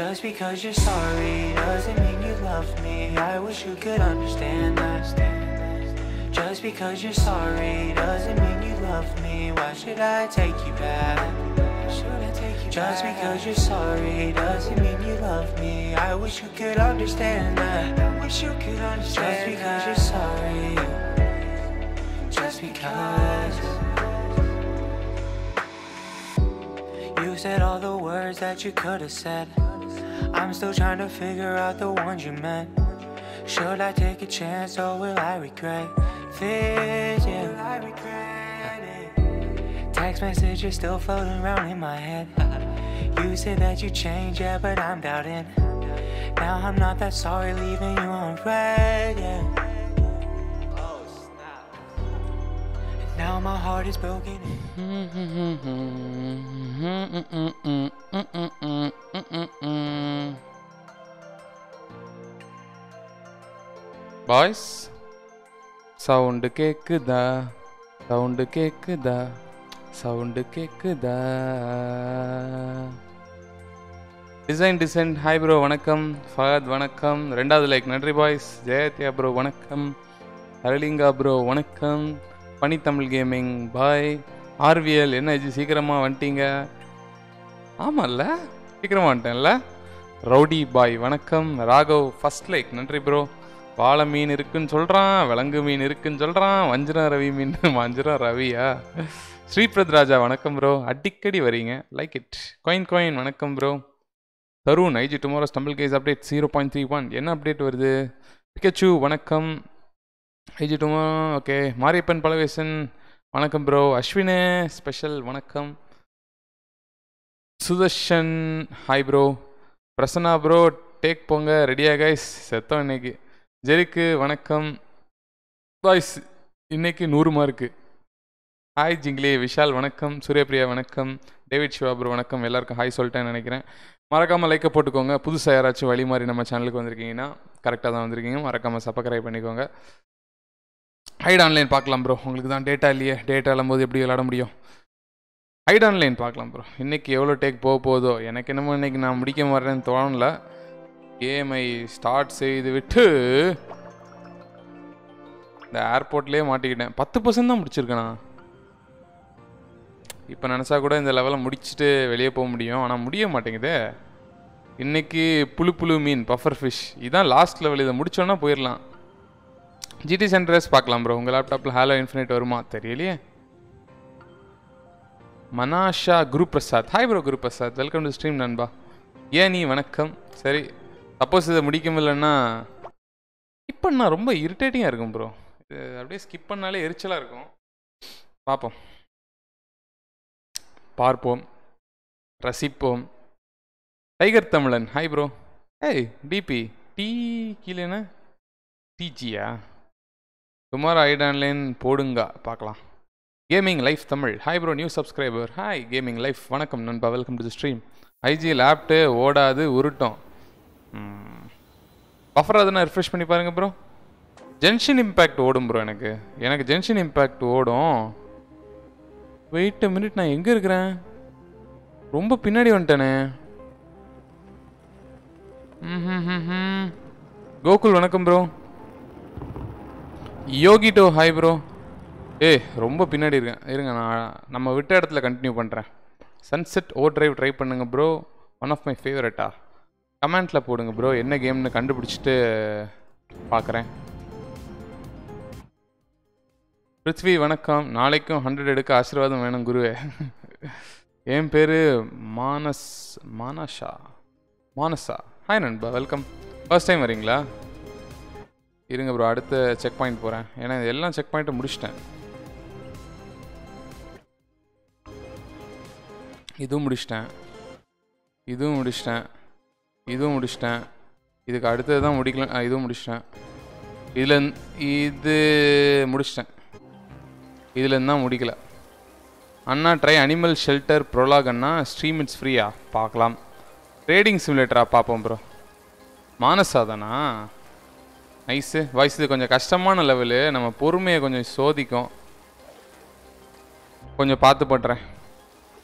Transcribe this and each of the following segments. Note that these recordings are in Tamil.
Just because you're sorry doesn't mean you love me. I wish you could understand that. Just because you're sorry doesn't mean you love me. Why should I take you back? Should I take you Just because you're sorry doesn't mean you love me. I wish you could understand that. I wish you could understand. Just because you're sorry. Just because. You said all the words that you could have said. I'm still trying to figure out the ones you meant. Should I take a chance or will I regret this? Yeah. Will I regret it? Text messages still floating around in my head. You said that you changed, yeah, but I'm doubting. Now I'm not that sorry leaving you on red, yeah. Oh, snap. And now my heart is broken. Boys sound கேக்குதா? சவுண்டு கேக்குதா? சவுண்டு கேக்குதா? டிசைன் டிசைன் ஹாய் ப்ரோ வணக்கம். ஃபஹத் வணக்கம். ரெண்டாவது லைக் நன்றி பாய்ஸ் ஜெயத்யா ப்ரோ வணக்கம். ஹரலிங்கா ப்ரோ வணக்கம். பனித்தமிழ் கேமிங் பாய் ஆர்விஎல் என்ன இது சீக்கிரமாக வந்துட்டீங்க. ஆமாம்ல சீக்கிரமாக வந்துட்டேன்ல. ரவுடி பாய் வணக்கம். ராகவ் ஃபர்ஸ்ட் லைக் நன்றி ப்ரோ வாழை மீன் இருக்குன்னு சொல்கிறான் விலங்கு மீன் இருக்குன்னு சொல்கிறான் வஞ்சிரம் ரவி மீன் வஞ்சிரம் ரவியா? ஸ்ரீபிரத் ராஜா வணக்கம் ப்ரோ அடிக்கடி வரீங்க. லைக் இட் கோயின் கோயின் வணக்கம் bro Tarun IG tomorrow stumble case update zero point three one என்ன அப்டேட் வருது? பிகச்சு வணக்கம். IG tomorrow okay Mariappan Palavesan வணக்கம் ப்ரோ அஸ்வினு ஸ்பெஷல் வணக்கம். Sudarshan hi bro Prasanna bro take போங்க. ரெடியாக கைஸ் செத்தோம் இன்னைக்கு. ஜெரிக்கு வணக்கம். பாய்ஸ் இன்னைக்கு நூறு மார்க்கு ஹாய் ஜிங்லி விஷால் வணக்கம். சூர்யபிரியா வணக்கம். டேவிட் சிவா ப்ரோ வணக்கம். எல்லாருக்கும் ஹாய் சொல்லிட்டேன்னு நினைக்கிறேன். மறக்காமல் லைக்கை போட்டுக்கோங்க. புதுசாக யாராச்சும் வழி மாதிரி நம்ம சேனலுக்கு வந்திருக்கீங்கன்னா கரெக்டாக தான் வந்திருக்கீங்க. மறக்காமல் சப்ஸ்கிரைப் பண்ணிக்கோங்க. ஹைட் ஆன்லைன் பார்க்கலாம் ப்ரோ உங்களுக்கு தான் டேட்டா இல்லையே? டேட்டா இல்லாம்போது எப்படி விளாட முடியும்? ஹைட் ஆன்லைன் பார்க்கலாம் ப்ரோ இன்னைக்கு எவ்வளோ டேக் போக போதோ எனக்கு என்னமோ இன்றைக்கி நான் முடிக்க மாட்டேன்னு தோணல. கேமை ஸ்டார்ட் செய்து விட்டு இந்த ஏர்போர்ட்லேயே மாட்டிக்கிட்டேன். பத்து பர்சன்ட் தான் முடிச்சிருக்கேண்ணா இப்போ நினச்சா கூட இந்த லெவலை முடிச்சுட்டு வெளியே போக முடியும். ஆனால் முடிய மாட்டேங்குதே. இன்றைக்கி புழு புழு மீன் பஃபர் ஃபிஷ் இதுதான் லாஸ்ட் லெவல் இதை முடித்தோன்னா போயிடலாம். ஜிடி சென்ட்ரஸ் பார்க்கலாம் ப்ரோ உங்கள் லேப்டாப்பில் ஹாலோ இன்ஃபினிட் வருமா? தெரியலையே. Manasha Guru Prasad hi bro Guru Prasad welcome to stream நண்பா. ஏன் நீ? வணக்கம். சரி சப்போஸ் இதை முடிக்க முடியலன்னா ஸ்கிப் பண்ணா ரொம்ப இரிட்டேட்டிங்காக இருக்கும் ப்ரோ இது அப்படியே ஸ்கிப் பண்ணாலே எரிச்சலாக இருக்கும். பார்ப்போம். பார்ப்போம். ரசிப்போம். டைகர் தமிழன் ஹாய் ப்ரோ ஏய் டிபி டீ கீழேன டிஜியா டுமாரோ ஐட் ஆன்லைன் போடுங்க பார்க்கலாம். Gaming life Tamil hi bro new subscriber hi gaming life வணக்கம் நண்பா. Welcome to the stream IG லேப்டு ஓடாது உருட்டும். பஃபர் நான் ரிஃப்ரெஷ் பண்ணி பாருங்கள் ப்ரோ ஜென்ஷன் இம்பேக்ட் ஓடும் ப்ரோ எனக்கு. எனக்கு ஜென்ஷன் இம்பேக்ட் ஓடும். வெயிட் மினிட் நான் எங்கே இருக்கிறேன்? ரொம்ப பின்னாடி வந்துட்டேனே. ம்ஹும்ஹும்ஹும். கோகுல் வணக்கம் ப்ரோ யோகிட்டோ ஹாய் ப்ரோ ஏய் ரொம்ப பின்னாடி இருக்கேன் இருங்க நான் நம்ம விட்ட இடத்துல கண்டினியூ பண்ணுறேன் சன்செட் ஓ டிரைவ் ட்ரை பண்ணுங்க ப்ரோ ஒன் ஆஃப் மை ஃபேவரட்டா கமெண்ட்டில் போடுங்க ப்ரோ என்ன கேம்னு கண்டுபிடிச்சிட்டு பார்க்குறேன் பிருத்வி வணக்கம். நாளைக்கும் ஹண்ட்ரட் எடுக்க ஆசீர்வாதம் வேணும் குருவே. என் பேர் மானஸ் மானஷா மானஸா? ஹாய் நண்பா வெல்கம் ஃபர்ஸ்ட் டைம் வரீங்களா? இருங்க ப்ரோ அடுத்த செக் பாயிண்ட் போகிறேன் ஏன்னா எல்லாம் செக் பாயிண்ட்டை முடிச்சிட்டேன். இதுவும் முடிச்சிட்டேன். இதுவும் முடிச்சிட்டேன். இதுவும் முடிச்சிட்டேன். இதுக்கு அடுத்தது தான் முடிக்கல இதுவும் முடிச்சிட்டேன். இதில் இது முடிச்சிட்டேன். இதுலேருந்து தான் முடிக்கல. அண்ணா ட்ரை அனிமல் ஷெல்டர் ப்ரோலாக் அண்ணா. ஸ்ட்ரீம் இட்ஸ் ஃப்ரீயா பார்க்கலாம். ட்ரேடிங் சிமுலேட்டரா பார்ப்போம் ப்ரோ மானசாதானா? நைஸு வாய்ஸ் இது கொஞ்சம் கஷ்டமான லெவலு நம்ம பொறுமையை கொஞ்சம் சோதிக்கும். கொஞ்சம் பார்த்து பண்ணுறேன்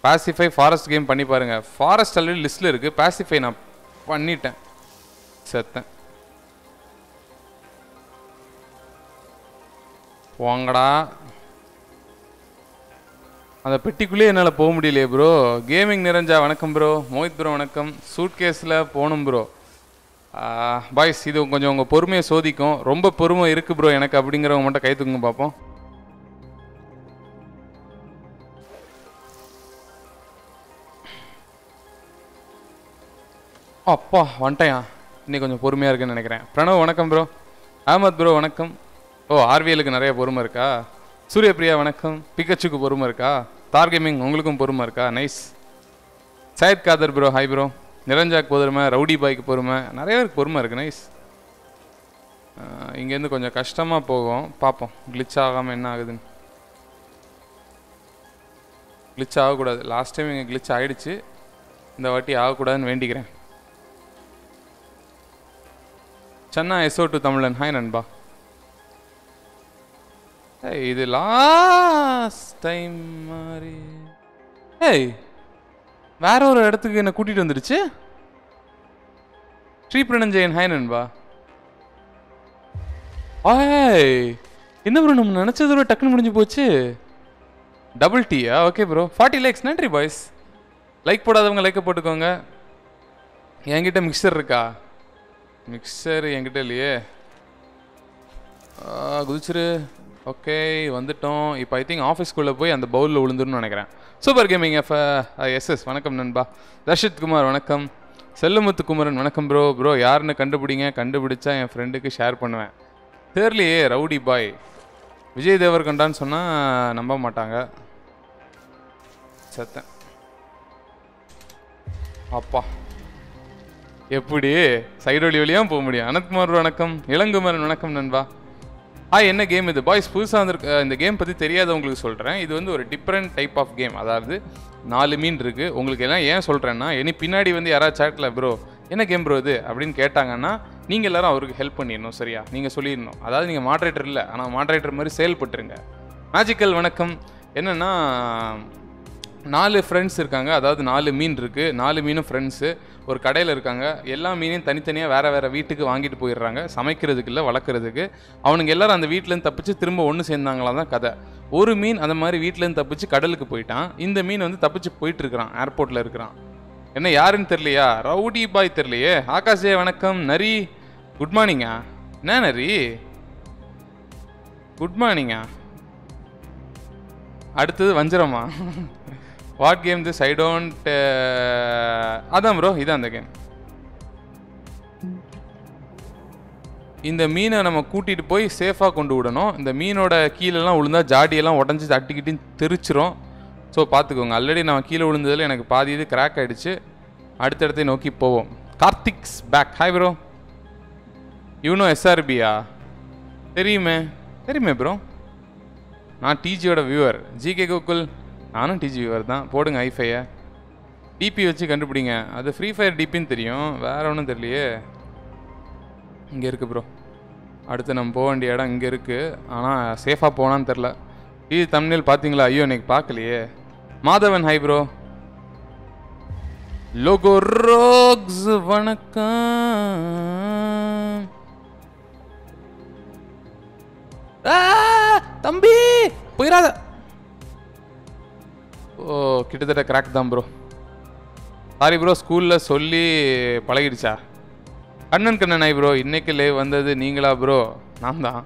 பாசிஃபை ஃபாரஸ்ட் கேம் பண்ணி பாருங்கள் ஃபாரஸ்ட் ஆல்ரெடி லிஸ்ட்டில் இருக்குது பாசிஃபை நான் பண்ணிட்டேன். செத்தேன். போங்கடா. அந்த பெட்டிக்குள்ளேயே என்னால் போக முடியலையே ப்ரோ கேமிங் நிறைஞ்சா வணக்கம் ப்ரோ மோஹித் ப்ரோ வணக்கம். சூட் கேஸில் போகணும் ப்ரோ பாய்ஸ் இது கொஞ்சம் உங்கள் பொறுமையை சோதிக்கும். ரொம்ப பொறுமை இருக்குது ப்ரோ எனக்கு அப்படிங்கிறவங்க மட்டும் கை தூங்க பார்ப்போம் அப்பா வந்துட்டேன். இன்னைக்கு கொஞ்சம் பொறுமையாக இருக்குன்னு நினைக்கிறேன். பிரணவ் வணக்கம் ப்ரோ அகமத் ப்ரோ வணக்கம். ஓ ஆர்விஎலுக்கு நிறைய பொறுமை இருக்கா? சூரியபிரியா வணக்கம். பிகச்சுக்கு பொறுமை இருக்கா? தார் கேமிங் உங்களுக்கும் பொறுமை இருக்கா? Nice Syed Khader bro hi bro நிரஞ்சாக்கு பொறுமை ரவுடி பாய்க்கு பொறுமை நிறைய பேருக்கு பொறுமை இருக்குது நைஸ் இங்கேருந்து கொஞ்சம் கஷ்டமாக போகும். பார்ப்போம் கிளிச் ஆகாமல் என்ன ஆகுதுன்னு. கிளிச் ஆகக்கூடாது. லாஸ்ட் டைம் இங்கே கிளிச் ஆகிடுச்சு இந்த வாட்டி ஆகக்கூடாதுன்னு வேண்டிக்கிறேன். சென்னா எஸ்ஓ டு தமிழன். ஹாய் நண்பா. ஏய் இது லாஸ்ட் டைம் மாதிரி. ஏய் வேற ஒரு இடத்துக்கு என்ன கூட்டிட்டு வந்துடுச்சு. ஸ்ரீ பிரணஞ்சயன் ஹாய் நண்பா என்ன ப்ரோ நம்ம நினச்சது விட டக்குன்னு முடிஞ்சு போச்சு. டபுள் டீயா ஓகே ப்ரோ ஃபார்ட்டி லைக்ஸ் நன்றி பாய்ஸ் லைக் போடாதவங்க லைக்கை போட்டுக்கோங்க. என்கிட்ட மிக்சர் இருக்கா? மிக்சர் என்கிட்ட இல்லையே. குதிச்சிரு. ஓகே வந்துட்டோம். இப்போ ஐ திங்க் ஆஃபீஸ்க்குள்ளே போய் அந்த பவுலில் விழுந்துருன்னு நினைக்கிறேன். சூப்பர் கேமிங் எஃப் எஸ்எஸ் வணக்கம் நண்பா. தர்ஷித் குமார் வணக்கம். செல்லமுத்து குமரன் வணக்கம் ப்ரோ ப்ரோ யாருன்னு கண்டுபிடிங்க? கண்டுபிடிச்சா என் ஃப்ரெண்டுக்கு ஷேர் பண்ணுவேன். தெரியலையே ரவுடி பாய் விஜய் தேவர் கண்டான்னு சொன்னால் நம்ப மாட்டாங்க. சத்தன் அப்பா. எப்படி? சைடு வழி வழியாக போக முடியும். அனந்த்குமார் வணக்கம். இளங்குமரன் வணக்கம் நண்பா. ஆ என்ன கேம் இது? பாய்ஸ் புதுசாக வந்திருக்க இந்த கேம் பற்றி தெரியாதவங்களுக்கு சொல்கிறேன் இது வந்து ஒரு டிஃப்ரெண்ட் டைப் ஆஃப் கேம் அதாவது நாலு மீன் இருக்குது உங்களுக்கு எல்லாம் ஏன் சொல்கிறேன்னா இனி பின்னாடி வந்து யாராவது சேட்டில் ப்ரோ என்ன கேம் ப்ரோ இது? அப்படின்னு கேட்டாங்கன்னா நீங்கள் எல்லோரும் அவருக்கு ஹெல்ப் பண்ணிடணும் சரியா? நீங்கள் சொல்லிடணும். அதாவது நீங்கள் மாட்ரேட்டர் இல்லை. ஆனால் மாட்ரேட்டர் மாதிரி செயல்பட்டுருங்க. மேஜிக்கல் வணக்கம். என்னென்னா நாலு ஃப்ரெண்ட்ஸ் இருக்காங்க. அதாவது நாலு மீன் இருக்குது நாலு மீனும் ஃப்ரெண்ட்ஸு ஒரு கடையில் இருக்காங்க. எல்லா மீனையும் தனித்தனியாக வேறு வேறு வீட்டுக்கு வாங்கிட்டு போயிடுறாங்க. சமைக்கிறதுக்கு இல்லை வளர்க்குறதுக்கு. அவனுங்க எல்லாரும் அந்த வீட்டிலேருந்து தப்பிச்சு திரும்ப ஒன்று சேர்ந்தாங்களா தான் கதை. ஒரு மீன் அந்த மாதிரி வீட்டிலேருந்து தப்பிச்சு கடலுக்கு போயிட்டான். இந்த மீன் வந்து தப்பிச்சு போயிட்டுருக்கிறான் ஏர்போர்ட்டில் இருக்கிறான். என்ன யாருன்னு தெரியலையா? ரவுடி பாய் தெரியலையே. ஆகாஷே வணக்கம். நரி குட் மார்னிங்கா என்ன நரி? குட் மார்னிங்கா அடுத்தது வஞ்சிரமா? What game this I don't அதான் ப்ரோ இதான் அந்த கேம் இந்த மீனை நம்ம கூட்டிகிட்டு போய் சேஃபாக கொண்டு விடணும். இந்த மீனோட கீழெல்லாம் விழுந்தா ஜாடியெல்லாம் உடஞ்சி தட்டிக்கிட்டு தெரிச்சிரும். ஸோ பார்த்துக்கோங்க. ஆல்ரெடி நான் கீழே விழுந்ததில் எனக்கு பாதி இது கிராக் அடுத்த அடுத்தடுத்தை நோக்கி போவோம். கார்த்திக்ஸ் பேக் ஹாய் ப்ரோ இவனும் எஸ்ஆர்பியா தெரியுமே. தெரியுமே ப்ரோ நான் டிஜியோட வியூவர் ஜிகே கோகுல் நானும் டிஜி வியூவர் தான். போடுங்க ஐஃபையை டிபி வச்சு கண்டுபிடிங்க. அது ஃப்ரீ ஃபயர் டிபின்னு தெரியும். வேற ஒன்றும் தெரியலையே. இங்கே இருக்குது ப்ரோ அடுத்து நம்ம போக வேண்டிய இடம் இங்கே இருக்குது ஆனால் சேஃபாக போனான்னு தெரில டிவி தமிழில் பார்த்தீங்களா? ஐயோ இன்னைக்கு பார்க்கலையே. Madhavan hi bro logo rocks வணக்கம். ஆ, தம்பி போயிடாத கிட்டத்தட்ட கிராக் தான் ப்ரோ சாரி ப்ரோ ஸ்கூலில் சொல்லி பழகிடுச்சா? கண்ணன் கண்ணன் ஐ ப்ரோ இன்றைக்கு லேவ் வந்தது நீங்களா ப்ரோ நான் தான்.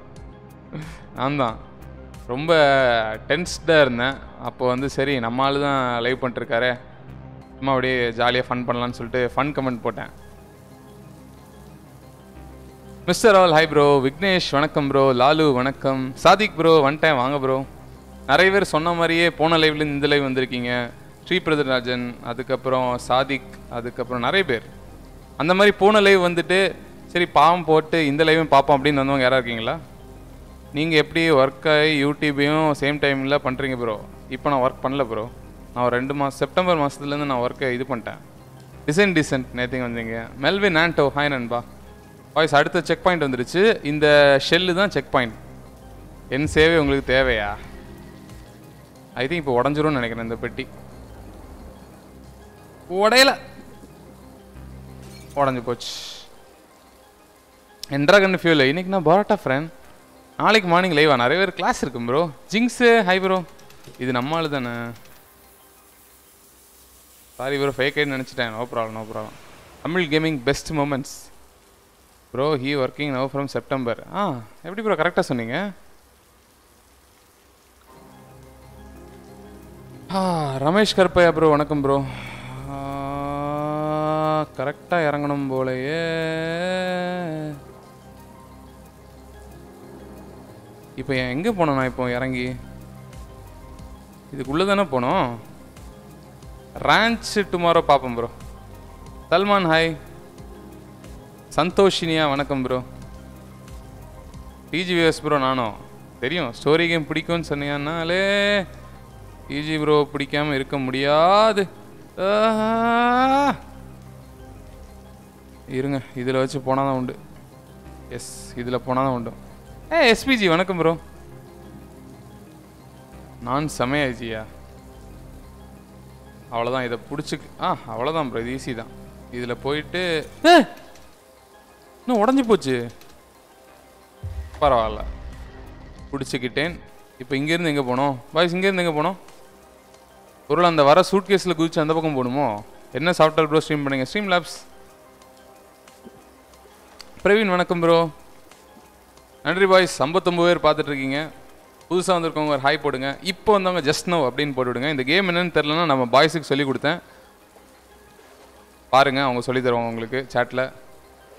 நான் தான். ரொம்ப டென்ஸ்டாக இருந்தேன். அப்போ வந்து சரி நம்ம ஆளு தான் லைவ் பண்ணிட்டுருக்காரு. சும்மா அப்படியே ஜாலியாக ஃபன் பண்ணலான்னு சொல்லிட்டு ஃபன் கமெண்ட் போட்டேன். Mister all hi bro Vignesh வணக்கம் ப்ரோ லாலு வணக்கம். சாதிக் ப்ரோ வந்துட்டேன் வாங்க ப்ரோ நிறைய பேர் சொன்ன மாதிரியே போன லைவ்ல இந்த லைவ் வந்திருக்கீங்க. ஸ்ரீ பிரதராஜன் அதுக்கப்புறம் சாதிக் அதுக்கப்புறம் நிறைய பேர். அந்த மாதிரி போன லைவ் வந்துட்டு சரி பாவம் போட்டு இந்த லைவும் பார்ப்போம் அப்படின்னு வந்தவங்க யாராக இருக்கீங்களா? நீங்கள் எப்படி ஒர்க்கை யூடியூபையும் சேம் டைமில் பண்ணுறீங்க ப்ரோ இப்போ நான் ஒர்க் பண்ணல ப்ரோ நான் ஒரு ரெண்டு மாதம் செப்டம்பர் மாதத்துலேருந்து நான் ஒர்க்கை இது பண்ணிட்டேன். டிசைன் டிசன்ட் நேற்றுங்க வந்தீங்க. மெல்வின் ஆண்டோ ஹாய் நண்பா. வாய்ஸ் அடுத்த செக் பாயிண்ட் வந்துருச்சு. இந்த ஷெல்லு தான் செக் பாயிண்ட் என் சேவை உங்களுக்கு தேவையா? ஐ திங்க் இப்போ உடஞ்சிரும்னு நினைக்கிறேன் இந்த பெட்டி. உடையல. உடஞ்சி போச்சு. என்ட்ராகன் ஃபியூல் இன்னைக்கு நான் பரோட்டா ஃப்ரெண்ட் நாளைக்கு மார்னிங் லைவா நிறைய பேர் கிளாஸ் இருக்கும் ப்ரோ ஜிங்ஸு ஹை ப்ரோ இது நம்ம ஆளு தானே. சாரி ப்ரோ ஃபேக் ஐடி நினச்சிட்டேன். No problem no problem Tamil gaming best moments bro he working no from September ஆ எப்படி ப்ரோ கரெக்டாக சொன்னீங்க? ரமேஷ் கருப்பையா ப்ரோ வணக்கம் ப்ரோ கரெக்டாக இறங்கணும் போலயே. இப்போ எங்கே போனோம் நான் இப்போ இறங்கி? இதுக்குள்ளே தானே போனோம்? ரேஞ்ச் டுமாரோ பார்ப்போம் ப்ரோ சல்மான் ஹாய் சந்தோஷினியா வணக்கம் ப்ரோ டிஜிவிஎஸ் ப்ரோ நானும். தெரியும் ஸ்டோரி கேம் பிடிக்கும்னு சொன்னீங்கன்னாலே ஈஜி ப்ரோ பிடிக்காம இருக்க முடியாது. இருங்க. இதில் வச்சு போனால் தான் உண்டு. எஸ் இதில் போனால் தான் உண்டு. ஏ எஸ்பிஜி வணக்கம் ப்ரோ நான் செமையாச்சியா அவ்வளோதான் இதை பிடிச்சி ஆ அவ்வளோதான் ப்ரோ இது ஈஸி தான். இதில் போயிட்டு இன்னும் உடஞ்சி போச்சு. பரவாயில்ல. பிடிச்சிக்கிட்டேன். இப்போ இங்கேருந்து எங்கே போனோம்? பாய்ஸ் இங்கேருந்து எங்கே போனோம்? ஒருவேளை அந்த வர சூட் கேஸில் குதிச்சு அந்த பக்கம் போகணுமோ? என்ன சாஃப்ட்வேர் ப்ரோ ஸ்ட்ரீம் பண்ணுங்க. ஸ்ட்ரீம் லேப்ஸ் பிரவீன் வணக்கம் ப்ரோ நன்றி பாய்ஸ் ஐம்பத்தொம்பது பேர் பார்த்துட்டு இருக்கீங்க புதுசாக வந்திருக்கவங்க ஒரு ஹாய் போடுங்க. இப்போ வந்தவங்க ஜஸ்ட் நோ அப்படின்னு போட்டு விடுங்க இந்த கேம் என்னன்னு தெரிலனா நம்ம பாய்ஸுக்கு சொல்லி கொடுத்தேன். பாருங்கள் அவங்க சொல்லி தருவாங்க உங்களுக்கு சேட்டில்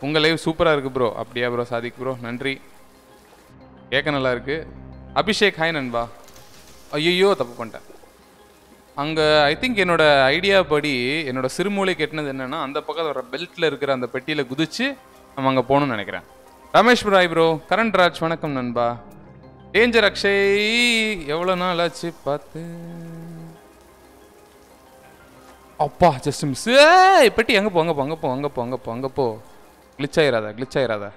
உங்கள் லைவ் சூப்பராக இருக்குது ப்ரோ அப்படியா ப்ரோ சாதிக் ப்ரோ நன்றி. கேட்க நல்லா இருக்குது அபிஷேக் ஹாய் நண்பா. ஐயோ தப்பு பண்ணிட்டேன். அங்கே ஐ திங்க் என்னோட ஐடியா படி என்னோட சிறுமூளை கெட்டினது என்னன்னா அந்த பக்கத்தில் வர பெல்ட்டில் இருக்கிற அந்த பெட்டியில் குதிச்சு நம்ம அங்கே போகணும்னு நினைக்கிறேன். ரமேஷ் ராய் ப்ரோ கரண் ராஜ் வணக்கம் நண்பா. டேஞ்சர் அக்ஷய் எவ்வளோ நாள் ஆச்சு பார்த்து. அப்பா ஜஸ்ட் மிஸ் பெட்டி எங்கே போ அங்கே போ அங்கே போ அங்கே போ அங்கே போ அங்கே போ. கிளிச் ஆயிராதா கிளிச் ஆயிராதா?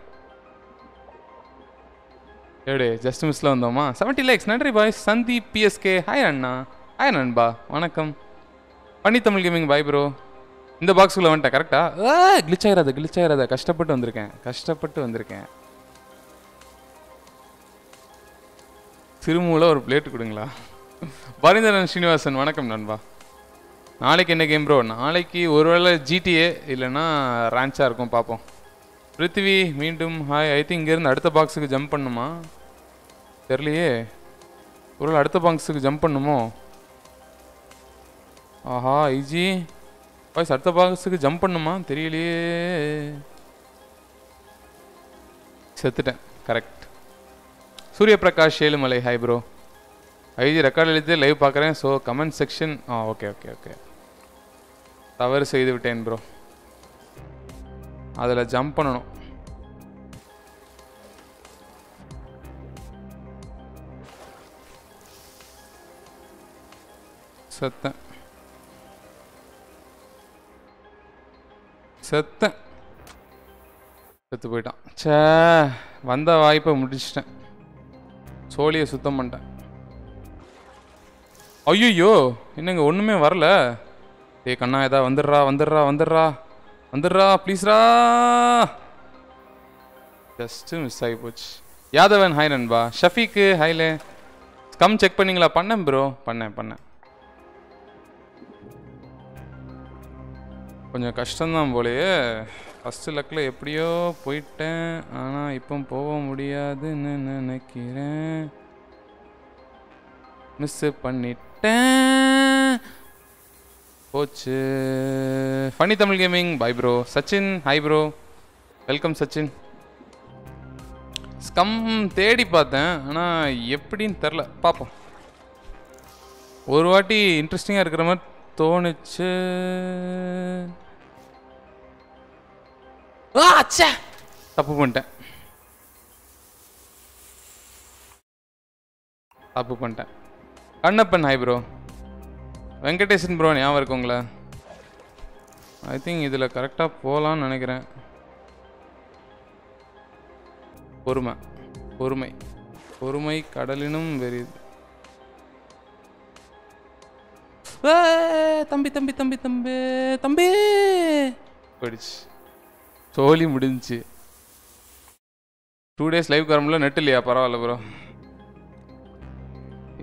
எப்படி ஜஸ்ட் மிஸ்ல வந்தோமா? செவன்ட்டி லேக்ஸ் நன்றி பாய் சந்தீப் பிஎஸ்கே ஹாய் அண்ணா. ஹாய் நண்பா. வணக்கம். பண்ணி தமிழ் கேமிங் பாய் ப்ரோ இந்த பாக்ஸுக்குள்ள வந்துட்டேன் கரெக்டா கிளிச் ஆயிராத கிளிச் ஆயிராத. கஷ்டப்பட்டு வந்திருக்கேன். கஷ்டப்பட்டு வந்திருக்கேன். திருமூல ஒரு பிளேட் கொடுங்களா? பரிந்தரன் ஸ்ரீனிவாசன் வணக்கம் நண்பா. நாளைக்கு என்ன கேம் ப்ரோ நாளைக்கு ஒருவேளை ஜிடிஏ இல்லைன்னா ரேஞ்சாக இருக்கும் பார்ப்போம் பிருத்திவி மீண்டும் ஹாய் ஐ திங்க் இங்கேருந்து அடுத்த பாக்ஸுக்கு ஜம்ப் பண்ணுமா? தெரியலையே. ஒருவேளை அடுத்த பாக்ஸுக்கு ஜம்ப் பண்ணுமோ? ஆஹா ஐஜி. வாய்ஸ் அடுத்த பாக்ஸுக்கு ஜம்ப் பண்ணுமா? தெரியலையே. செத்துட்டேன். Correct Surya Prakash Ezhumalai hi bro IG record எழுதி லைவ் பார்க்குறேன். So comment section ah okay okay okay தவறு செய்து விட்டேன் ப்ரோ அதில் ஜம்ப் பண்ணணும். செத்தேன். செத்தேன். செத்து போயிட்டான். ச்சே வந்த வாய்ப்பை முடிச்சிட்டேன். சோழியை சுத்தம் பண்ணிட்டேன். ஐயோ என்னங்க ஒன்றுமே வரல. ஏய் கண்ணா ஏதா வந்துடுறா வந்துடுறா வந்துடுறா. வந்துடுறா ப்ளீஸ்ரா ஜஸ்ட்டு மிஸ் ஆகி போச்சு. யாதவன் ஹாய் நண்பா. ஷஃபீக்கு ஹாய்லே கம் செக் பண்ணீங்களா? பண்ணேன் ப்ரோ பண்ணேன் பண்ணேன். கொஞ்சம் கஷ்டம்தான் போலயே. ஃபஸ்ட்டு லக்கில் எப்படியோ போயிட்டேன். ஆனால் இப்போ போக முடியாதுன்னு நினைக்கிறேன். மிஸ்ஸு பண்ணிட்டேன். போச்சு. Funny Tamil gaming bye bro Sachin hi bro welcome Sachin. Scum தேடி பார்த்தேன். ஆனால் எப்படின்னு தெரில பார்ப்போம். ஒரு வாட்டி இன்ட்ரெஸ்டிங்காக இருக்கிற மாதிரி தோணுச்சு. ஆ, ச்சே. தப்பு பண்ணிட்டேன். தப்பு பண்ணிட்டேன். Kannappan hi bro Venkatesan bro ஞாபகம் இருக்குங்களா ஐ திங்க் இதில் கரெக்டாக போகலான்னு நினைக்கிறேன். பொறுமை பொறுமை. பொறுமை கடலினும் வெறிது தம்பி தம்பி தம்பி தம்பி தம்பி. போயிடுச்சு. சோலி முடிஞ்சுச்சு. டூ டேஸ் லைவ் வரமுல நெட் இல்லையா? பரவாயில்ல ப்ரோ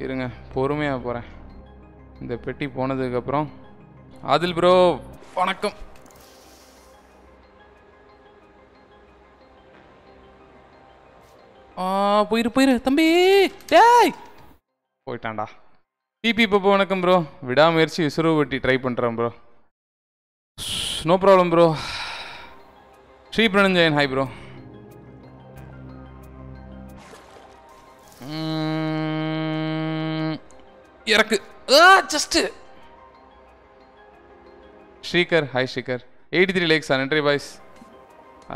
இருங்க பொறுமையாக போகிறேன் இந்த பெட்டி போனதுக்கப்புறம் ஆதில் ப்ரோ வணக்கம். ஆ போயிரு போயிரு தம்பி. டேய் போயிட்டான்டா. டிபி இப்போ வணக்கம் ப்ரோ விடாமுயற்சி விசுறு வெட்டி ட்ரை பண்ணுறேன் bro no problem bro Sri Prananjayan hi bro இறக்கு. Just Srikar hi Srikar. Eighty three லேக்ஸா நன்றி பாய்ஸ்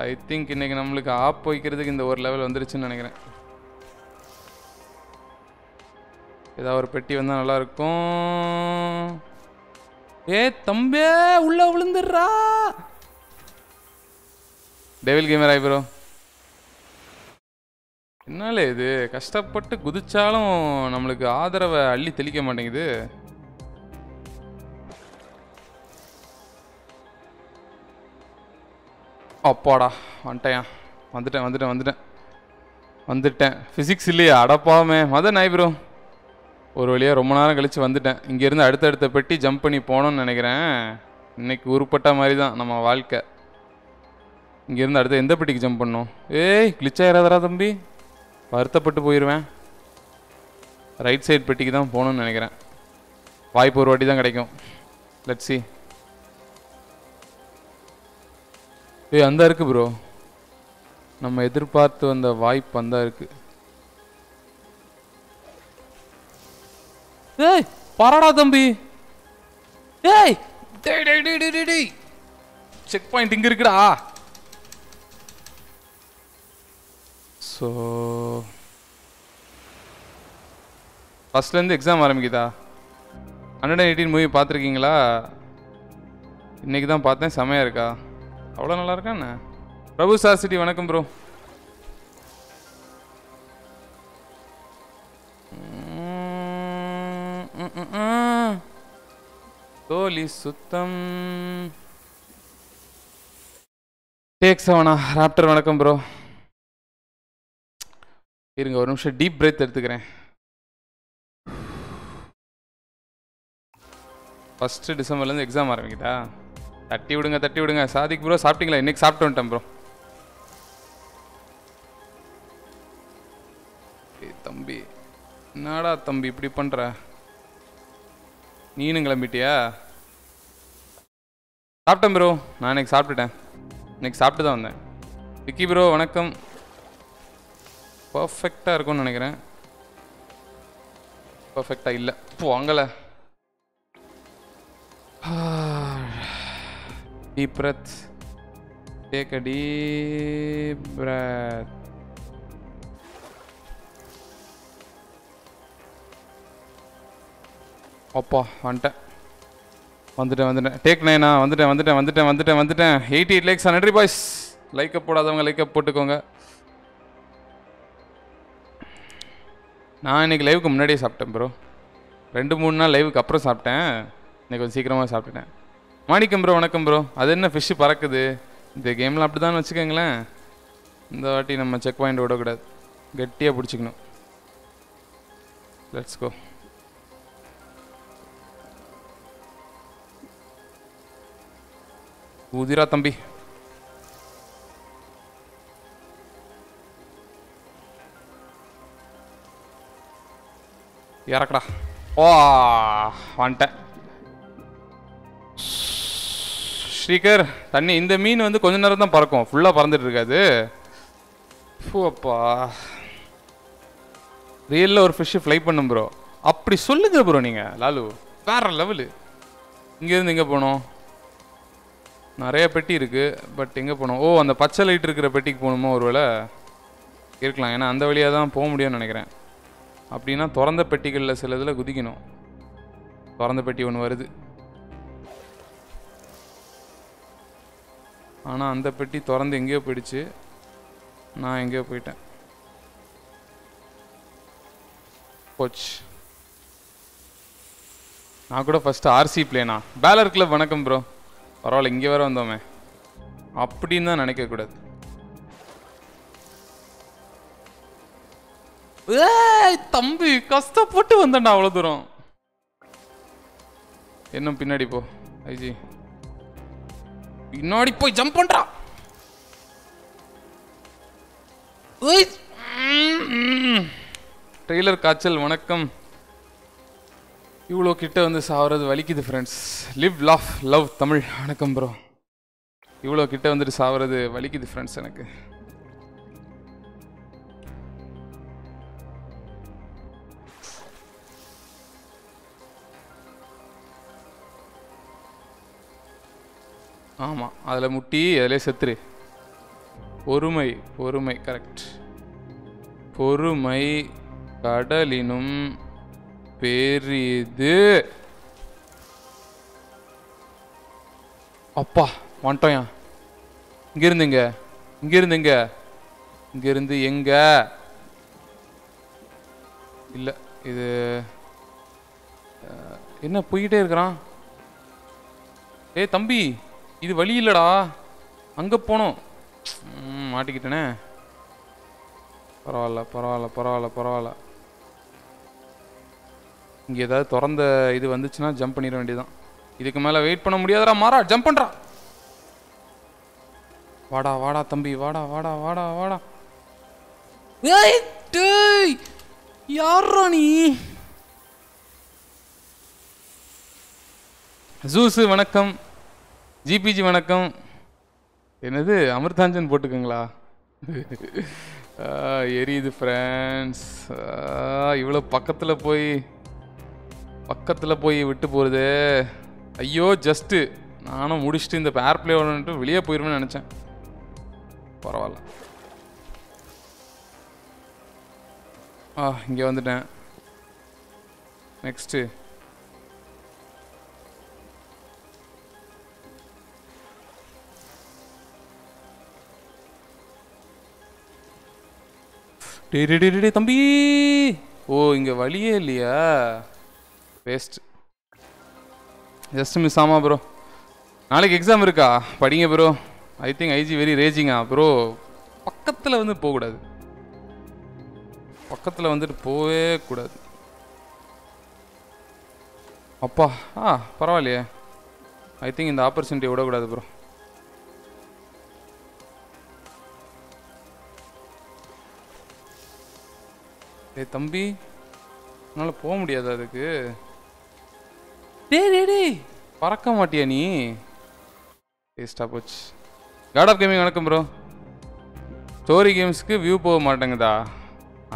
ஐ திங்க் இன்னைக்கு நம்மளுக்கு ஆப் வைக்கிறதுக்கு இந்த ஒரு லெவல் வந்துருச்சுன்னு நினைக்கிறேன். ஏதாவது ஒரு பெட்டி வந்தால் நல்லாயிருக்கும். ஏ தம்பே உள்ள விழுந்துடுறா. டெவில் கேமர் ஆய் ப்ரோ என்னால இது? கஷ்டப்பட்டு குதிச்சாலும் நம்மளுக்கு ஆதரவை அள்ளி தெளிக்க மாட்டேங்குது. அப்பாடா வந்துட்டேன். வந்துட்டேன் வந்துட்டேன் வந்துட்டேன். வந்துட்டேன். ஃபிசிக்ஸ் இல்லையா அடப்பாமே. மதன் ஆய் ப்ரோ ஒரு வழியாக ரொம்ப நேரம் கழித்து வந்துட்டேன். இங்கேருந்து அடுத்தடுத்த பெட்டி ஜம்ப் பண்ணி போகணும்னு நினைக்கிறேன். இன்றைக்கி உருப்பட்ட மாதிரி தான் நம்ம வாழ்க்கை. இங்கேருந்து அடுத்து எந்த பெட்டிக்கு ஜம்ப் பண்ணும் ஏய் glitch ஆயிராதடா தம்பி. வருத்தப்பட்டு போயிடுவேன் ரைட் சைடு பெட்டிக்கு தான் போகணும்னு நினைக்கிறேன். வாய்ப்பு ஒரு வாட்டி தான் கிடைக்கும். லெட் சி ஏய் அந்த இருக்கு ப்ரோ நம்ம எதிர்பார்த்து வந்த வாய்ப்பு அந்த இருக்கு. ஏய் பரடா தம்பி. ஏய் டேய் டேய் டேய் டேய், செக் பாயிண்ட் இங்கே இருக்குடா. ஸோ ஃபஸ்ட்லேருந்து எக்ஸாம் ஆரம்பிக்குதா? ஹண்ட்ரட் அண்ட் எயிட்டீன் மூவி பார்த்துருக்கீங்களா? இன்னைக்கு தான் பார்த்தேன் செமையாக இருக்கா? அவ்வளோ நல்லா இருக்கா என்ன? பிரபு சிட்டி வணக்கம் ப்ரோ தோலி சுத்தம். டேக்ஸ் அவனா ராப்டர் வணக்கம் ப்ரோ இருங்க ஒரு நிமிஷம் டீப் பிரேத் எடுத்துக்கிறேன். ஃபஸ்ட்டு டிசம்பர்லேருந்து எக்ஸாம் ஆரம்பிக்குதா? தட்டி விடுங்க தட்டி விடுங்க. சாதிக் ப்ரோ சாப்பிட்டீங்களா? இன்னைக்கு சாப்பிட்டு வந்துட்டேன் ப்ரோ தம்பி. என்னடா தம்பி இப்படி பண்ணுற நீனும் கிளம்பிட்டியா? சாப்பிட்டேன் ப்ரோ நான் இன்னைக்கு சாப்பிட்டுட்டேன். இன்னைக்கு சாப்பிட்டு தான் வந்தேன். விக்கி ப்ரோ வணக்கம். பர்ஃபெக்டாக இருக்கும்னு நினைக்கிறேன். பர்ஃபெக்டாக இல்லை. இப்போ வாங்கலை deep breath. Take a deep அப்பா வந்துட்டேன். வந்துட்டேன் வந்துட்டேன். டேக் நைனா வந்துட்டேன் வந்துட்டேன் வந்துட்டேன் வந்துட்டேன் வந்துட்டேன். எயிட்டி எயிட் லேக்ஸ் நன்றி பாய்ஸ் லைக்கப் போடாதவங்க லைக்கப் போட்டுக்கோங்க. நான் இன்னைக்கு லைவுக்கு முன்னாடியே சாப்பிட்டேன் ப்ரோ ரெண்டு மூணு நாள் லைவுக்கு அப்புறம் சாப்பிட்டேன். இன்னைக்கு கொஞ்சம் சீக்கிரமாக சாப்பிட்டுட்டேன். மாணிக்கம் ப்ரோ வணக்கம் ப்ரோ அது என்ன ஃபிஷ்ஷு பறக்குது? இந்த கேமில் அப்படி தான் வச்சுக்கோங்களேன். இந்த வாட்டி நம்ம செக் பாயிண்ட் விடக்கூடாது கெட்டியாக பிடிச்சிக்கணும். லெட்ஸ் கோ ஊதிரா தம்பி. இறக்கடா. ஓ வந்துட்டேன். ஸ்ரீகர் தண்ணி இந்த மீன் வந்து கொஞ்ச நேரம் தான் பறக்கும். ஃபுல்லாக பறந்துட்டு இருக்காது. அப்பா. ரியலில் ஒரு ஃபிஷ்ஷு ஃப்ளை பண்ணும் ப்ரோ அப்படி சொல்லுங்க ப்ரோ நீங்கள் லாலு. வேற லெவலு இங்கேருந்து எங்கே போனோம் நிறைய பெட்டி இருக்குது பட் எங்கே போனோம் ஓ அந்த பச்சை லைட் இருக்கிற பெட்டிக்கு போகணுமோ ஒருவேளை? இருக்கலாம். ஏன்னா அந்த வழியாக தான் போக முடியும்னு நினைக்கிறேன். அப்படின்னா திறந்த பெட்டிகளில் சில இதில் குதிக்கணும். திறந்த பெட்டி ஒன்று வருது. ஆனால் அந்த பெட்டி திறந்து எங்கேயோ போயிடுச்சு. நான் எங்கேயோ போயிட்டேன். போச்சு. நான் கூட ஃபஸ்ட்டு ஆர்சி பிளேனா பேலர் கிளப் வணக்கம் ப்ரோ பரவாயில்ல இங்கே வேறு வந்தோமே. அப்படின்னு தான் நினைக்கக்கூடாது. தம்பி கஷ்டப்பட்டு வந்தேன்டா அவ்வளோ தூரம். இன்னும் பின்னாடி போ ஐஜி பின்னாடி போய் ஜம்ப் பண்றா. ட்ரெய்லர் காய்ச்சல் வணக்கம். இவ்வளோ கிட்ட வந்து சாவறது வலிக்குது friends live laugh love Tamil. வணக்கம் ப்ரோ இவ்வளோ கிட்ட வந்துட்டு சாவறது வலிக்குது ஃப்ரெண்ட்ஸ் எனக்கு. ஆமாம் அதில் முட்டி அதிலே செத்துரு. பொறுமை பொறுமை கரெக்ட் பொறுமை கடலினும் பெரிது. அப்பா வந்துட்டோயா இங்கிருந்துங்க இங்கிருந்துங்க இங்கிருந்து இங்கிருந்து எங்க? இல்லை இது என்ன போய்கிட்டே இருக்கிறான்? ஏய் தம்பி! இது வழி இல்லடா. அங்க போனோம். மாட்டிக்கிட்டேனே. பரவாயில்ல பரவாயில்ல பரவாயில்ல பரவாயில்ல. இங்க ஏதாவது திறந்த இது வந்துச்சுன்னா ஜம்ப் பண்ணிட வேண்டியதுதான். இதுக்கு மேல வெயிட் பண்ண முடியாதுடா மாறா ஜம்ப் பண்றா. வாடா வாடா தம்பி வாடா வாடா வாடா வாடா. யாரா நீ? ஜூஸு வணக்கம். ஜிபிஜி வணக்கம். என்னது அமிர்தாஞ்சன் போட்டுக்குங்களா? எரியுது ஃப்ரெண்ட்ஸ் இவ்வளோ பக்கத்தில் போய் பக்கத்தில் போய் விட்டு போகிறது ஐயோ ஜஸ்ட்டு நானும் முடிச்சுட்டு இந்த ஏர்ப்ளே வந்துட்டு வெளியே போயிருவேன்னு நினச்சேன். பரவாயில்ல. ஆ இங்கே வந்துட்டேன். நெக்ஸ்ட்டு டேய் தம்பி. ஓ இங்கே வழியே இல்லையா? வேஸ்ட் ஜஸ்ட் மிஸ் ஆமா ப்ரோ நாளைக்கு எக்ஸாம் இருக்கா? படிங்க bro I think IG very ரேஜிங்கா bro பக்கத்தில் வந்து போகக்கூடாது. பக்கத்தில் வந்துட்டு போவே கூடாது. அப்பா ஆ பரவாயில்லையே. ஐ திங்க் இந்த ஆப்பர்ச்சுனிட்டி விடக்கூடாது ப்ரோ ஏய் தம்பி உன்னால் போக முடியாது அதுக்கு? டேய் டேய் டேய். பறக்க மாட்டியா நீ? வேஸ்ட்டாக போச்சு காட் ஆஃப் கேமிங் வணக்கம் ப்ரோ ஸ்டோரி கேம்ஸ்க்கு வியூ போக மாட்டேங்குதா?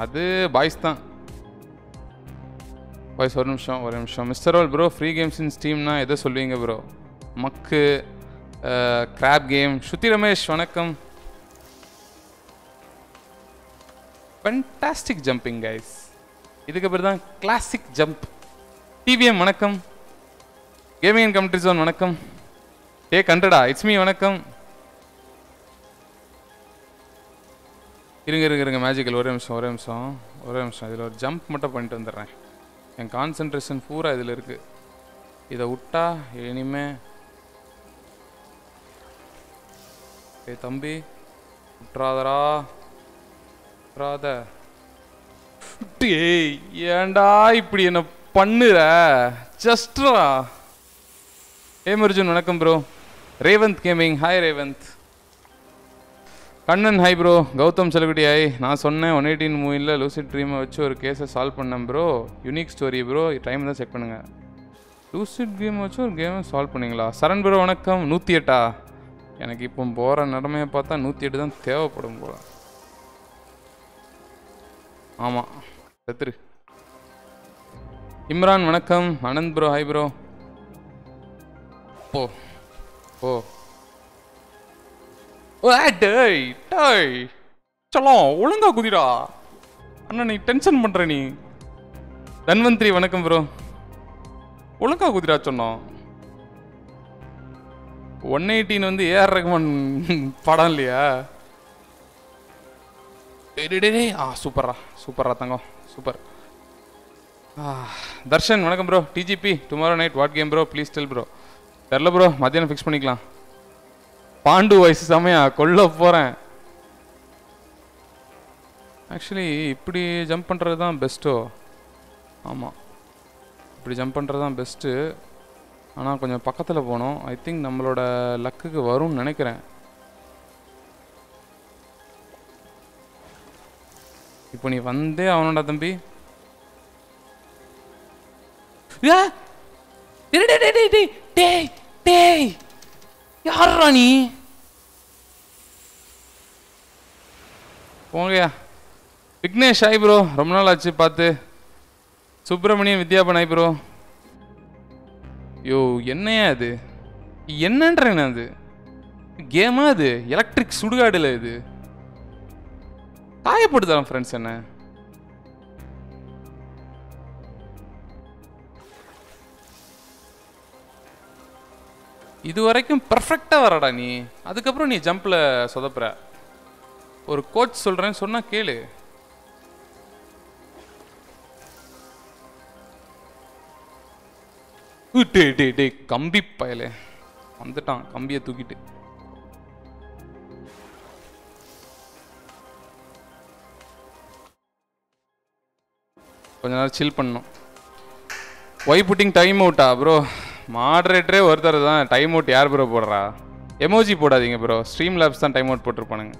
அது பாய்ஸ் தான். பாய்ஸ் ஒரு நிமிஷம் ஒரு நிமிஷம். Mister roll bro free games in ஸ்டீம்னா எதை சொல்லுவீங்க ப்ரோ மக்கு கிராப் கேம் ஸ்ருதி ரமேஷ் வணக்கம். ஃபென்டாஸ்டிக் ஜம்பிங் கைஸ் இதுக்கப்புறம் தான் கிளாசிக் ஜம்ப் டிவிஎம் வணக்கம். கேமிங் அண்ட் கமெண்ட்ரி ஜோன் வணக்கம். ஏ கண்டடா இட்ஸ் மீ வணக்கம். இருங்க இருங்க இருங்க மேஜிக்கல் ஒரே நிமிஷம் ஒரே நிமிஷம் ஒரே நிமிஷம். இதில் ஒரு ஜம்ப் மட்டும் பண்ணிட்டு வந்துடுறேன். என் கான்சென்ட்ரேஷன் பூரா இதில் இருக்குது இதை விட்டா இனிமே ஏய் தம்பி விட்றாதரா விட்றாத டேய் ஏண்டா இப்படி என்ன பண்ணுற? ஜஸ்ட்ரா ஏமர்ஜுன் வணக்கம் bro Revanth gaming hi Revanth. Kannan hi bro Gautham செலகுடி hi நான் சொன்னேன் ஒன் எயிட்டின் மூவியில் லூசிட் ட்ரீமை வச்சு ஒரு கேஸை சால்வ் பண்ணேன் bro unique story bro time தான் செக் பண்ணுங்கள் லூசிட் கேம் வச்சு ஒரு கேமை சால்வ் பண்ணிங்களா? சரண் ப்ரோ வணக்கம். நூற்றி எட்டா? எனக்கு இப்போ போகிற நிலமையை பார்த்தா நூற்றி எட்டு தான் தேவைப்படும் போல. ஆமாம் செத்துரு இம்ரான் வணக்கம். அனந்த் ப்ரோ ஹாய் ப்ரோ போ. ஓ ஓ டேய் டேய். சலம் ஒழுங்கா குதிரா அண்ணா நீ டென்ஷன் பண்ணுற நீ. தன்வந்திரி வணக்கம் ப்ரோ ஒழுங்கா குதிரா சொன்னோம். ஒன் எயிட்டீன் வந்து ஏஆர் ரகுமான் படம் இல்லையா? டேய், ஆ சூப்பர்ரா சூப்பர்ரா தங்கம். சூப்பர் தர்ஷன் வணக்கம் bro DGP tomorrow night what game bro please tell bro தெரில ப்ரோ மத்தியானம் ஃபிக்ஸ் பண்ணிக்கலாம். பாண்டு வயசு சமயா. கொல்ல போகிறேன் ஆக்சுவலி இப்படி ஜம்ப் பண்ணுறது தான் பெஸ்ட்டோ ஆமாம் இப்படி ஜம்ப் பண்ணுறது தான் பெஸ்ட்டு ஆனால் கொஞ்சம் பக்கத்தில் போகணும் ஐ திங்க் நம்மளோட லக்குக்கு வரும்னு நினைக்கிறேன். இப்போ நீ வந்தே அவனோட தம்பி. யாரா டேய், டேய், நீ? போங்கய்யா. விக்னேஷ் ஆய் ப்ரோ ரொம்ப நாள் ஆச்சு பார்த்து. சுப்பிரமணியன் வித்யாபன் ஆய் ப்ரோ யோ என்னையா அது என்னன்றேன் அது. கேமா அது? எலக்ட்ரிக் சுடுகாடுல இது? காயப்படுத்தான் ஃப்ரெண்ட்ஸ் என்ன? இது வரைக்கும் பர்ஃபெக்டாக வரடா நீ. அதுக்கப்புறம் நீ ஜம்ப்ல சொதப்புற. ஒரு கோச் சொல்றேன்னு சொன்னா கேளு. டே டேய் டே டேய் கம்பி பயலே. வந்துட்டான் கம்பியை தூக்கிட்டு. கொஞ்ச நேரம் சில் பண்ணணும். ஒய் புட்டிங் டைம் அவுட்டா ப்ரோ மாடரேட்டரே ஒருத்தர் தான் டைம் அவுட் யார் ப்ரோ போடுறா? எமோஜி போடாதீங்க ப்ரோ ஸ்ட்ரீம் லேப்ஸ் தான் டைம் அவுட் போட்டிருப்பானுங்க.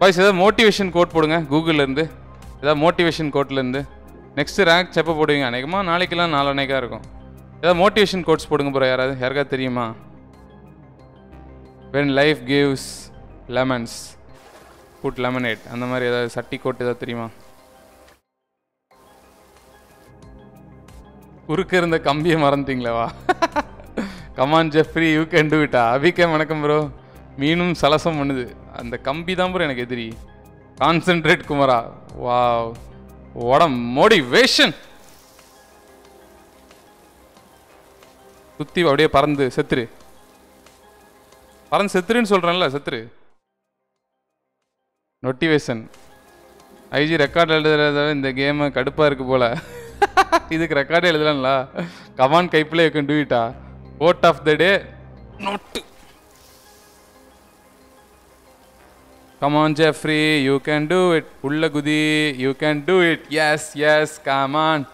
வாய்ஸ் ஏதாவது மோட்டிவேஷன் கோட் போடுங்க கூகுள்லேருந்து ஏதாவது மோட்டிவேஷன் கோட்லேருந்து நெக்ஸ்ட் ரேங்க் செப்ப போடுவீங்க? அநேகமாக நாளைக்கெல்லாம் நாலனைக்காக இருக்கும். ஏதாவது மோட்டிவேஷன் கோட்ஸ் போடுங்க ப்ரோ யாராவது. யாருக்காவது தெரியுமா? When life gives lemons put lemonade அந்த மாதிரி ஏதாவது சட்டி கோட் ஏதாவது தெரியுமா? குறுக்க இருந்த கம்பியை மறந்துட்டீங்களேவா come on Jeffrey you can do இட்டா அபிகே வணக்கம் ப்ரோ மீனும் சலசம் பண்ணுது. அந்த கம்பி தான் ப்ரோ எனக்கு எதிரி. கான்சென்ட்ரேட் குமரா. வாவ் உடம் மோடிவேஷன் சுத்தி அப்படியே பறந்து செத்துரு. பறந்து செத்துருன்னு சொல்கிறேன்ல செத்துரு. நோட்டிவேஷன் ஐஜி ரெக்கார்ட் எழுதுறத இந்த கேமை கடுப்பாக இருக்குது போல். இதுக்கு ரெக்கார்டே எழுதலாம்ல? கமான் கைப்பிளே யூ கேன் டூ இட்டா ode of the day note come on Jeffrey you can do it உள்ள குதி you can do it yes yes come on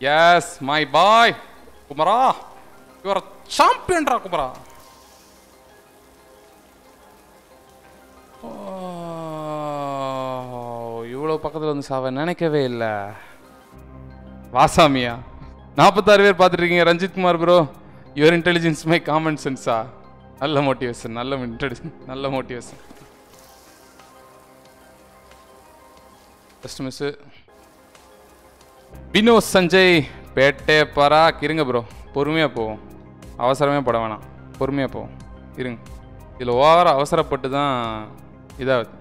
yes my boy Kumara your சாம்பியன்ரா குமரா. இவ்வளோ பக்கத்தில் வந்து சாவ நினைக்கவே இல்லை. வாசாமியா? நாற்பத்தாறு பேர் பார்த்துருக்கீங்க Ranjith Kumar bro your intelligence my common சென்ஸா நல்ல மோட்டிவேஷன் நல்ல இன்டெலிஜென்ஸ் நல்ல motivation first miss Vinoth Sanjay birthday பரா இருங்க ப்ரோ பொறுமையாக போவோம். அவசரமே பட வேணாம். பொறுமையாக போவோம். இருங்க. இதில் ஓவர அவசரப்பட்டு தான் இதாகுது.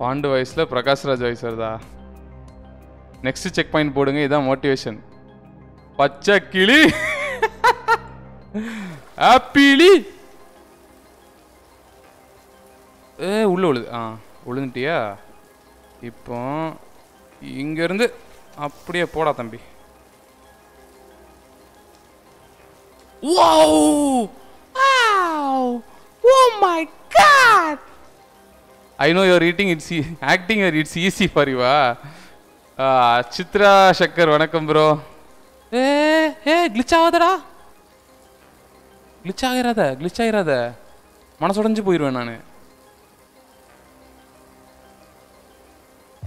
பாண்டு வயசில் பிரகாஷ்ராஜ் வாய்ஸ் வருதா? நெக்ஸ்ட் செக் பாயிண்ட் போடுங்க இதான் மோட்டிவேஷன் பச்சை கிளி. ஆப்பிளி ஏ உள்ள உழுது. ஆ உழுந்துட்டியா? இப்போ இங்கேருந்து அப்படியே போடா தம்பி. Wow! Wow! Oh my god! I know you're eating it's e- acting or it's easy for you ah. Ah, Chitra சக்கர் வணக்கம் ப்ரோ ஏ ஏ கிளிச் ஆகாதடா. கிளிச் ஆகிராத கிளிச் ஆகிராத. மனசுடைஞ்சு போயிடுவேன் நான்.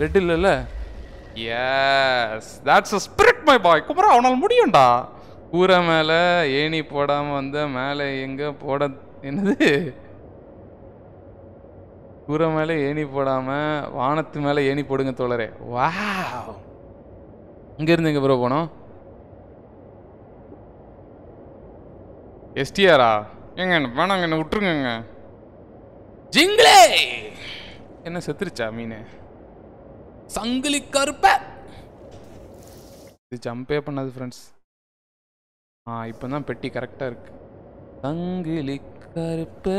ரெட் இல்லைல்ல? Yes that's a spirit my boy குமரா அவனால் முடியும்டா. கூரை மேலே ஏணி போடாமல் வந்த மேலே எங்கே போட என்னது? கூரை மேலே ஏணி போடாமல் வானத்து மேலே ஏணி போடுங்க தோழரே. வா இங்கேருந்து எங்கே ப்ரோ போனோம்? எஸ்டிஆரா ஏங்க என்ன வேணாங்க என்ன விட்டுருங்க ஜிங்களே! என்ன செத்துருச்சா மீன்? சங்கிலி கருப்ப! இது ஜம்பே பண்ணாது ஃப்ரெண்ட்ஸ் ஆ இப்போ தான் பெட்டி கரெக்டாக இருக்கு. சங்கிலி கருப்பு!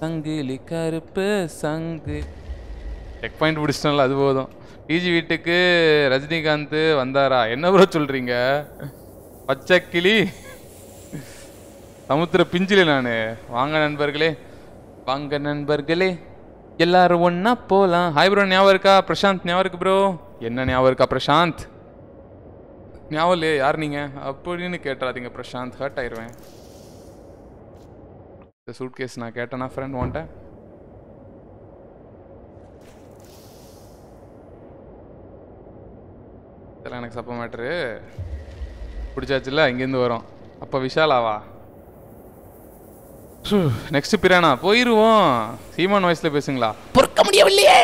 சங்கிலி கருப்பு சங்கு. செக் பாயிண்ட் பிடிச்சிட்டோம்ல அது போதும். டிஜி வீட்டுக்கு ரஜினிகாந்த் வந்தாரா? என்ன ப்ரோ சொல்றீங்க? பச்சை கிளி. சமுத்திர பிஞ்சில நான். வாங்க நண்பர்களே வாங்க நண்பர்களே. எல்லாரும் ஒன்றா போலாம். ஹாய் ப்ரோ ஞாபகம் இருக்கா? பிரசாந்த் ஞாபகம் இருக்கு ப்ரோ என்ன ஞாபகம் இருக்கா பிரசாந்த்? ஞாபகம் இல்லையே யார் நீங்க? அப்படின்னு கேட்டுறாதீங்க பிரசாந்த். ஹர்ட் ஆயிடுவேன் இந்த சூட் கேஸ் நான் கேட்டேனா ஃப்ரெண்ட் ஒன்ட்ட இதெல்லாம் எனக்கு சப்ப மேட்ரு பிடிச்சாச்சுல இங்கேருந்து வரும். அப்போ விஷாலாவா நெக்ஸ்ட் பிரானா? போயிருவோம். சீமான் வாய்ஸ்ல பேசுங்களா? பொறுக்க முடியவில்லையே!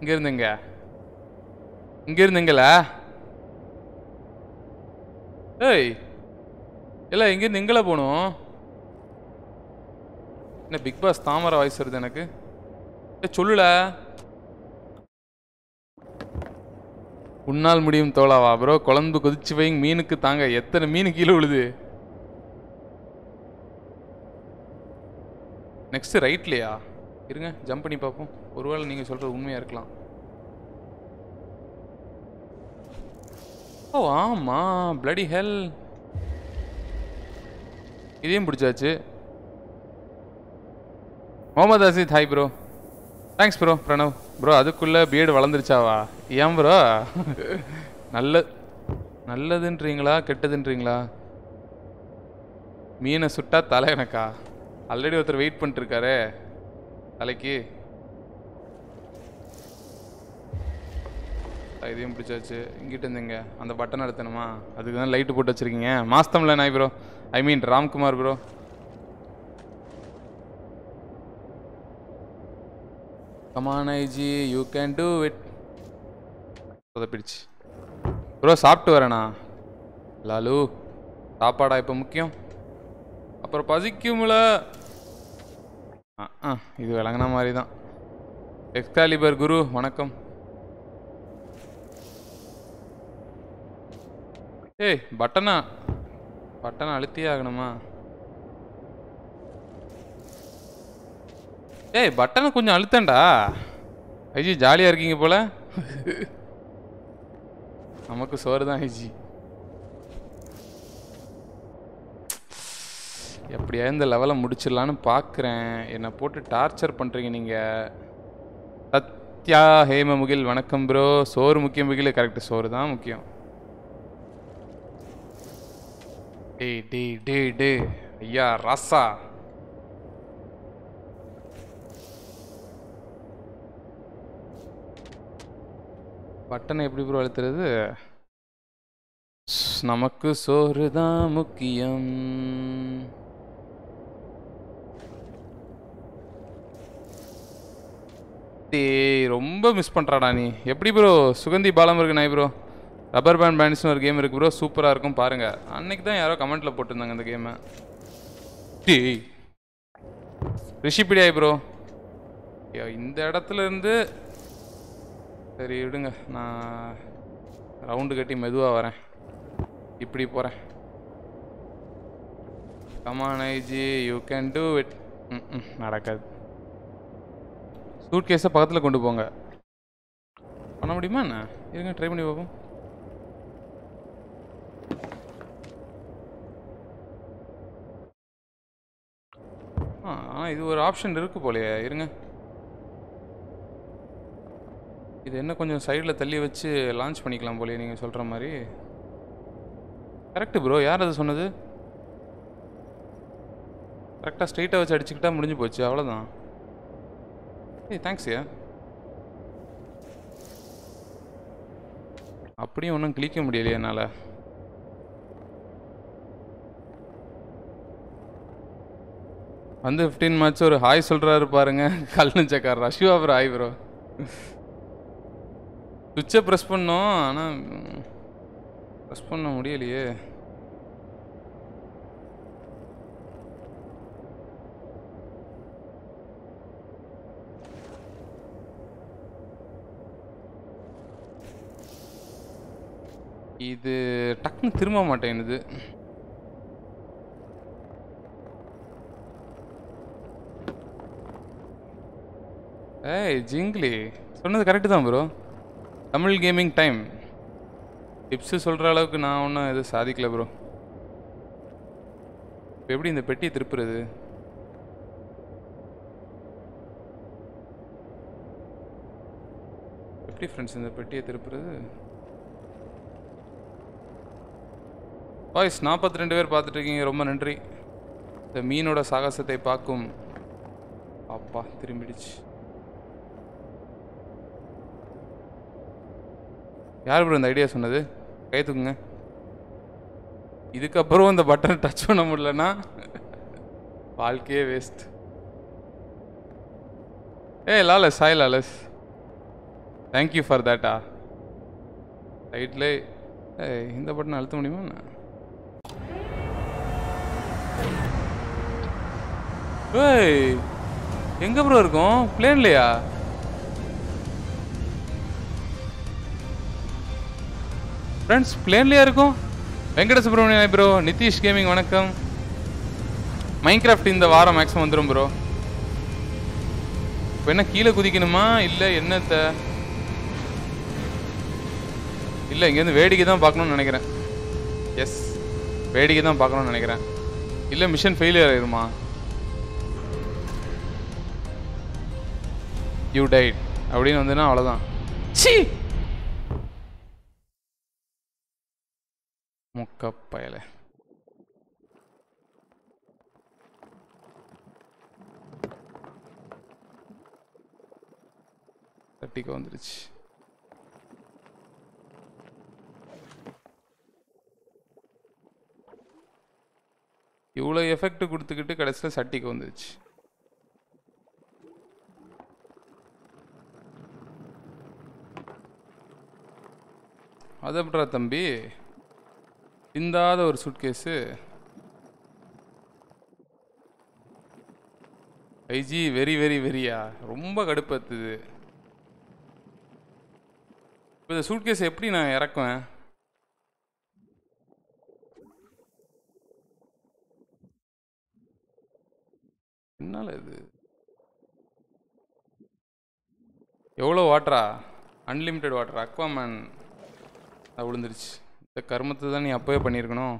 இங்க இருந்துங்க இங்க இருந்துங்கள ஏய் இல்ல இங்க இருந்து எங்கல போகணும்? என்ன பிக் பாஸ் தாமரை வாய்ஸ் வருது எனக்கு? ஏய், சொல்லுல உன்னால் முடியும் தோலாவா ப்ரோ குழம்பு கொதிச்சு வைங்க மீனுக்கு தாங்க. எத்தனை மீன் கீழே விழுது நெக்ஸ்ட் ரைட்லையா இருங்க ஜம்ப் பண்ணி பார்ப்போம். ஒருவேளை நீங்கள் சொல்கிறது உண்மையாக இருக்கலாம். ஓ ஆமாம் பிளடி ஹெல் இதையும் பிடிச்சாச்சு. Mohammed Aseeth hi bro thanks bro Pranav. Bro அதுக்குள்ளே பிஎட் வளர்ந்துருச்சாவா? ஏன் ப்ரோ நல்ல நல்லதுன்றீங்களா கெட்டதுன்றீங்களா? மீனை சுட்டா தலை எனக்கா? ஆல்ரெடி ஒருத்தர் வெயிட் பண்ணிட்டுருக்காரு. தலைக்கு. இதையும் பிடிச்சாச்சு. இங்கிட்ட இருந்துங்க. அந்த பட்டன் அழுத்தணுமா? அதுக்கு தான் லைட்டு போட்டு வச்சுருக்கீங்க. மாஸ்தம்ல நாய் bro I mean Ramkumar bro come on IG you can do it சொதப்பிடுச்சு. Bro சாப்பிட்டு வரேண்ணா லாலு சாப்பாடா இப்போ முக்கியம். அப்புறம் பசிக்கும்ல. ஆ ஆ இது விளங்குன மாதிரி தான் எக்ஸ்காலிபர் குரு வணக்கம். ஏய் பட்டனா? பட்டனை அழுத்தியே ஆகணுமா? ஏய் பட்டனை கொஞ்சம் அழுத்தண்டா ஐஜி ஜாலியாக இருக்கீங்க போல. நமக்கு சோறு தான் ஐஜி. எப்படியா இந்த லெவலை முடிச்சிடலான்னு பார்க்குறேன் என்னை போட்டு டார்ச்சர் பண்ணுறீங்க நீங்கள் சத்யா ஹேம முகில் வணக்கம் ப்ரோ சோறு முக்கியம் முகில். கரெக்டு சோறு தான் முக்கியம். டேய் டேய் டேய் டே ஐயா ராசா. பட்டனை எப்படி ப்ரோ அழுத்துறது? நமக்கு சோறு தான் முக்கியம். டேய் ரொம்ப மிஸ் பண்ணுறாடா நீ. எப்படி ப்ரோ சுகந்தி பாலம் இருக்கு நாய் ப்ரோ ரப்பர் பேண்ட் பேண்ட்ஸ்னு ஒரு கேம் இருக்கு ப்ரோ சூப்பராக இருக்கும் பாருங்க. அன்னைக்கு தான் யாரோ கமெண்ட்டில் போட்டிருந்தாங்க அந்த கேமை டேய். ரிஷிபிடியாய் ப்ரோ இந்த இடத்துல இருந்து சரி விடுங்க. நான் ரவுண்டு கட்டி மெதுவாக வரேன். இப்படி போகிறேன் come on IG you can do it hmm நடக்காது. சூட் கேஸை பக்கத்தில் கொண்டு போங்க. பண்ண முடியுமா என்ன? இருங்க ட்ரை பண்ணி பார்ப்போம். ஆ இது ஒரு ஆப்ஷன் இருக்குது போலையே. இருங்க. இது என்ன கொஞ்சம் சைடில் தள்ளி வச்சு லான்ச் பண்ணிக்கலாம் போலயே நீங்கள் சொல்கிற மாதிரி. கரெக்டு ப்ரோ யார் அது சொன்னது? கரெக்டாக ஸ்ட்ரெயிட்டாக வச்சு அடிச்சுக்கிட்டா முடிஞ்சு போச்சு. அவ்வளோதான் ஏய் தேங்க்ஸ்யா அப்படியும் ஒன்றும் கிளிக்க முடியலையே என்னால். வந்து ஃபிஃப்டீன் மார்ச் ஒரு ஹாய் சொல்கிறாரு பாருங்க. கல்னு சக்கார் ரஷ்யா ப்ரோ ஹாய் ப்ரோ சுவிட்சை ப்ரெஸ் பண்ணோம் ஆனால் ப்ரெஸ் பண்ண முடியலையே. இது டக்குன்னு திரும்ப மாட்டேங்குது. ஏய் ஜிங்கிலி சொன்னது கரெக்டு தான் bro Tamil gaming time tips சொல்கிற அளவுக்கு நான் ஒன்றும் எதுவும் சாதிக்கல ப்ரோ இப்போ எப்படி இந்த பெட்டியை திருப்புறது? எப்படி ஃப்ரெண்ட்ஸ் இந்த பெட்டியை திருப்புறது? வாய்ஸ் நாற்பத்தி ரெண்டு பேர் பார்த்துட்ருக்கீங்க ரொம்ப நன்றி. இந்த மீனோட சாகசத்தை பார்க்கும். அப்பா திரும்பிடுச்சு. யார் ப்ரோ இந்த ஐடியா சொன்னது? கை தூக்குங்க. இதுக்கப்புறம் இந்த பட்டனை டச் பண்ண முடியலன்னா வாழ்க்கையே வேஸ்ட் ஏய் லாலஸ் ஹாய் லாலஸ். தேங்க்யூ ஃபார் தேட்டா ரைட்ல ஏய் இந்த பட்டன் அழுத்த முடியுமா என்ன? ஏய் ப்ரோ இருக்கும்? பிளேன்லையா ஃப்ரெண்ட்ஸ் பிளேன்லேயே இருக்கும். வெங்கட சுப்ரமணியன் ப்ரோ நிதிஷ் கேமிங் வணக்கம். மைன்கிராஃப்ட் இந்த வாரம் மேக்ஸிமம் வந்துடும் ப்ரோ இப்போ என்ன கீழே குதிக்கணுமா? இல்லை என்னத்த? இல்லை இங்கேருந்து வேடிக்கை தான் பார்க்கணும்னு நினைக்கிறேன். எஸ் வேடிக்கை தான் பார்க்கணும்னு நினைக்கிறேன். இல்லை மிஷன் ஃபெயிலியர் ஆயிருமா? யூ டைட் அப்படின்னு வந்துன்னா அவ்வளோதான் சி தட்டிக்க வந்துருச்சு. இவ்வளோ எஃபெக்ட் கொடுத்துக்கிட்டு கடைசியில் சட்டிக்கு வந்துருச்சு. அது எப்படா தம்பி இந்தாத ஒரு சுட்கேஸு ஐஜி வெரி வெரி வெரியா? ரொம்ப கடுப்பத்துது. இப்போ இந்த சூட்கேஸ் எப்படி நான் இறக்குவேன்? என்னால இது? எவ்வளோ வாட்டரா அன்லிமிட்டெட் வாட்டர் அக்வாமேன் அது விழுந்துருச்சு. இந்த கர்மத்தை தான் நீ அப்போவே பண்ணியிருக்கணும்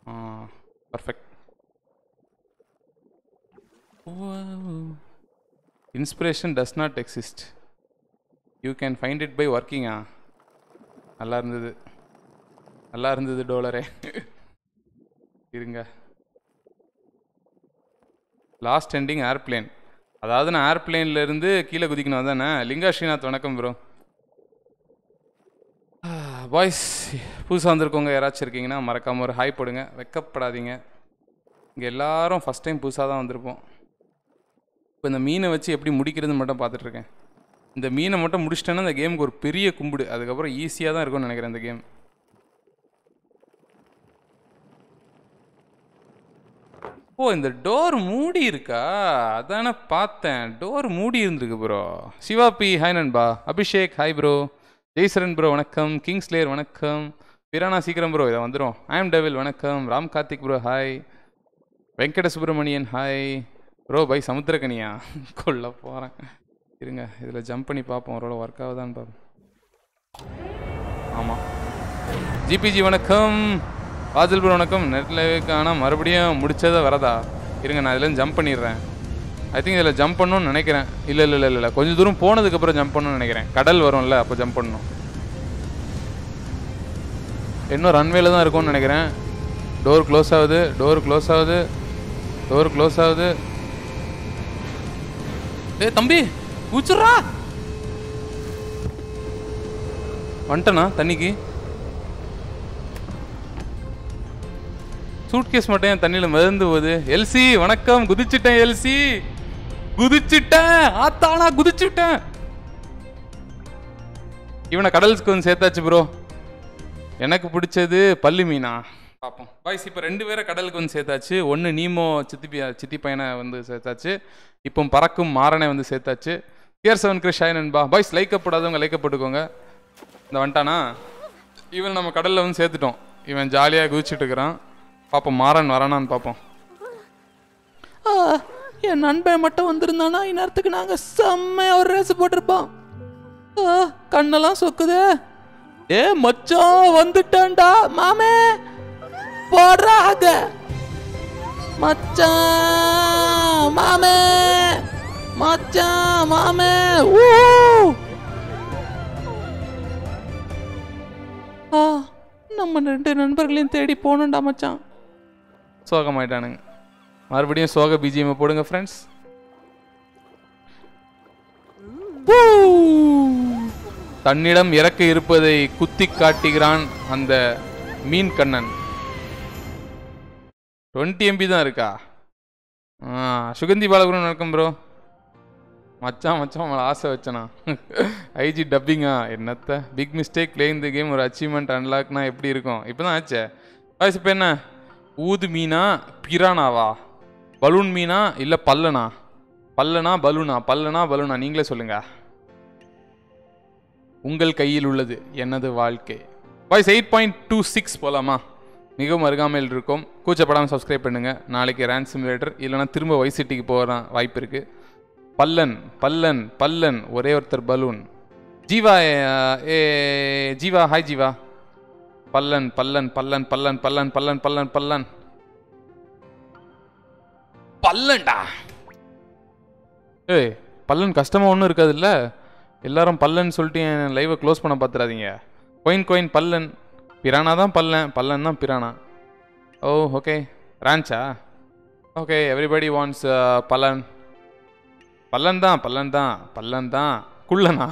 ஆ perfect inspiration does not exist you can find it by ஒர்க்கிங்கா நல்லா இருந்தது. நல்லா இருந்தது டோலரே. இருங்க. லாஸ்ட் எண்டிங் ஏர்பிளேன் அதாவது நான் ஏர்பிளேன்லேருந்து கீழே குதிக்கணும் தானே லிங்கா ஸ்ரீநாத் வணக்கம் ப்ரோ பாய்ஸ் புதுசாக வந்திருக்கவங்க யாராச்சும் இருக்கீங்கன்னா மறக்காம ஒரு ஹாய் போடுங்க. வெக்கப்படாதீங்க. இங்கே எல்லாரும் ஃபஸ்ட் டைம் புதுசாக தான் வந்திருப்போம். இப்போ இந்த மீனை வச்சு எப்படி முடிக்கிறதுன்னு மட்டும் பார்த்துட்ருக்கேன் இந்த மீனை மட்டும் முடிச்சிட்டேன்னா இந்த கேமுக்கு ஒரு பெரிய கும்பிடு. அதுக்கப்புறம் ஈஸியாக தான் இருக்கும்னு நினைக்கிறேன் இந்த கேம் ஓ இந்த டோர் மூடி இருக்கா? அதானே பார்த்தேன். டோர் மூடி இருந்திருக்கு ப்ரோ சிவாபி ஹாய் நண்பா. Abhishek hi bro Jaisaran bro வணக்கம். கிங்ஸ்லேயர் வணக்கம். பிரானா சீக்கிரம் ப்ரோ இதை வந்துடும் ஐம் டெவில் வணக்கம். Ram Karthik bro hi Venkata Subramanian hi bro bye சமுத்திரக்கனியா? கொள்ள போகிறேன் இருங்க இதில் ஜம்ப் பண்ணி பார்ப்போம். ஒரு ஒர்க் ஆகுதான்னு பார்ப்போம் ஆமாம் ஜிபிஜி வணக்கம். வாஜல் ப்ரோ வணக்கம். நெட்டில் மறுபடியும் முடிச்சதை வரதா? இருங்க நான் இதுலேருந்து ஜம்ப் பண்ணிடுறேன். ஐ திங்க் இதில் ஜம்ப் பண்ணணும்னு நினைக்கிறேன். இல்லை இல்லை இல்லை இல்லை கொஞ்சம் தூரம் போனதுக்கப்புறம் ஜம்ப் பண்ணணும்னு நினைக்கிறேன். கடல் வரும்ல அப்போ ஜம்ப் பண்ணணும். இன்னும் ரன்வேல தான் இருக்கும்னு நினைக்கிறேன். டோர் க்ளோஸ் ஆகுது டோர் க்ளோஸ் ஆகுது டோர் க்ளோஸ் ஆகுது. ஏ தம்பி கூச்சுரா வந்துட்டேண்ணா தண்ணிக்கு? சூட்கேஸ் மட்டும் என் தண்ணியில் மருந்து போகுது. எல்சி வணக்கம் குதிச்சிட்டேன் எல்சி. குதிச்சிட்டேன். ஆத்தானா குதிச்சுட்டேன். இவனை கடலுக்கு வந்து சேர்த்தாச்சு ப்ரோ எனக்கு பிடிச்சது பல்லு மீனா. பார்ப்போம் பாய்ஸ் இப்போ ரெண்டு பேரை கடலுக்கு வந்து சேர்த்தாச்சு. ஒன்று நீமோ சித்தி சித்தி பையனை வந்து சேர்த்தாச்சு. இப்போ பறக்கும் மாறனை வந்து சேர்த்தாச்சு. கியர் செவன் கிரிஷ் ஹாய் நண்பா பாய்ஸ் லைக்கப்படாதவங்க போடாதவங்க போட்டுக்கோங்க. இந்த வந்துட்டானா? இவன் நம்ம கடலில் வந்து சேர்த்துட்டோம். இவன் ஜாலியாக குதிச்சுட்டு இருக்கிறான். பார்ப்போம் மாறன் வரானான்னு பார்ப்போம் என் நண்பன் மட்டும் வந்திருந்தானா? இந்நேரத்துக்கு நாங்க செம்மையா ஒரு ரேஸ் போட்டிருப்போம். ஆ, கண்ணெல்லாம் சொக்குதே. ஏ மச்சான் வந்துட்டேன்டா. மாமே போடுறாங்க மச்சான் மாமே மச்சான் மாமே. ஊ. ஆ நம்ம ரெண்டு நண்பர்களையும் தேடி போகணும்டா மச்சான். சோகமாயிட்டானுங்க. மறுபடியும் சோக பிஜிஎம் போடுங்க ஃப்ரெண்ட்ஸ் தன்னிடம் இறக்க இருப்பதை குத்தி காட்டுகிறான் அந்த மீன் கண்ணன் டுவெண்ட்டி எம்பி தான் இருக்கா? சுகந்தி பாலகுரு வணக்கம் ப்ரோ மச்சான் மச்சான் உங்களை ஆசை வச்சனா? ஐஜி டப்பிங்கா என்னத்த? Big mistake playing the game ஒரு அச்சீவ்மெண்ட் அன்லாக்னா எப்படி இருக்கும்? இப்போ தான் ஆச்சே இப்போ என்ன? ஊது மீனா பிரானாவா? பலூன் மீனா இல்லை பல்லனா? பல்லனா பலூனா? பல்லனா பலூனா? நீங்களே சொல்லுங்க. உங்கள் கையில் உள்ளது எனது வாழ்க்கை. Boys eight point two six போலாமா? மிகவும் அருகாமையில் இருக்கும். கூச்சப்படாமல் சப்ஸ்கிரைப் பண்ணுங்க. நாளைக்கு ரேன் சிமுலேட்டர் இல்லைனா திரும்ப வைசிட்டிக்கு போகிற வாய்ப்பு இருக்குது பல்லன் பல்லன் பல்லன் ஒரே ஒருத்தர் பலூன். ஜீவா ஏ- ஏ ஜீவா ஹாய் ஜீவா. பல்லன் பல்லன் பல்லன் பல்லன் பல்லன் பல்லன் பல்லன் பல்லன். பல்லன்டா ஏய் பல்லன் கஷ்டமாக ஒன்றும் இருக்காதுல்ல? எல்லாரும் பல்லன் சொல்லிட்டு என் லைவை க்ளோஸ் பண்ண பார்த்துறாதீங்க கோயின் கோயின் பல்லன். பிரானா தான் பல்லன். பல்லன் தான் பிரானா. ஓ ஓகே ரான்ச்சா ஓகே எவ்ரிபடி வாண்ட்ஸ் பல்லன். பல்லன் தான் பல்லன் தான் பல்லன் தான். குள்ளனா?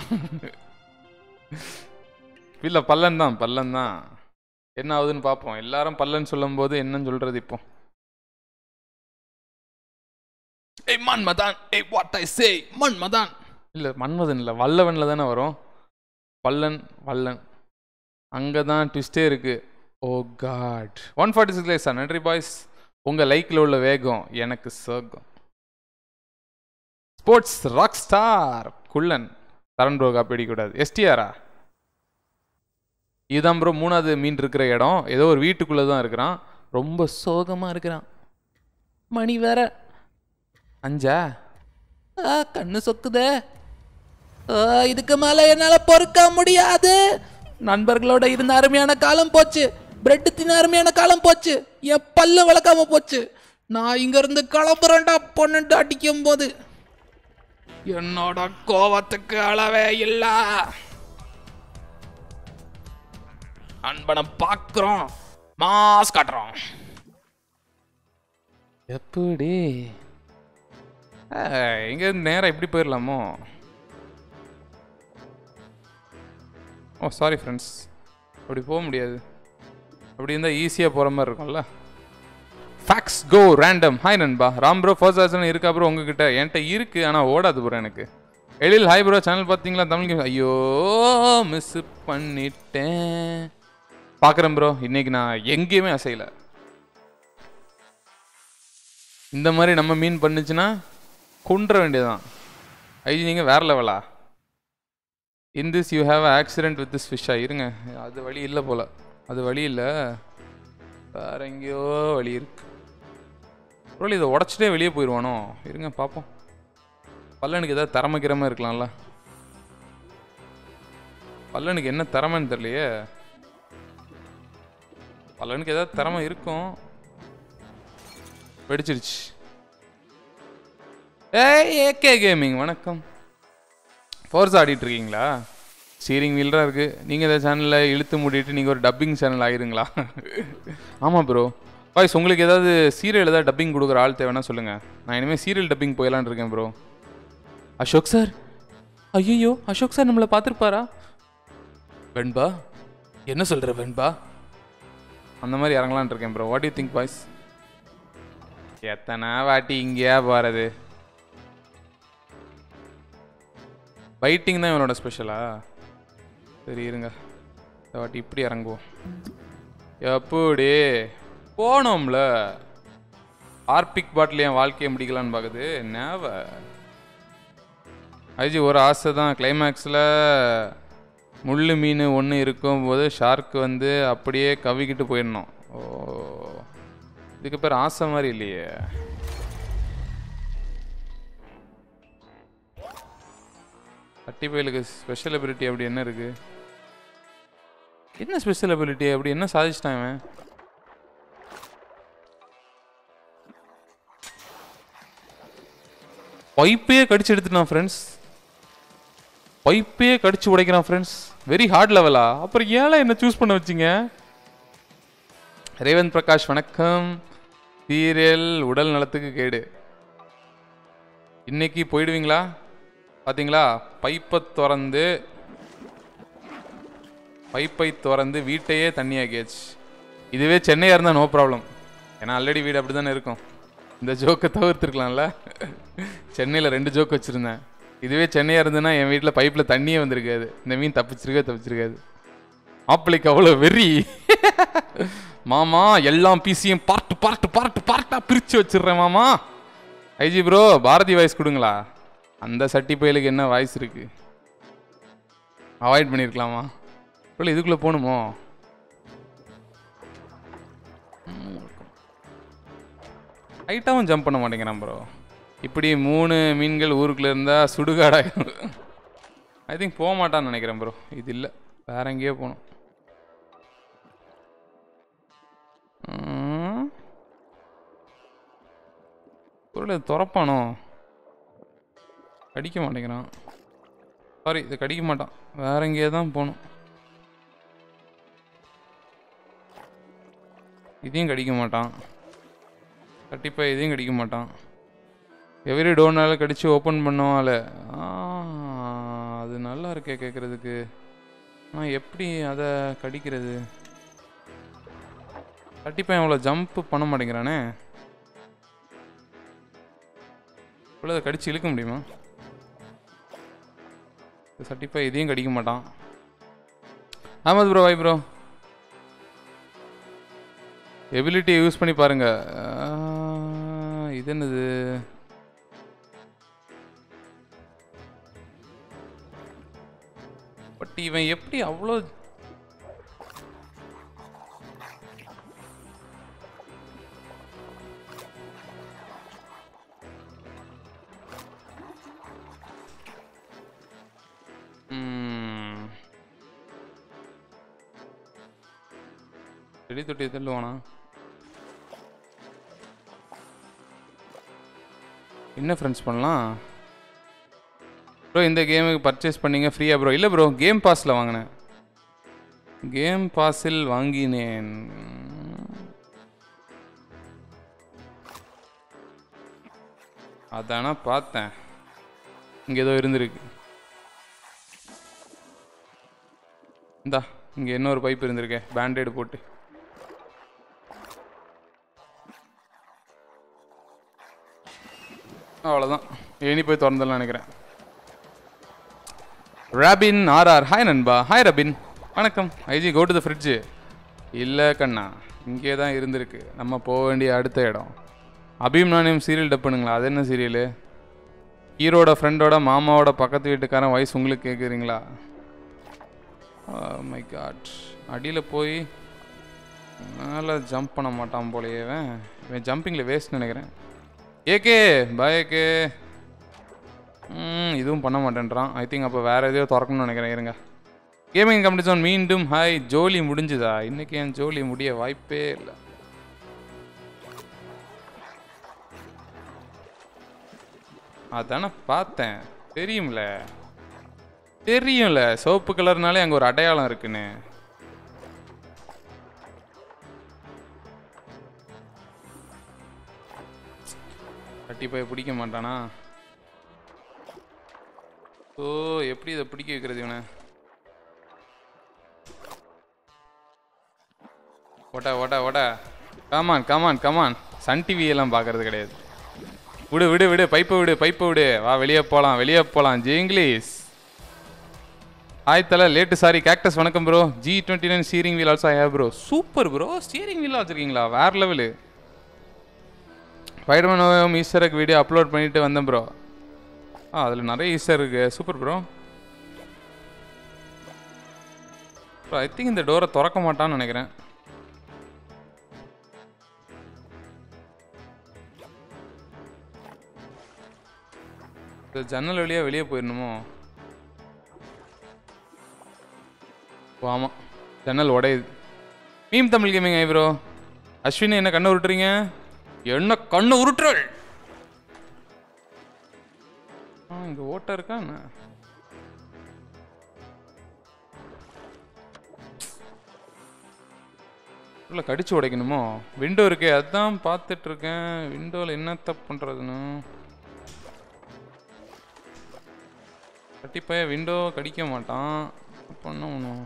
இல்லை பல்லன் தான் பல்லன் தான். என்ன ஆகுதுன்னு பார்ப்போம் எல்லாரும் பல்லன் சொல்லும்போது என்னன்னு சொல்கிறது இப்போ? ஏய் மன்மதான் ஏய் வாட் ஐ சே மன்மதான் இல்லை மன்மதன் இல்லை வல்லவனில் தானே வரும். பல்லன் வல்லன். அங்கே தான் ட்விஸ்டே இருக்குது oh god one forty six லைக்ஸா நன்றி பாய்ஸ் உங்கள் லைக்கில் உள்ள வேகம் எனக்கு சோகம். ஸ்போர்ட்ஸ் ராக் ஸ்டார் குள்ளன். தரன் ப்ரோ காப்பி அடிக்கக்கூடாது. எஸ்டிஆரா இதுதான் ப்ரோ மூணாவது மீன் இருக்கிற இடம். ஏதோ ஒரு வீட்டுக்குள்ளே தான் இருக்கிறான். ரொம்ப சோகமாக இருக்கிறான். மணி வேற. அஞ்சா? ஆ, கண்ணு சொக்குதே. இதுக்கு மேல என்னால பொறுக்க முடியாது. நண்பர்களோட இருந்த அருமையான காலம் போச்சு. பிரெட் தின்ன அருமையான காலம் போச்சு. என் பல்லு விளக்காம போச்சு. நான் இங்க இருந்து கிளம்புறேன்டா பொண்ணுட்டு அடிக்கும் போது என்னோட கோவத்துக்கு அளவே இல்ல. அன்பனை பார்க்குறோம் மாஸ் காட்டுறோம். எப்படி இங்கேருந்து நேராக இப்படி போயிடலாமோ ஓ சாரி ஃப்ரெண்ட்ஸ் அப்படி போக முடியாது. அப்படி இருந்தால் ஈஸியாக போகிற மாதிரி இருக்கும்ல. ஃபேக்ஸ் கோ ரேண்டம் ஹாய் நண்பா. ராம் ப்ரோ ஃபர்ஸ்ட் ஆசன் இருக்கா ப்ரோ உங்ககிட்ட? என்கிட்ட இருக்குது ஆனால் ஓடாது ப்ரோ எனக்கு. எழில் ஹாய் ப்ரோ சேனல் பார்த்தீங்களா தமிழ் கேம் ஐயோ மிஸ் பண்ணிட்டேன். பார்க்குறேன் ப்ரோ இன்னைக்கு நான் எங்கேயுமே அசையலை. இந்த மாதிரி நம்ம மீன் பண்ணுச்சுன்னா கொன்ற வேண்டியதான் ஐயோ நீங்கள் வேற லெவலா in this you have accident with this ஃபிஷ்ஷா இருங்க. அது வழி இல்லை போல். அது வழி இல்லை. வேற எங்கேயோ வழி இருக்கு. ரோல் இதை உடச்சிட்டே வெளியே போயிடுவானோ இருங்க பார்ப்போம் பல்லனுக்கு ஏதாவது திறமை கிரம இருக்கலாம்ல. பல்லனுக்கு என்ன திறமைன்னு தெரியலையே. பல்லனுக்கு ஏதாவது திறமை இருக்கும். வெடிச்சிருச்சு. ஏய் ஏகே கேமிங் வணக்கம். ஃபோர்ஸ் ஆடிட்டு இருக்கீங்களா? ஸ்டீரிங் வீல் தான் இருக்குது நீங்கள் இந்த சேனலில் இழுத்து மூடிட்டு நீங்கள் ஒரு டப்பிங் சேனல் ஆயிருங்களா? ஆமாம் ப்ரோ வாய்ஸ் உங்களுக்கு ஏதாவது சீரியல் ஏதாவது டப்பிங் கொடுக்குற ஆள் தேவைன்னா சொல்லுங்கள் நான் இனிமேல் சீரியல் டப்பிங் போயிடலான்னு இருக்கேன் ப்ரோ அசோக் சார் ஐயோ அசோக் சார் நம்மளை பார்த்துருப்பாரா? வெண்பா? என்ன சொல்கிற வெண்பா? அந்த மாதிரி இறங்கலான்னு இருக்கேன் bro what you think boys எத்தனை வாட்டி இங்கேயா போகிறது பைட்டிங் தான் இவனோட ஸ்பெஷலா சரி இருங்க. இந்த வாட்டி இப்படி இறங்குவோம். எப்படி? போனோம்ல. ஆர்பிக் பாட்டில் என் வாழ்க்கையை முடிக்கலான்னு பார்க்குது நேவ ஐஜி ஒரு ஆசை தான். கிளைமேக்ஸில் முள் மீன் ஒன்று இருக்கும்போது ஷார்க் வந்து அப்படியே கவிக்கிட்டு போயிடணும். ஓ. இதுக்கு பேர் ஆசை மாதிரி இல்லையே. அட்டி பயலுக்கு ஸ்பெஷல் எபிலிட்டி அப்படி என்ன இருக்கு? என்ன ஸ்பெஷல் எபிலிட்டி அப்படி என்ன சாதிச்சிட்டான் இவன்? பைப்பையே கடிச்சு எடுத்துட்டான் ஃப்ரெண்ட்ஸ் பைப்பையே கடிச்சு உடைக்கிறான் ஃப்ரெண்ட்ஸ் வெரி ஹார்ட் லெவலா அப்புறம் ஏழை என்ன சூஸ் பண்ண வச்சீங்க? ரேவந்த் பிரகாஷ் வணக்கம். சீரியல் உடல் நலத்துக்கு கேடு. இன்னைக்கு போயிடுவீங்களா? பார்த்தீங்களா பைப்பை திறந்து பைப்பை திறந்து வீட்டையே தண்ணியாக்கியாச்சு இதுவே சென்னையாக இருந்தால் நோ ப்ராப்ளம் ஏன்னா ஆல்ரெடி வீடு அப்படி தானே இருக்கும். இந்த ஜோக்கை தவிர்த்துருக்கலாம்ல. சென்னையில் ரெண்டு ஜோக் வச்சுருந்தேன். இதுவே சென்னையாக இருந்ததுன்னா என் வீட்டில் பைப்பில் தண்ணியே வந்திருக்காது. இந்த மீன் தப்பிச்சிருக்கே தப்பிச்சிருக்காது. மாப்பிள்ளைக்கு அவ்வளோ வெறி. மாமா எல்லாம் பீஸையும் பார்ட்டு பார்ட்டு பார்ட்டு பார்ட்டாக பிரித்து வச்சிடுறேன் மாமா. ஐஜி ப்ரோ பாரதி வாய்ஸ் கொடுங்களா? அந்த சட்டி பயலுக்கு என்ன வாய்ஸ் இருக்கு? அவாய்ட் பண்ணியிருக்கலாமா இல்லை இதுக்குள்ளே போகணுமோ? ஹைட்டாகவும் ஜம்ப் பண்ண மாட்டேங்கிறான் ப்ரோ இப்படி மூணு மீன்கள் ஊருக்குள்ளே இருந்தால் சுடுகாடாக ஐ திங்க் போக மாட்டான்னு நினைக்கிறேன் ப்ரோ இது இல்லை. வேற எங்கேயோ போகணும். பொருள் இது திறப்பானோ? கடிக்க மாட்டேங்கிறான் சாரி இது கடிக்க மாட்டான் வேற எங்கேயே தான் போகணும். இதையும் கடிக்க மாட்டான் கட்டிப்பா இதையும் கடிக்க மாட்டான் எவ்ரி டோர்னால கடித்து ஓப்பன் பண்ணுவாள் அது நல்லா இருக்கே கேட்குறதுக்கு நான் எப்படி அதை கடிக்கிறது? கட்டிப்பா அவ்வளோ ஜம்ப் பண்ண மாட்டேங்கிறானே. இவ்வளோ அதை கடிச்சு இழுக்க முடியுமா? சட்டிப்பா இதையும் கடிக்க மாட்டான். ஆமாம் ப்ரோ வை ப்ரோ எபிலிட்டியை யூஸ் பண்ணி பாருங்க. இது என்னது? பட் இவன் எப்படி அவ்வளோ ம். செடி தொட்டி தள்ளுவானா என்ன ஃப்ரெண்ட்ஸ் பண்ணலாம்? ப்ரோ இந்த கேமுக்கு பர்ச்சேஸ் பண்ணீங்க ஃப்ரீயா ப்ரோ இல்லை ப்ரோ கேம் பாஸில் வாங்கினேன். கேம் பாஸில் வாங்கினேன். அதானா பார்த்தேன். இங்கே ஏதோ இருந்திருக்கு. இந்தா இங்கே இன்னொரு பைப் இருந்திருக்கே பேண்டேடு போட்டு. அவ்வளோதான் இனி போய் திறந்துடலாம் நினைக்கிறேன். ராபின் ஆர்ஆர் ஹாய் நண்பா. ஹாய் ரபின் வணக்கம். IG go to the fridge இல்லை கண்ணா. இங்கே தான் இருந்திருக்கு. நம்ம போக வேண்டிய அடுத்த இடம். அபீம் நானியம் சீரியல் டப்புனுங்களா அது என்ன சீரியலு ஹீரோட ஃப்ரெண்டோட மாமாவோட பக்கத்து வீட்டுக்காரன் வயசு உங்களுக்கு கேட்குறீங்களா Oh மை காட் அடியில் போய் மேலே ஜம்ப் பண்ண மாட்டான் போலையேவன் இவன். ஜம்பிங்கில் வேஸ்ட் நினைக்கிறேன். ஏகே பாய் இதுவும் பண்ண மாட்டேன்றான். ஐ திங்க் அப்போ வேறு எதையோ திறக்கணும்னு நினைக்கிறேன் இருங்க. கேமிங் கம்பெனிசன் மீண்டும் ஹாய் ஜோலி முடிஞ்சுதா? இன்றைக்கி என் ஜோலி முடிய வாய்ப்பே இல்லை. அதானே பார்த்தேன். தெரியும்ல. தெரியும்ல சிவப்பு கலர்னாலே அங்கே ஒரு அடையாளம் இருக்குன்னு. கட்டி போய் பிடிக்க மாட்டானா? ஓ எப்படி இதை பிடிக்க வைக்கிறது இவனை? ஓட்டா ஓட்டா ஓட்டா come on come on come on Sun TV எல்லாம் பார்க்கறது கிடையாது. விடு விடு விடு. பைப்பை விடு பைப்பை விடு. வா வெளியே போகலாம் வெளியே போகலாம் ஜி இங்கிலீஷ் ஹாய் தல லேட்டு சாரி கேக்டஸ் வணக்கம் bro G twenty nine steering wheel also have bro super bro steering wheel வச்சுருக்கீங்களா? வேறு லெவலு ஸ்பைடர்மேன் ஓவியம் ஈஸ்டருக்கு வீடியோ அப்லோட் பண்ணிட்டு வந்தேன் ப்ரோ ஆ அதில் நிறைய ஈஸ்டர் இருக்கு. சூப்பர் ப்ரோ ஐ திங்க் இந்த டோரை திறக்க மாட்டான்னு நினைக்கிறேன். இந்த ஜன்னல் வழியாக வெளியே போயிடணுமோ? ஓ ஆமாம் ஜன்னல் உடையுது. Meme Tamil gaming eyebrow bro Ashwini என்ன கண்ணை உருட்டுறீங்க? என்ன கண்ணை உருட்டுறல் ஆ இங்கே ஓட்டை இருக்கா என்ன? உள்ள கடிச்சு உடைக்கணுமோ? விண்டோ இருக்கே அதான் பார்த்துட்டு இருக்கேன். விண்டோவில் தப்பு பண்ணுறதுன்னு கட்டிப்பைய விண்டோ கடிக்க மாட்டான். பண்ணணும்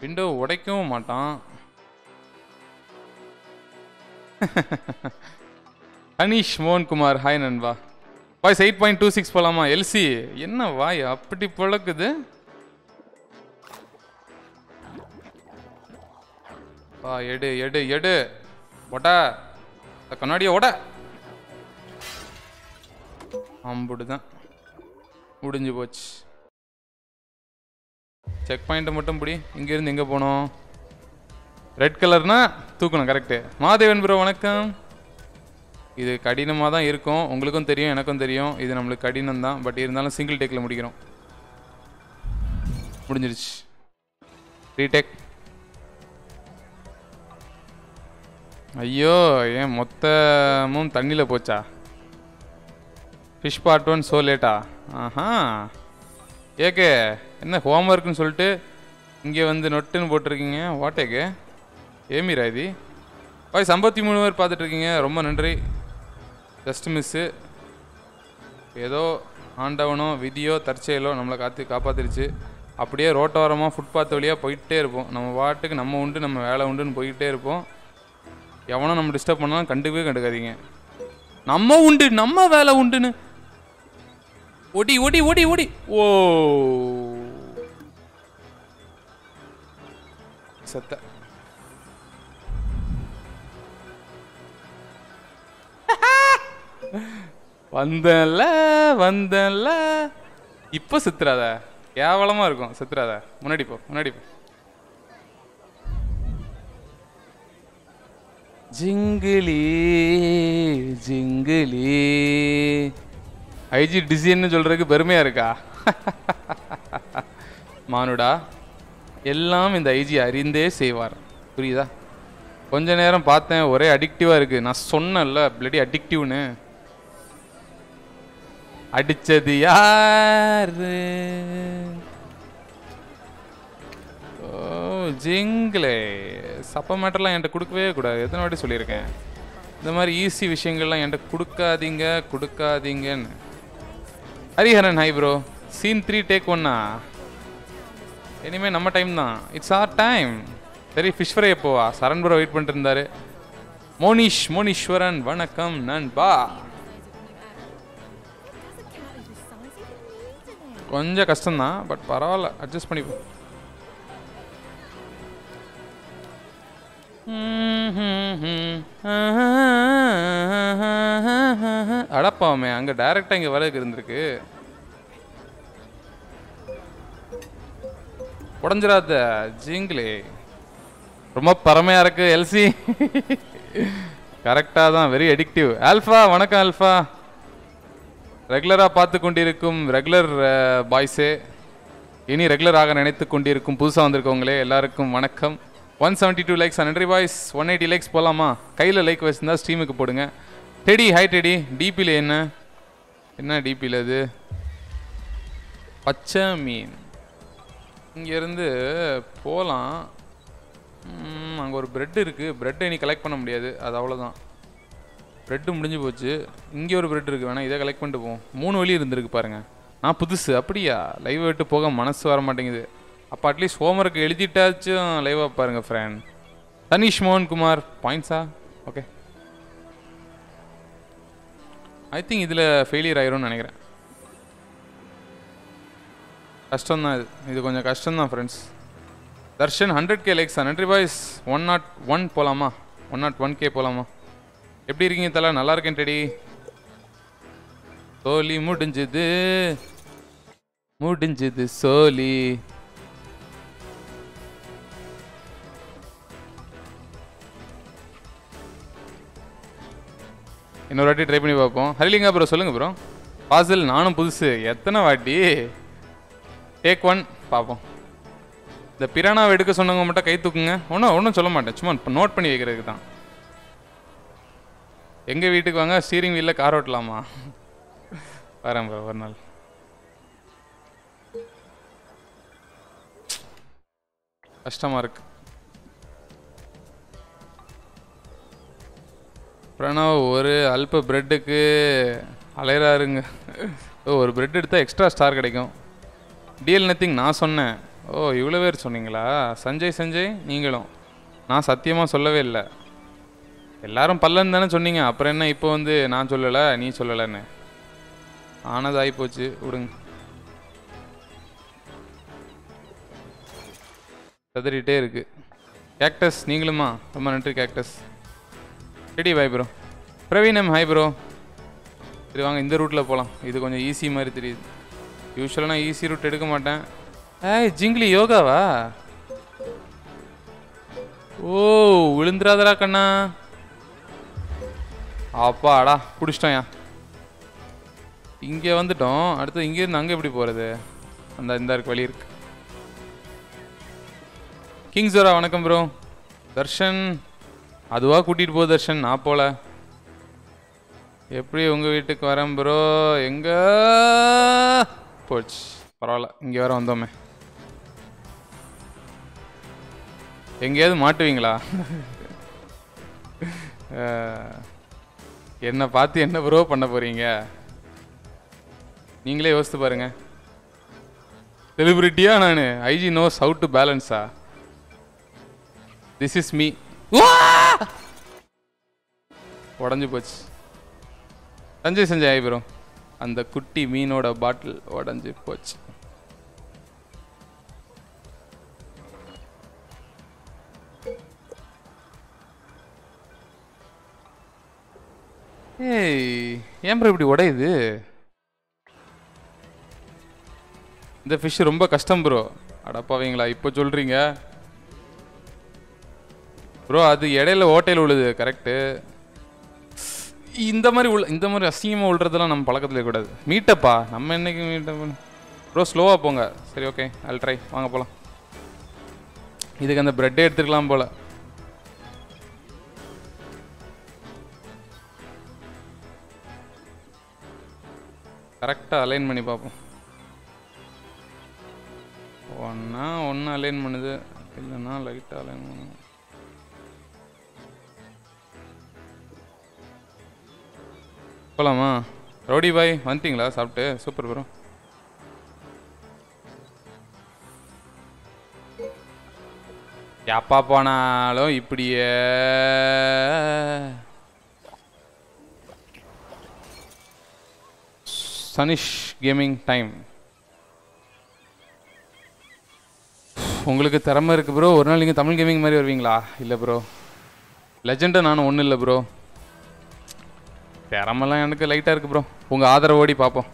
விண்டோ உடைக்கவும் மாட்டான். அனீஷ் மோகன்குமார் ஹாய் நண்பா. Boys eight point two six போகலாமா எல்சி என்ன வாய் அப்படி பிழக்குது? வா எடு எடு எடு. ஒட கண்ணாடியை ஒட. அம்புடுதான். முடிஞ்சு போச்சு. செக் பாயிண்ட்டை மட்டும் பிடி. இங்கேருந்து எங்கே போனோம்? ரெட் கலர்னா தூக்கணும் கரெக்டு மாதேவன் ப்ரோ வணக்கம். இது கடினமாக தான் இருக்கும். உங்களுக்கும் தெரியும் எனக்கும் தெரியும். இது நம்மளுக்கு கடினம் தான் பட் இருந்தாலும் சிங்கிள் டேக்கில் முடிக்கிறோம். முடிஞ்சிருச்சு. ரீடேக் ஐயோ ஏன் மொத்தமும் தண்ணியில் போச்சா? ஃபிஷ் பார்ட் ஒன் சோ லேட்டா ஆஹா. ஏகே என்ன ஹோம்ஒர்க்குன்னு சொல்லிட்டு இங்கே வந்து நொட்டுன்னு போட்டிருக்கீங்க? வாட்டேக்கு ஏமி ராதி பாய் ஐம்பத்தி மூணு பேர் பார்த்துட்ருக்கீங்க. ரொம்ப நன்றி. ஜஸ்ட் மிஸ்ஸு ஏதோ ஆண்டவனோ விதியோ தற்செயலோ நம்மளை காத்து காப்பாற்றிருச்சு அப்படியே ரோட்டோரமாக ஃபுட்பாத் வழியாக போயிட்டே இருப்போம். நம்ம பாட்டுக்கு நம்ம உண்டு நம்ம வேலை உண்டுன்னு போயிட்டே இருப்போம். எவனோ நம்ம டிஸ்டர்ப் பண்ணாலும் கண்டுக்கவே கண்டுக்காதீங்க. நம்ம உண்டு நம்ம வேலை உண்டுன்னு. ஓடி ஓடி ஓடி ஓடி ஓ. செத்த. வந்தேன்ல வந்தேன்ல இப்போ சுத்துறாத. கேவலமா இருக்கும் சுத்துறாத. முன்னாடி போ முன்னாடி போ. ஜிங்கிலி ஜிங்கிலி ஐஜி டிசைன்னு சொல்றதுக்கு பெருமையா இருக்கா? மானுடா. எல்லாம் இந்த ஐஜி அறிந்தே செய்வார். புரியுதா? கொஞ்ச நேரம் பார்த்தேன் ஒரே அடிக்டிவாக இருக்குது நான் சொன்னேன்ல பிளடி அடிக்டிவ்னு அடிச்சது யாரு? ஓ ஜிங்களே. சப்ப மேட்டர்லாம் என்கிட்ட கொடுக்கவே கூடாது. எத்தனை வாட்டி சொல்லியிருக்கேன்? இந்த மாதிரி ஈஸி விஷயங்கள்லாம் என்கிட்ட கொடுக்காதீங்க கொடுக்காதீங்கன்னு. Hariharan hi bro scene three take ஒன்னா இனிமேல் நம்ம டைம் தான். இட்ஸ் ஆர் டைம் சரி ஃபிஷ் ஃப்ரை எப்போவா சரண் ப்ரோ வெயிட் பண்ணிட்டு இருந்தாரு மோனிஷ் மோனீஸ்வரன் வணக்கம் நண்பா. கொஞ்சம் கஷ்டம்தான் பட் பரவாயில்ல. அட்ஜஸ்ட் பண்ணிப்போம் அடப்பாமே அங்கே டைரக்டா இங்கே வரதுக்கு இருந்திருக்கு. உடஞ்சிடாத ஜீங்களே. ரொம்ப பறமையாக இருக்கு எல்சி. கரெக்டாக தான் வெரி அடிக்டிவ் ஆல்ஃபா வணக்கம் ஆல்ஃபா. ரெகுலராக பார்த்து கொண்டிருக்கும் ரெகுலர் பாய்ஸே. இனி ரெகுலராக நினைத்து கொண்டிருக்கும் புதுசாக வந்திருக்கவங்களே எல்லாருக்கும் வணக்கம். ஒன் செவன்ட்டி டூ லைக்ஸ் நன்றி பாய்ஸ் ஒன் எயிட்டி லைக்ஸ் போகலாமா கையில் லைக் வச்சுருந்தா ஸ்ட்ரீமுக்கு போடுங்க. Teddy hi Teddy. டிபியில் என்ன? என்ன டிபியில் அது? பச்சை மீன். இங்கேருந்து போகலாம். அங்கே ஒரு பிரெட் இருக்குது பிரெட்டை இனி கலெக்ட் பண்ண முடியாது. அது அவ்வளோதான் பிரெட்டு முடிஞ்சு போச்சு. இங்கே ஒரு பிரெட் இருக்குது வேணால் இதை கலெக்ட் பண்ணிட்டு போவோம். மூணு வழி இருந்திருக்கு பாருங்கள் நான் புதுசு. அப்படியா? லைவ் விட்டு போக மனசு வர மாட்டேங்குது. அப்போ அட்லீஸ்ட் ஹோம்ஒர்க் எழுதிட்டாச்சும் லைவாக பாருங்கள் ஃப்ரெண்ட் தனிஷ் மோகன் குமார் பாயிண்ட்ஸா ஓகே ஐ திங்க் இதில் ஃபெயிலியர் ஆயிரும்னு நினைக்கிறேன். கஷ்டம் தான் இது. இது கொஞ்சம் கஷ்டம் தான் ஃப்ரெண்ட்ஸ் தர்ஷன் ஹண்ட்ரட் கே லைக்ஸா நன்றி பாய்ஸ் ஒன் நாட் ஒன் போகலாமா ஒன் நாட் ஒன் கே போகலாமா எப்படி இருக்கீங்க தலை? நல்லா இருக்கேன் டெடி. சோலி முடிஞ்சது. முடிஞ்சது சோலி இன்னொரு வாட்டி ட்ரை பண்ணி பார்ப்போம். ஹரிலிங்கா ப்ரோ சொல்லுங்க ப்ரோ பாசல் நானும் புதுசு. எத்தனை வாட்டி? டேக் ஒன் பார்ப்போம் இந்த பிரானாவை எடுக்க சொன்னவங்க மட்டும் கை தூக்குங்க. ஒன்றும் ஒன்றும் சொல்ல மாட்டேன். சும்மா இப்போ நோட் பண்ணி வைக்கிறதுக்கு தான். எங்கள் வீட்டுக்கு வாங்க? ஸ்டீரிங் வீலில் கார் ஓட்டலாமா? வரேன் ஒரு நாள். கஷ்டமாக இருக்கு. பிரணவ் ஒரு அல்ப பிரெட்டுக்கு அலையிறாருங்க. ஓ ஒரு பிரெட் எடுத்தால் எக்ஸ்ட்ரா ஸ்டார் கிடைக்கும். டிஎல் நத்திங் நான் சொன்னேன். ஓ இவ்வளோ பேர் சொன்னீங்களா? சஞ்சய் சஞ்சய் நீங்களும். நான் சத்தியமாக சொல்லவே இல்லை. எல்லாரும் பல்லன்னு தானே சொன்னீங்க. அப்புறம் என்ன இப்போ வந்து நான் சொல்லலை நீ சொல்லலைன்னு? ஆனது ஆகிப்போச்சு விடுங்க. சதறிட்டே இருக்கு. கேக்டஸ் நீங்களுமா? ரொம்ப நன்றி கேக்டஸ் ரெடி பாய் ப்ரோ பிரவீனம் ஹாய் ப்ரோ சரி வாங்க இந்த ரூட்டில் போகலாம் இது கொஞ்சம் ஈஸி மாதிரி தெரியுது. யூஸ்வலாக நான் ஈஸி ரூட் எடுக்க மாட்டேன். ஏய் ஜிங்லி யோகாவா? ஓ விழுந்துராதடா கண்ணா. அப்பாடா பிடிச்சிட்டோம்யா இங்கே வந்துட்டோம். அடுத்து இங்கேருந்து அங்கே எப்படி போகிறது அந்த இந்த இருக்கு வழி இருக்கு. கிங் ஜோரா வணக்கம் ப்ரோ தர்ஷன் அதுவாக கூட்டிகிட்டு போ தர்ஷன் நான் போல. எப்படி உங்கள் வீட்டுக்கு வரேன் ப்ரோ எங்கே? போச்சு. பரவாயில்ல இங்கே வர வந்தோமே. எங்கேயாவது மாட்டுவீங்களா? என்னை பார்த்து என்ன ப்ரோ பண்ண போகிறீங்க நீங்களே யோசித்து பாருங்க. செலிபிரிட்டியா நான்? ஐஜி நோஸ் ஹவு டு பேலன்ஸா திஸ் இஸ் மீ உடஞ்சு போச்சு. சஞ்சய் சஞ்சய் ஆகி அந்த குட்டி மீனோட பாட்டில் உடஞ்சி போச்சு. ஏய் ஏன் ப்ரோ இப்படி உடையுது? இந்த ஃபிஷ் ரொம்ப கஷ்டம் ப்ரோ அடப்பாவீங்களா இப்போ சொல்றீங்க? ப்ரோ அது இடையில ஓட்டையில் உள்ளது கரெக்டு இந்த மாதிரி உள்ள இந்த மாதிரி அசிங்கமாக உள்றதெல்லாம் நம்ம பழக்கத்தில் கூடாது. மீட்டப்பா நம்ம என்னைக்கு மீட்டப் ப்ரோ ஸ்லோவாக போங்க. சரி ஓகே அல் ட்ரை வாங்க போகலாம் இதுக்கு அந்த ப்ரெட்டே எடுத்துக்கலாம் போல். கரெக்டாக அலைன் பண்ணி பார்ப்போம். ஒன்றா ஒன்று அலைன் பண்ணுது. இல்லைன்னா லைட்டாக அலைன் பண்ணுவோம் போகலாமா ரவுடி பாய் வந்துட்டீங்களா சாப்பிட்டு சூப்பர் ப்ரோ எப்பா போனாலும் இப்படியே. சனிஷ் கேமிங் டைம் உங்களுக்கு திறமை இருக்கு ப்ரோ ஒரு நாள் நீங்கள் தமிழ் கேமிங் மாதிரி வருவீங்களா? இல்லை ப்ரோ லெஜெண்டை நானும் ஒன்றும் இல்லை ப்ரோ திறமெல்லாம் எனக்கு லைட்டாக இருக்குது ப்ரோ உங்கள் ஆதரவோடி பார்ப்போம்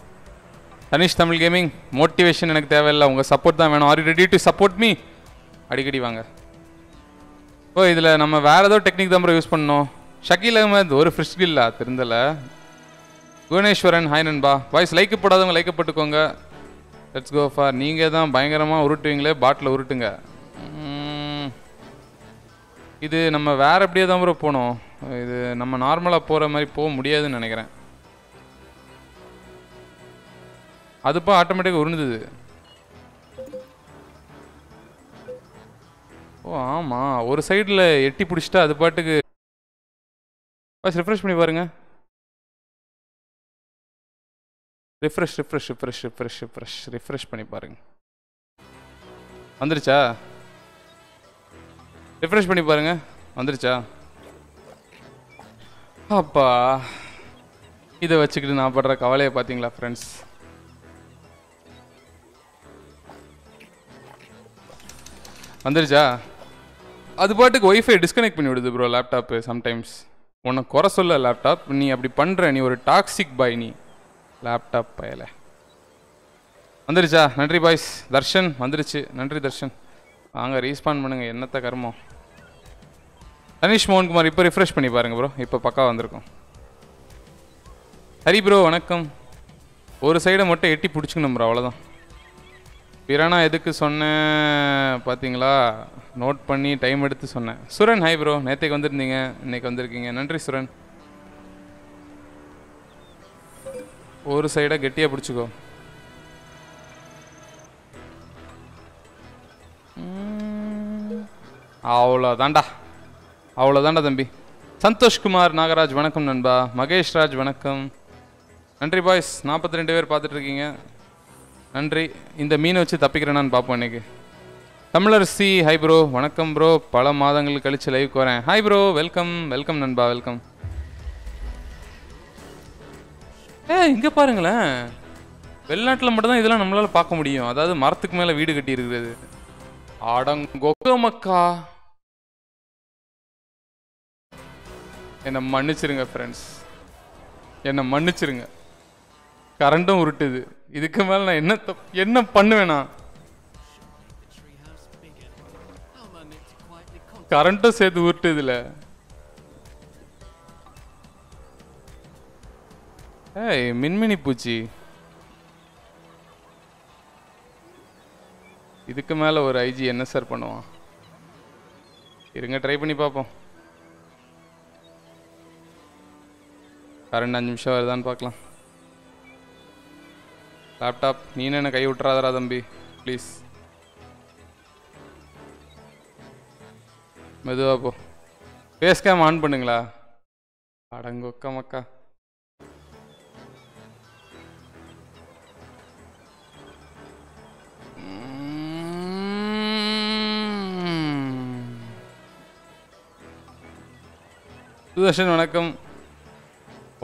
தனிஷ் தமிழ் கேமிங் மோட்டிவேஷன் எனக்கு தேவையில்லை. உங்கள் சப்போர்ட் தான் வேணும். Are ready to support me அடிக்கடி வாங்க. ஓ இதில் நம்ம வேறு ஏதோ டெக்னிக் தான் ப்ரோ யூஸ் பண்ணோம் ஷக்கீல் அகமது ஒரு ஃப்ரிஷ் இல்லா திருந்தலை. புவனேஸ்வரன் ஹாய் நண்பா. வாய்ஸ் லைக் போடாதவங்க லைக் போட்டுக்கோங்க. லெட்ஸ் கோ ஃபார் நீங்கள் தான் பயங்கரமாக உருட்டுவீங்களே பாட்டில் உருட்டுங்க. இது நம்ம வேறு எப்படியே தான் ப்ரோ போனோம். இது நம்ம நார்மலாக போகிற மாதிரி போக முடியாதுன்னு நினைக்கிறேன். அதுப்போ ஆட்டோமேட்டிக்காக உருந்துது ஓ ஆமாம் ஒரு சைடில் எட்டி பிடிச்சிட்டா அது பாட்டுக்கு ஃபஸ்ட் ரிஃப்ரெஷ் பண்ணி பாருங்க. Refresh refresh refresh refresh refresh refresh பண்ணி பாருங்க. வந்துருச்சா? ரிஃப்ரெஷ் பண்ணி பாருங்க. வந்துருச்சா? அப்பா இதை வச்சுக்கிட்டு நான் படுற கவலையை பார்த்தீங்களா ஃப்ரெண்ட்ஸ் வந்துருச்சா? அது பாட்டுக்கு ஒய்ஃபை டிஸ்கனெக்ட் பண்ணி விடுது ப்ரோ லேப்டாப்பு சம்டைம்ஸ் உன்னை குறை சொல்ல லேப்டாப் நீ அப்படி பண்ணுற நீ ஒரு டாக்ஸிக் பாய் நீ. லேப்டாப் பயல. வந்துருச்சா? நன்றி பாய்ஸ் தர்ஷன் வந்துருச்சு. நன்றி தர்ஷன். வாங்க ரீஸ்பாண்ட் பண்ணுங்கள் என்னத்த கர்மம்? தனிஷ் மோகன்குமார் இப்போ ரிஃப்ரெஷ் பண்ணி பாருங்க ப்ரோ இப்போ பக்கா வந்திருக்கும். ஹரி ப்ரோ வணக்கம். ஒரு சைடை மட்டும் எட்டி பிடிச்சிக்கணும் ப்ரோ அவ்வளோதான் பிரானா எதுக்கு சொன்னேன் பார்த்தீங்களா நோட் பண்ணி டைம் எடுத்து சொன்னேன் சுரன் ஹாய் ப்ரோ நேற்றுக்கு வந்திருந்தீங்க. இன்னைக்கு வந்திருக்கீங்க. நன்றி சுரன். ஒரு சைடாக கெட்டியாக பிடிச்சிக்கோ. அவ்வளோதான்டா அவ்வளோதான்டா தம்பி. சந்தோஷ்குமார் நாகராஜ் வணக்கம் நண்பா. மகேஷ் ராஜ் வணக்கம். நன்றி பாய்ஸ் நாற்பத்தி ரெண்டு பேர் பார்த்துட்ருக்கீங்க. நன்றி. இந்த மீனை வச்சு தப்பிக்கிறேனான்னு பார்ப்போம் இன்னைக்கு. தமிழரசி ஹை ப்ரோ வணக்கம் ப்ரோ பல மாதங்கள் கழிச்சு லைவுக்கு வரேன். ஹாய் ப்ரோ வெல்கம் வெல்கம் நண்பா. வெல்கம் ஏ இங்கே பாருங்களேன். வெளிநாட்டில் மட்டும்தான் இதெல்லாம் நம்மளால் பார்க்க முடியும். அதாவது மரத்துக்கு மேலே வீடு கட்டி இருக்கிறது அடங்கொக்க என்னை மன்னிச்சிருங்க ஃப்ரெண்ட்ஸ் என்னை மன்னிச்சிருங்க. கரண்ட்டும் உருட்டுது. இதுக்கு மேலே நான் என்ன தப்- என்ன பண்ணுவேனா? கரண்ட்டும் சேர்த்து உருட்டுதுல. ஏய் மின்மினி பூச்சி. இதுக்கு மேலே ஒரு ஐஜி என்ன சார் பண்ணுவான்? இருங்க ட்ரை பண்ணி பார்ப்போம் கரண்ட் அஞ்சு நிமிஷம் வருதான்னு பார்க்கலாம். லேப்டாப் நீனே என்ன கை விட்டுறாதரா தம்பி. ப்ளீஸ் மெதுவா போ. ஃபேஸ் கேம் ஆன் பண்ணுங்களா? அடங்கொக்க மக்கா. சுதர்ஷன் வணக்கம்.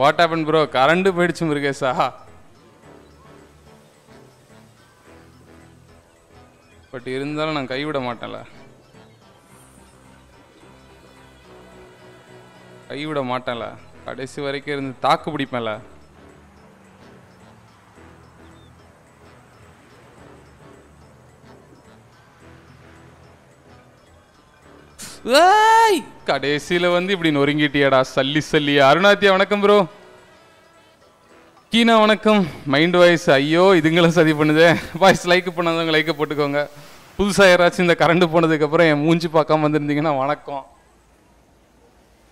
வாட் ஆப்பன் ப்ரோ கரண்ட் போயிடுச்சு முருகேஷா. பட் இருந்தாலும் நான் கைவிட மாட்டேன்ல. கைவிட மாட்டேன்ல. கடைசி வரைக்கும் இருந்து தாக்கு பிடிப்பேன்ல. ஆ கடைசியில் வந்து இப்படி நொறுங்கிட்டியாடா. சல்லி சல்லி. அருணாத்தியா வணக்கம் ப்ரோ கீனா வணக்கம். Mind voice. ஐயோ இதுங்களும் சதி பண்ணுதே. வாய்ஸ் லைக் பண்ணாதவங்க லைக்கை போட்டுக்கோங்க. புதுசாக யாராச்சும் இந்த கரண்ட் போனதுக்கப்புறம் என் மூஞ்சி பார்க்காம வந்திருந்தீங்கன்னா வணக்கம்.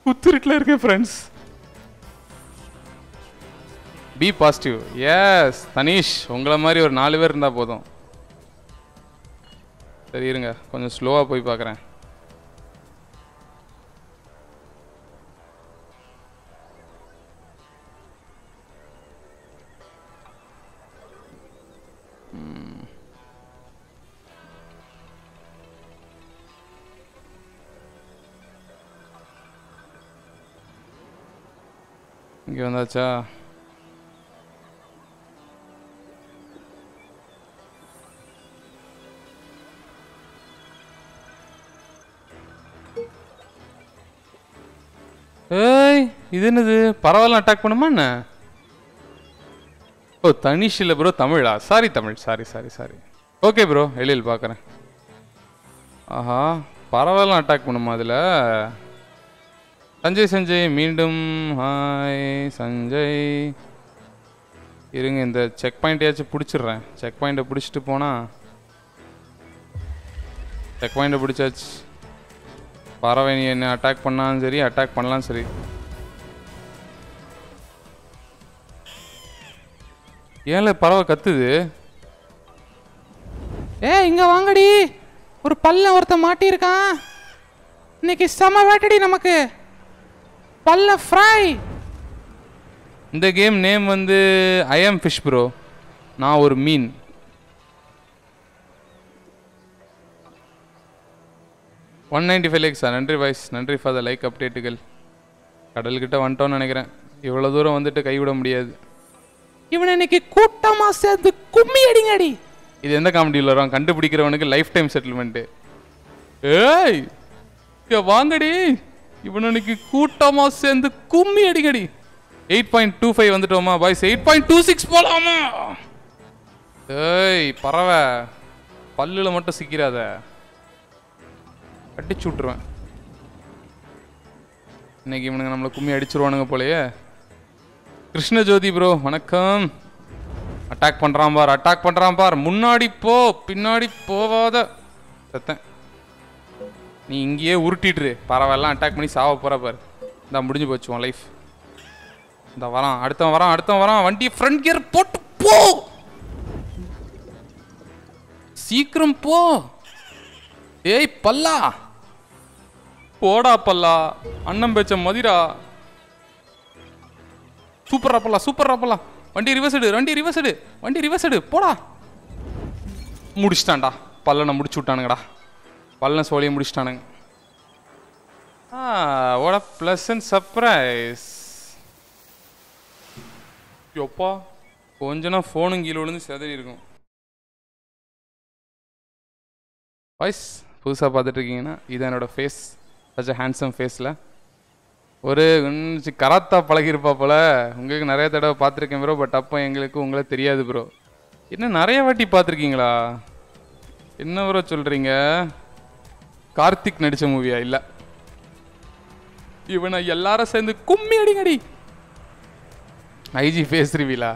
குத்துருட்டில் இருக்கேன் friends B positive S Tanish உங்களை மாதிரி ஒரு நாலு பேர் இருந்தால் போதும். சரி இருங்க. கொஞ்சம் ஸ்லோவாக போய் பார்க்குறேன். இங்கே வந்தாச்சா? ஏய் இது என்னது? பரவாயில்ல அட்டாக் பண்ணுமா என்ன? ஓ தனிஷ் இல்லை ப்ரோ தமிழா? Sorry Tamil. Sorry sorry sorry okay bro Ezhil பார்க்குறேன். ஆஹா பரவாயில்ல அட்டாக் பண்ணுமா அதில்? சஞ்சய் சஞ்சய் மீண்டும் ஹாய் சஞ்சய். இருங்க இந்த செக் பாயிண்ட்டையாச்சும் பிடிச்சிடுறேன். செக் பாயிண்ட்டை பிடிச்சிட்டு போனால் செக் பாயிண்ட்டை பிடிச்சாச்சு. பறவை நீ என்ன அட்டாக் பண்ணாலும் சரி அட்டாக் பண்ணலாம் சரி. ஏன்ல பறவை கத்துது? ஏ இங்க வாங்கடி. ஒரு பல்ல ஒருத்த மாட்டியிருக்கான். இன்னைக்கு செம வேட்டடி நமக்கு. பல்ல ஃப்ரை இந்த கேம் நேம் வந்து ஐ ஆம் ஃபிஷ் ப்ரோ நான் ஒரு மீன். ஒன் நைன்டி ஃபைவ் லேக்ஸா நன்றி வாய்ஸ் நன்றி ஃபார் த லைக் அப்டேட்டுகள் கடல்கிட்ட வந்துட்டோம்னு நினைக்கிறேன். இவ்வளோ தூரம் வந்துட்டு கைவிட முடியாது. இவனை இன்னைக்கு கூட்டமா சேர்ந்து கும்மி அடிங்கடி. இது எந்த காமெடியில் வரும் கண்டுபிடிக்கிறவனுக்கு லைஃப் டைம் செட்டில்மெண்ட்டு ஏய் வாங்கடி. இவனுக்கு கூட்டமா சேர்ந்து கும்மி அடிக்கடி. Eight point two five வந்துட்டோமா boys eight point two six போலாமா? ஏய் பறவை. பல்லுல மட்டும் சிக்கிறாத அடிச்சு விட்டுருவேன். இன்னைக்கு இவனுங்க நம்மளை கும்மி அடிச்சிருவானுங்க போலயே. கிருஷ்ண ஜோதி ப்ரோ வணக்கம். அட்டாக் பண்ணுறான் பார் அட்டாக் பண்ணுறான் பார். முன்னாடி போ பின்னாடி போவாத செத்தேன் நீ இங்கேயே உருட்டிட்டுரு பறவைலாம் அட்டாக் பண்ணி சாவ போற இந்த முடிஞ்சு போச்சு உன் லைஃப் இந்த வரான். அடுத்தவன் வரான் அடுத்தவன் வரான். வண்டியை ஃப்ரண்ட் கியர் போட்டு போ! சீக்கிரம் போ! ஏய் பல்லா! போடா பல்லா. அண்ணன் பேச்ச மதிரா சூப்பர் பல்லா சூப்பர் பல்லா. வண்டி ரிவர்ஸ் எடு வண்டி ரிவர்ஸ் எடு. வண்டி ரிவர்ஸ் எடு. போடா. முடிச்சிட்டான்டா. பல்லனை முடிச்சு விட்டானுங்கடா. பல்லன் சோழியை முடிச்சிட்டானுங்க. ஆ ஓட a pleasant surprise. யோப்பா கொஞ்ச நேரம் ஃபோனும் கீழே விழுந்து செதறி இருக்கும். வாய்ஸ் புதுசாக பார்த்துட்ருக்கீங்கன்னா இது என்னோட ஃபேஸ் சச் ஹேண்ட்ஸம் ஃபேஸில் ஒரு கராத்தா பழகிருப்பா போல். உங்களுக்கு நிறைய தடவை பார்த்துருக்கேன் ப்ரோ பட் அப்போ எங்களுக்கு உங்களை தெரியாது ப்ரோ என்ன நிறைய வாட்டி பார்த்துருக்கீங்களா? என்ன ப்ரோ சொல்கிறீங்க கார்த்திக் நடித்த மூவியா இல்லை? இவனை எல்லாரும் சேர்ந்து கும்மி அடிங்கடி. ஐஜி ஃபேஸ் ரிவீலா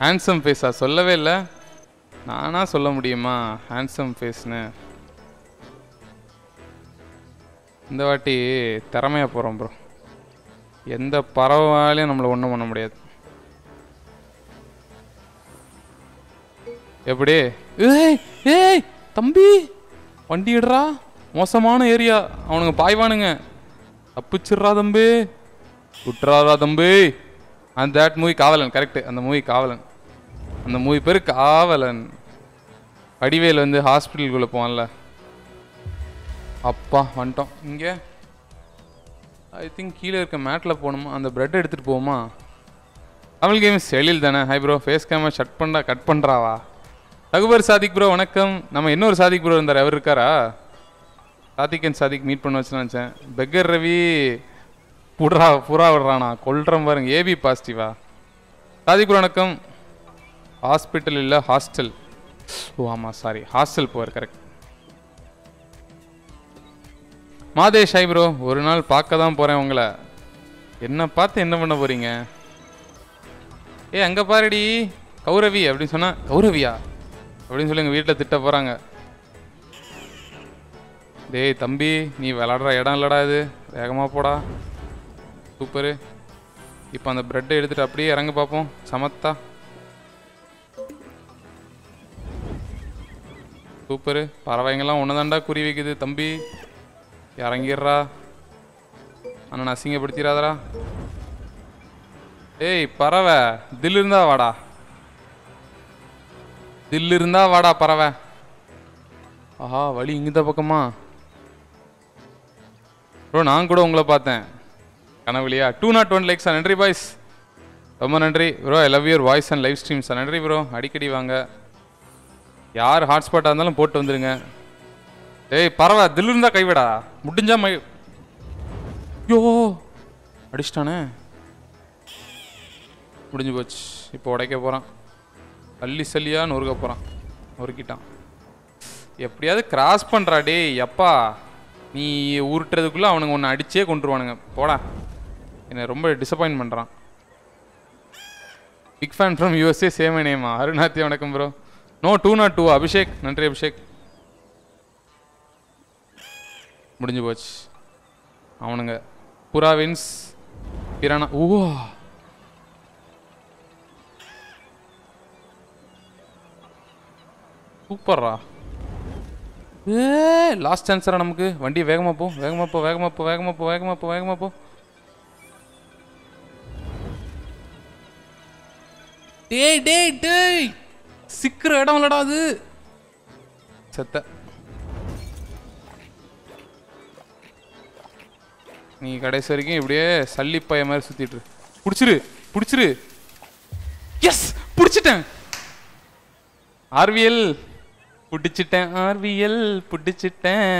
ஹேண்ட்ஸம் ஃபேஸா சொல்லவே இல்லை. நானா சொல்ல முடியுமா? ஹேண்ட்ஸம் ஃபேஸ்னு இந்த வாட்டி திறமையா போகிறோம் ப்ரோ எந்த பறவையாலையும் நம்மளை ஒன்றும் பண்ண முடியாது. எப்படி? ஏய் ஏய் தம்பி வண்டி இடுறா மோசமான ஏரியா. அவனுங்க பாய்வானுங்க. தப்பிச்சிடுறா தம்பி. விட்டுறாரா தம்பி. அந்த தேட் மூவி காவலன் கரெக்ட் அந்த மூவி காவலன். அந்த மூவி பேர் காவலன். வடிவேல் வந்து ஹாஸ்பிட்டலுக்குள்ளே போவான்ல. அப்பா வந்துட்டோம். இங்கே. ஐ திங்க் கீழே இருக்க மேட்டில் போகணுமா? அந்த ப்ரெட் எடுத்துகிட்டு போவோமா? தமிழ் கேம்ஸ் எழில் தானே. Hi bro face camera shut பண்ணா கட் பண்ணுறாவா தகுபர் சாதிக் ப்ரோ வணக்கம். நம்ம இன்னொரு சாதிக் ப்ரோ இருந்தார். அவர் இருக்காரா? சாதிக் அண்ட் சாதிக் மீட் பண்ண வச்சு நினச்சேன். பெக்கர் ரவி புறா புறா விடுறானா? கொல்றேன் பாருங்க. ஏபி பாசிட்டிவா சாதிக் ப்ரோ வணக்கம். ஹாஸ்பிட்டல் இல்லை ஹாஸ்டல் ஓ ஆமாம் சாரி ஹாஸ்டல் போவார் கரெக்ட் மாதேஷ் ஹாய் ப்ரோ ஒரு நாள் பார்க்க தான் போகிறேன் உங்களை. என்ன பார்த்து என்ன பண்ண போகிறீங்க ஏ அங்கே பாருடி. கௌரவி அப்படின்னு சொன்னால் கௌரவியா? அப்படின்னு சொல்லி எங்கள் வீட்டில் திட்ட போகிறாங்க டேய் தம்பி நீ விளாடுற இடம் இல்லடா இது. வேகமாக போடா. சூப்பரு. இப்போ அந்த ப்ரெட்டை எடுத்துட்டு அப்படியே இறங்க பார்ப்போம் சமத்தா. சூப்பரு. பறவைங்கெல்லாம் ஒன்று குறி வைக்குது தம்பி. இறங்கிடுறா. அண்ணன் அசிங்கப்படுத்திடாதரா ஏய் பறவை தில் இருந்தா வாடா. தில் இருந்தா வாடா பறவை. ஆஹா வழி இங்கிட்ட பக்கமா? ப்ரோ நான் கூட உங்களை பார்த்தேன். கனவுலையா? டூ நாட் ஒன் லைக்ஸா நன்றி பாய்ஸ் ரொம்ப நன்றி. Bro I love your voice and live streams நன்றி ப்ரோ அடிக்கடி வாங்க. யார் ஹாட்ஸ்பாட்டாக இருந்தாலும் போட்டு வந்துருங்க. ஏய் பரவா தில் இருந்தா கைவிடா. முடிஞ்சா மை யோ அடிச்சிட்டானே. முடிஞ்சு போச்சு. இப்போ உடைக்க போகிறான் சல்லி சல்லியாக நொறுக்க போகிறான் நொறுக்கிட்டான். எப்படியாவது கிராஸ் பண்ணுறா டேய் எப்பா? நீ உருட்டுறதுக்குள்ளே அவனுங்க ஒன்று அடிச்சே கொண்டுருவானுங்க போடா. என்னை ரொம்ப டிசப்பாயின்ட் பண்ணுறான் big fan from USA same நேமா அருணாத்தி வணக்கம் bro no two naught two Abhishek நன்றி அபிஷேக். முடிஞ்சு போச்சு. அவனுங்க. புறாவின்ஸ் பிரானா. ஓ சூப்பர்ரா. ஏ லாஸ்ட் சான்ஸரா நமக்கு? வண்டி வேகமா போ வேகமாக போ வேகமா போ வேகமா போ வேகமா போ வேகமாக போ. டேய் டேய் டேய்! சிக்கிற இடம் இல்லடா அது. செத்த. நீ கடைசி வரைக்கும் இப்படியே சல்லிப்பாய மாதிரி சுத்திட்டு புடிச்சிரு புடிச்சிரு. எஸ் புடிச்சிட்டேன். ஆர்விஎல் பிடிச்சிட்டேன் ஆர்விஎல் பிடிச்சிட்டேன்.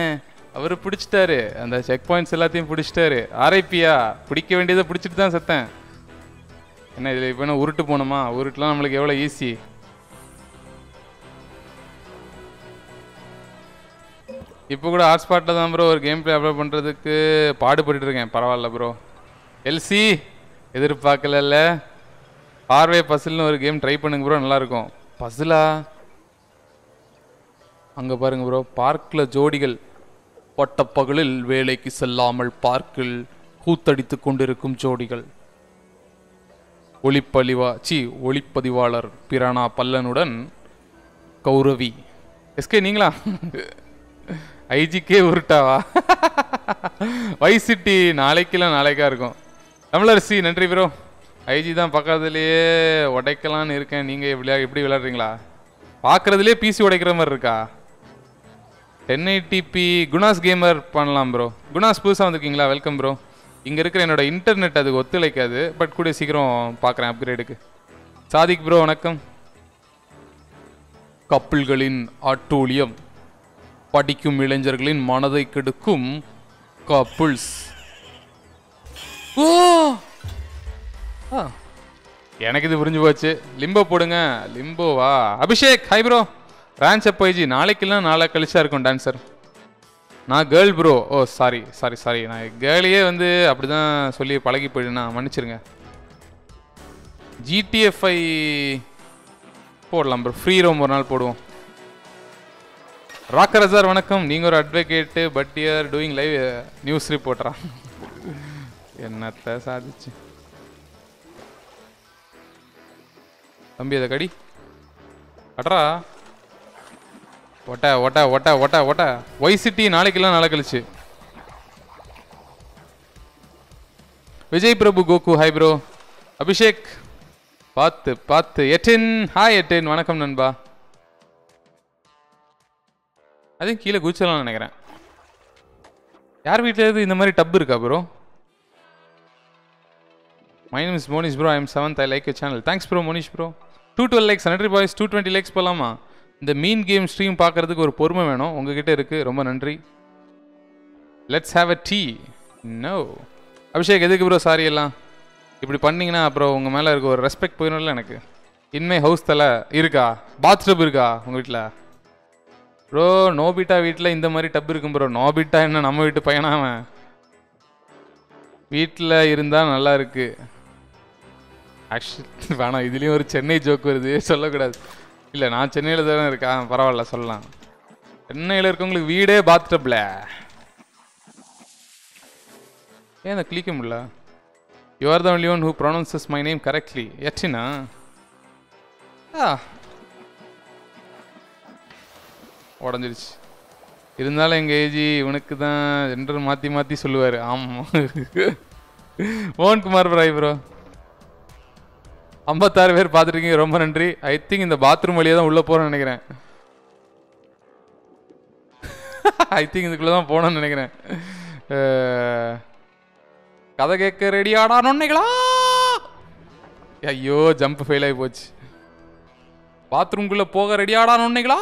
அவர் பிடிச்சிட்டாரு. அந்த செக் பாயிண்ட்ஸ் எல்லாத்தையும் பிடிச்சிட்டாரு. ஆர்ஐபியா பிடிக்க வேண்டியதை பிடிச்சிட்டு தான் செத்தேன். என்ன இதில் இப்போ என்ன உருட்டு போகணுமா? உருட்டுலாம் நம்மளுக்கு எவ்வளோ ஈஸி இப்போ கூட ஹாட்ஸ்பாட்டில் தான் ப்ரோ ஒரு கேம் பிளே அப்லோட் பண்ணுறதுக்கு பாடுபட்டு இருக்கேன். பரவாயில்ல ப்ரோ எல்சி எதிர்பார்க்கல பார்வே பசில்னு ஒரு கேம் ட்ரை பண்ணுங்க ப்ரோ நல்லாயிருக்கும் பசிலா அங்கே பாருங்க ப்ரோ பார்க்கில் ஜோடிகள் பட்டப்பகலில் வேலைக்கு செல்லாமல் பார்க்கில் கூத்தடித்து கொண்டிருக்கும் ஜோடிகள். ஒளிப்பதிவா சி ஒளிப்பதிவாளர் பிரானா பல்லனுடன் கௌரவி. எஸ்கே நீங்களா? ஐஜிக்கே உருட்டாவா வைசிட்டி நாளைக்கெல்லாம் நாளைக்கா இருக்கும். தமிழரசி நன்றி ப்ரோ ஐஜி தான் பக்கத்துலேயே உடைக்கலான்னு இருக்கேன். நீங்கள் எப்படி எப்படி விளையாடுறீங்களா? பார்க்குறதுலேயே பிசி உடைக்கிற மாதிரி இருக்கா? டென் ஐடிபி குணாஸ் கேமர் பண்ணலாம் ப்ரோ குணாஸ் புதுசாக வந்திருக்கீங்களா? வெல்கம் ப்ரோ இங்கே இருக்கிற என்னோட இன்டர்நெட் அதுக்கு ஒத்துழைக்காது பட் கூட சீக்கிரம் பார்க்குறேன் அப்கிரேடுக்கு சாதிக் ப்ரோ வணக்கம். கப்பல்களின் அட்டூழியம் படிக்கும் இளைஞர்களின் மனதை கெடுக்கும் கப்புள்ஸ் ஓ! ஆ, எனக்கு இது புரிஞ்சு போச்சு. லிம்போ போடுங்க. லிம்போவா? அபிஷேக் ஹை ப்ரோ ரான்ச் அப்போஜி நாளைக்கெல்லாம் நாளை கழிச்சா இருக்கும் டான்சர் நான் girl bro oh sorry sorry sorry நான் கேர்ளையே வந்து அப்படி தான் சொல்லி பழகி போயிடுனா மன்னிச்சிருங்க. ஜிடிஎஃப்ஐ போடலாம் ப்ரோ ஃப்ரீ ரோம் ஒரு நாள் போடுவோம். ராக்கர் சார் வணக்கம். நீங்கள் ஒரு advocate but you're doing live news ரிப்போர்ட்டரா என்னத்தை சாதிச்சு. தம்பி அதை கடி. அட்ரா ஒட்ட ஒட்ட ஒட்ட ஒட்ட ஒட்ட. ஒய் சிட்டி நாளைக்கெல்லாம் நாளை கழிச்சு Vijay Prabhu Coco hi bro Abhishek பார்த்து பார்த்து. எட்டின் ஹாய் எட்டின். வணக்கம் நண்பா. அதையும் கீழே குதிச்சலாம் நினைக்கிறேன். யார் வீட்டில் இந்த மாதிரி டப் இருக்கா bro my name is Monish bro I am seventh I like channel thanks bro Monish bro two twelve likes hundred boys two twenty likes போகலாமா இந்த மீன் கேம் ஸ்ட்ரீம் பார்க்குறதுக்கு ஒரு பொறுமை வேணும். உங்ககிட்ட இருக்குது ரொம்ப நன்றி. Let's have a tea no Abhishek எதுக்கு ப்ரோ சாரி எல்லாம்? இப்படி பண்ணிங்கன்னா அப்புறம் உங்கள் மேலே இருக்க ஒரு ரெஸ்பெக்ட் போயிடும்ல எனக்கு. இன்மை ஹவுஸ் தலை இருக்கா? பாத்டப் இருக்கா உங்கள் வீட்டில் ப்ரோ நோபிட்டா வீட்டில் இந்த மாதிரி டப் இருக்கும் ப்ரோ நோபிட்டா என்ன நம்ம வீட்டு பையனா அவன்? வீட்டில் இருந்தால் நல்லா இருக்கு. ஆக்சுவலி வேணாம். இதுலேயும் ஒரு சென்னை ஜோக் வருது. சொல்லக்கூடாது. இல்லை நான் சென்னையில் தானே இருக்கேன். பரவாயில்ல சொல்லலாம். சென்னையில் இருக்கவங்களுக்கு வீடே பாத்டப்ல ஏன் அதை கிளிக்க முடியல? You are the only one who pronounces my name correctly எட்டினா? ஆ. உடஞ்சிருச்சு. இருந்தாலும் எங்கள் ஏஜி இவனுக்கு தான் ஜென்டர் மாற்றி மாற்றி சொல்லுவார். ஆமாம் மோகன்குமார் ப்ராய் ப்ரோ ஐம்பத்தாறு பேர் பார்த்துருக்கீங்க ரொம்ப நன்றி. ஐ திங்க் இந்த பாத்ரூம் வழியாக தான் உள்ளே போகிறேன்னு நினைக்கிறேன். ஐ திங்க் இதுக்குள்ளே தான் போகணும்னு நினைக்கிறேன். கதை கேட்க ரெடியாடா நொன்னைகளா ஐயோ ஜம்ப் ஃபெயில் ஆகி போச்சு. பாத்ரூம்குள்ளே போக ரெடியாடா நொன்னைகளா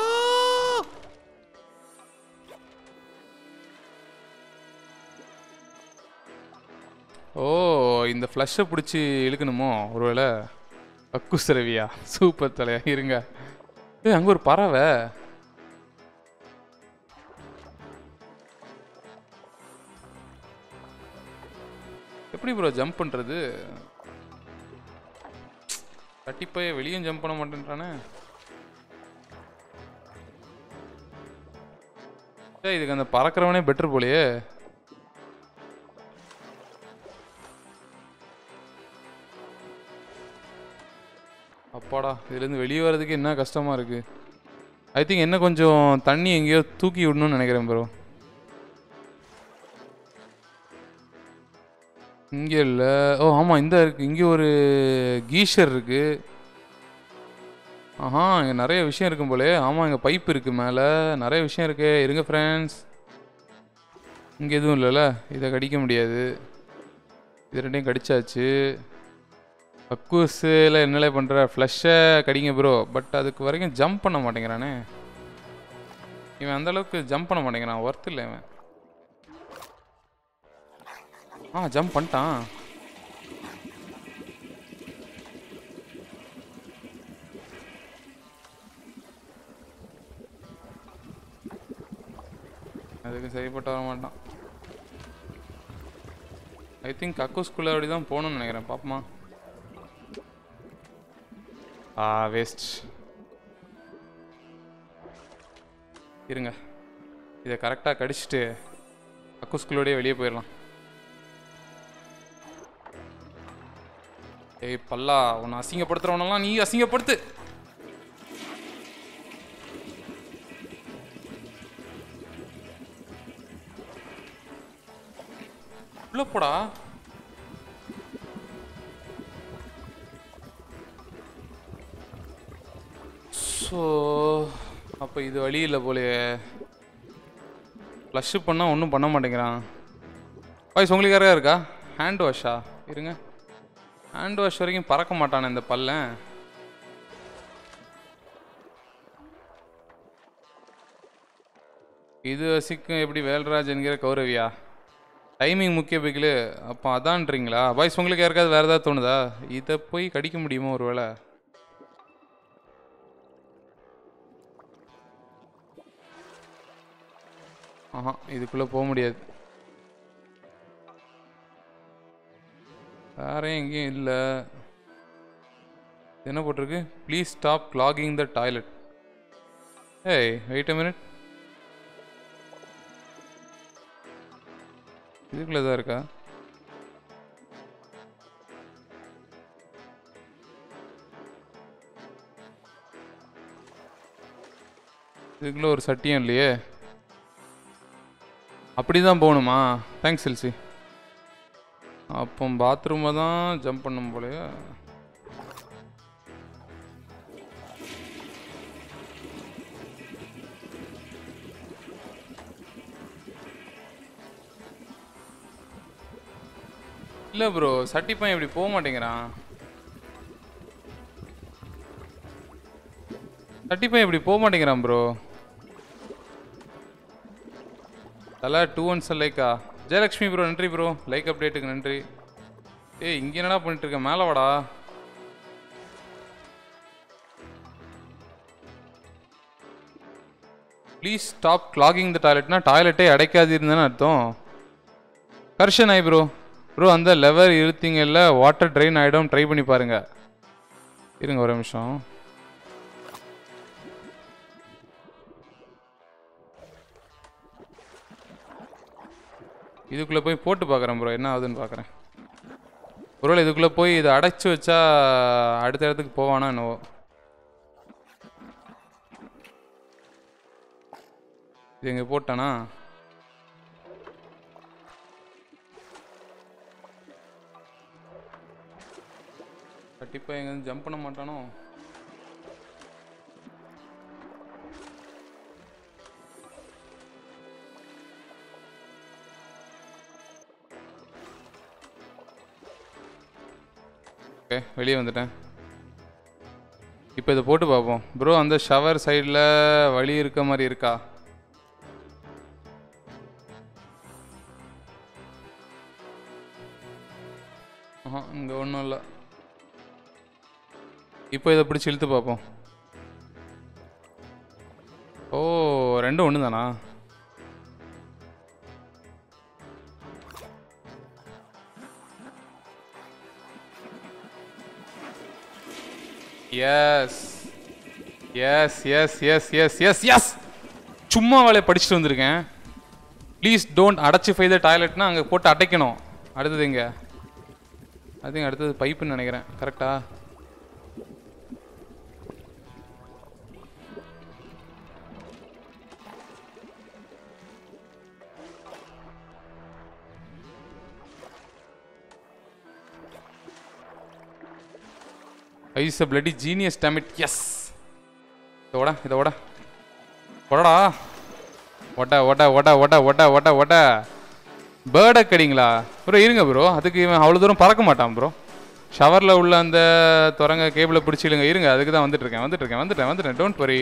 ஓ இந்த ஃப்ளஷை பிடிச்சி இழுக்கணுமோ ஒருவேளை? அக்குஸ் ரவியா சூப்பர் தலையா இருங்க. ஏய் அங்கே ஒரு பறவை. எப்படி ப்ரோ ஜம்ப் பண்ணுறது தட்டிப்பைய வெளியும் ஜம்ப் பண்ண மாட்டேன்றானே. இதுக்கு அந்த பறக்கிறவனே பெட்டர் போலையே. அப்பாடா இதுலேருந்து வெளியே வர்றதுக்கு என்ன கஷ்டமாக இருக்குது ஐ திங்க் என்ன கொஞ்சம் தண்ணி எங்கேயோ தூக்கி விடணும்னு நினைக்கிறேன் ப்ரோ இங்கே இல்லை. ஓ ஆமாம் இந்த இருக்கு. இங்கே ஒரு கீஷர் இருக்குது ஆஹா இங்கே நிறைய விஷயம் இருக்கும் போலே. ஆமாம் இங்கே பைப் இருக்குது மேலே. நிறைய விஷயம் இருக்கு. இருங்க ஃப்ரெண்ட்ஸ் இங்கே எதுவும் இல்லைல்ல. இதை கடிக்க முடியாது. இது ரெண்டையும் கடிச்சாச்சு. அக்கூஸில் என்னலே பண்ணுற ஃப்ளஷ்ஷை கடிங்க ப்ரோ பட் அதுக்கு வரைக்கும் ஜம்ப் பண்ண மாட்டேங்கிறானே. இவன் அந்தளவுக்கு ஜம்ப் பண்ண மாட்டேங்கிறான். ஒர்த் இல்லை இவன். ஆ ஜம்ப் பண்ணிட்டான். அதுக்கு சரிப்பட்டு வர மாட்டான். ஐ திங்க் கக்கூஸ்குள்ளே அப்படி தான் போகணும்னு நினைக்கிறேன். பாப்பமா. ஆ வேஸ்ட் இருங்க. இதை கரெக்டாக கடிச்சிட்டு கக்கூஸ்குள்ளோடய வெளியே போயிடலாம். ஏய் பல்லா உன்னை அசிங்கப்படுத்துகிறவனெல்லாம் நீ அசிங்கப்படுத்து. உள்ள போடா. ஸோ அப்போ இது வழி இல்லை போலயே. ஃப்ளஷ்ஷு பண்ணால் ஒன்றும் பண்ண மாட்டேங்கிறான். வாய்ஸ் உங்களுக்கு யாராவது இருக்கா? ஹேண்ட் வாஷா இருங்க. ஹேண்ட் வாஷ் வரைக்கும் பறக்க மாட்டானே இந்த பல்லன் இது வசிக்கும் எப்படி வேல்ராஜ் என்கிற கௌரவியா? டைமிங் முக்கிய பிகிலு அப்போ அதான்றீங்களா? வாய்ஸ் உங்களுக்கு யாருக்காவது வேறு ஏதாவது தோணுதா? இதை போய் கடிக்க முடியுமா ஒரு வேளை ஆஹா இதுக்குள்ளே போக முடியாது. வேற எங்கேயும் இல்லை. என்ன போட்டிருக்கு? Please stop clogging the toilet ஏய் வெயிட் அ மினிட் இதுக்குள்ளே தான் இருக்கா? இதுக்குள்ளே ஒரு சட்டியம் இல்லையே? அப்படி தான் போகணுமா? தேங்க்ஸ் எல்சி அப்போ பாத்ரூமை தான் ஜம்ப் பண்ணும் போலயே. இல்லை ப்ரோ சட்டி பையன் இப்படி போக மாட்டேங்கிறான். சட்டி பையன் இப்படி போக மாட்டேங்கிறான் ப்ரோ தலா டூ ஒன்ஸ் லைக்கா ஜெயலக்ஷ்மி ப்ரோ நன்றி ப்ரோ லைக் அப்டேட்டுக்கு நன்றி. ஏய் இங்கே என்னடா பண்ணிட்டு இருக்க மேலே வாடா. ப்ளீஸ் ஸ்டாப் கிளாகிங் த டாய்லெட்னா டாய்லெட்டே அடைக்காதிருந்தேன்னு அர்த்தம். கர்ஷன் ஆய் ப்ரோ ப்ரோ அந்த லெவர் இழுத்தீங்கல்ல வாட்டர் ட்ரெயின் ஆகிடும் ட்ரை பண்ணி பாருங்கள் இருங்க ஒரு நிமிஷம். இதுக்குள்ளே போய் போட்டு பார்க்குறேன் ப்ரோ என்ன ஆகுதுன்னு பார்க்குறேன். ஒருவேளை இதுக்குள்ளே போய் இதை அடைச்சி வச்சா அடுத்த இடத்துக்கு போவானா என்னவோ. இது எங்கே போட்டானா? கண்டிப்பாக எங்கேருந்து ஜம்ப் பண்ண மாட்டானோ? ஓகே வெளியே வந்துட்டேன். இப்போ இதை போட்டு பார்ப்போம். ப்ரோ அந்த ஷவர் சைடில் வழி இருக்க மாதிரி இருக்கா? ஆஹா இங்கே ஒன்றும் இல்லை. இப்போ இதை பிடிச்சி இழுத்து பார்ப்போம். ஓ ரெண்டும் ஒன்று தானா yes yes yes yes yes yes yes சும்மா வேலையை படிச்சுட்டு வந்திருக்கேன். ப்ளீஸ் டோன்ட் அடைச்சி ஃபை த டாய்லெட்னா அங்கே போட்டு அடைக்கணும். அடுத்தது இங்கே அது அடுத்தது பைப்புன்னு நினைக்கிறேன். கரெக்டாக கரெக்டா is a bloody genius dammit yes இதை ஓட இதை ஓட. ஓடடா. ஒட்ட ஒட்ட ஒட்ட ஒட்ட ஒட்ட ஒட்ட ஒட்ட பேர்டை கடிங்களா? ப்ரோ இருங்க ப்ரோ அதுக்கு இவன் அவ்வளோ தூரம் பறக்க மாட்டான் ப்ரோ ஷவரில் உள்ள அந்த துறங்க கேபிளை பிடிச்சிடுங்க இருங்க அதுக்கு தான் வந்துட்டுருக்கேன் வந்துட்டுருக்கேன் வந்துட்டு வந்துட்டேன் வந்துட்டேன். டோன்ட் வரி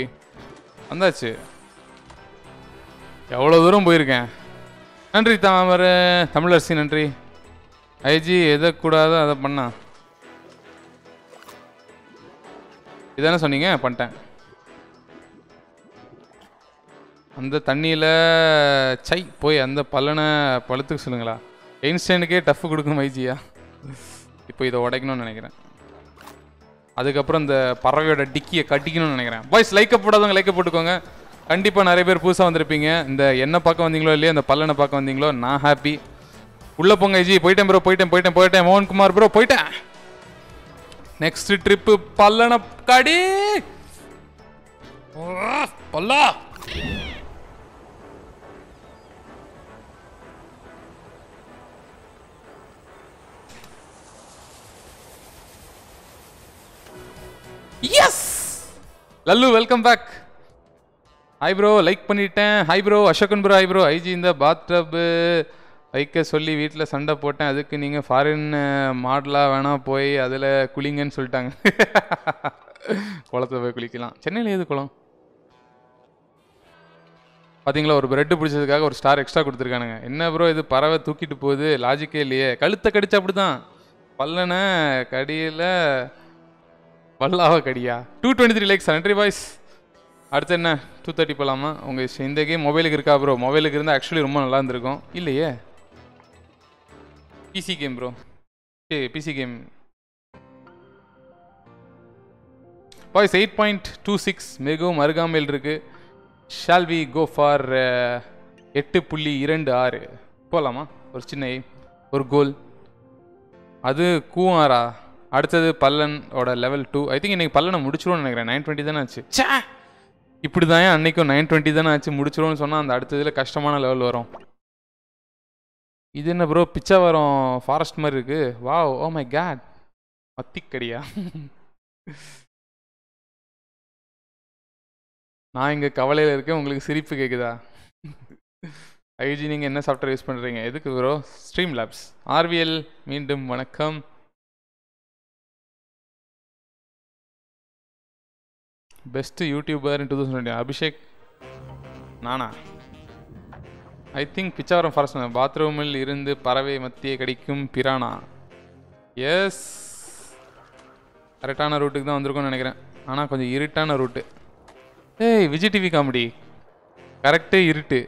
வந்தாச்சு. எவ்வளோ தூரம் போயிருக்கேன்? நன்றி தாமர. தமிழரசி நன்றி. ஐஜி எதை கூடாதோ அதை பண்ணான் இதானே சொன்னீங்க? பண்ணிட்டேன். அந்த தண்ணியில் சை போய் அந்த பல்லனை பழுத்துக்கு சொல்லுங்களா? எயின்ஸ்டைனுக்கே டஃப் கொடுக்கும் ஐஜியா. இப்போ இதை உடைக்கணும்னு நினைக்கிறேன். அதுக்கப்புறம் இந்த பறவையோட டிக்கியை கட்டிக்கணும்னு நினைக்கிறேன். பாய்ஸ் லைக்கை போடாதவங்க லைக்கை போட்டுக்கோங்க. கண்டிப்பாக நிறைய பேர் புதுசாக வந்திருப்பீங்க. இந்த என்ன பார்க்க வந்தீங்களோ இல்லையா இந்த பல்லனை பார்க்க வந்தீங்களோ நான் ஹாப்பி உள்ள போங்க ஐஜி. போயிட்டேன் ப்ரோ போயிட்டேன் போயிட்டேன் போயிட்டேன். மோகன்குமார் ப்ரோ போயிட்டேன். நெக்ஸ்ட் ட்ரிப்பு பல்லன கடி பல்லா yes Lallu welcome back hi bro like பண்ணிட்டேன். Hi bro Ashokan bro hi bro IG இந்த பாத் டப்பு வைக்க சொல்லி வீட்டில் சண்டை போட்டேன். அதுக்கு நீங்கள் ஃபாரின் மாடலாக வேணால் போய் அதில் குளிங்கன்னு சொல்லிட்டாங்க. குளத்துல போய் குளிக்கலாம். சென்னையில் எது குளம்? பார்த்தீங்களா ஒரு பிரெட்டு பிடிச்சதுக்காக ஒரு ஸ்டார் எக்ஸ்ட்ரா கொடுத்துருக்கானுங்க. என்ன ப்ரோ இது? பறவை தூக்கிட்டு போகுது. லாஜிக்கே இல்லையே. கழுத்தை கடிச்சு அப்படி தான் பல்லனை கடியில் வல்லாவ கடியா டூ டுவெண்ட்டி த்ரீ லேக்ஸ் நன்றி பாய்ஸ் அடுத்து என்ன? டூ தேர்ட்டி போகலாமா உங்கள் இந்த கேம் மொபைலுக்கு இருக்கா ப்ரோ மொபைலுக்கு இருந்தால் ஆக்சுவலி ரொம்ப நல்லா இருந்திருக்கும். இல்லையே? PC game bro a PC game boys eight point two six மிகவும் அருகாமையில் இருக்கு. ஷால் வி கோ ஃபார் எட்டு புள்ளி இரண்டு ஆறு? போகலாமா ஒரு சின்ன ஒரு கோல் அது கூவாரா? அடுத்தது பல்லனோட லெவல் டூ ஐ திங்க் இன்னைக்கு பல்லனை முடிச்சிடும்னு நினைக்கிறேன். நைன் டுவெண்ட்டி தானே ஆச்சு. ச்சே! இப்படி தான் அன்னைக்கும் நைன் டுவெண்ட்டி தானே ஆச்சு. முடிச்சிடும்னு சொன்னால் அந்த அடுத்ததில் கஷ்டமான லெவல் வரும். இது என்ன ப்ரோ பிச்சாவரம் ஃபாரஸ்ட் மாதிரி இருக்கு. வாவ் ஓ மை கேட் மத்திக்கடியா? நான் இங்கே கவலையில் இருக்கேன் உங்களுக்கு சிரிப்பு கேட்குதா ஐஜி நீங்கள் என்ன சாஃப்ட்வேர் யூஸ் பண்ணுறீங்க எதுக்கு ப்ரோ ஸ்ட்ரீம் லேப்ஸ் ஆர்விஎல் மீண்டும் வணக்கம். Best YouTuber two thousand Abhishek நானா? ஐ திங்க் பிச்சாவரம் ஃபாரஸ்ட் பாத்ரூமில் இருந்து பறவை மத்திய கிடைக்கும் பிரானா. எஸ் கரெக்டான ரூட்டுக்கு தான் வந்திருக்கோம்னு நினைக்கிறேன். ஆனால் கொஞ்சம் இருட்டான ரூட்டு ஏய் விஜய் டிவி காமெடி. கரெக்டு இருட்டு.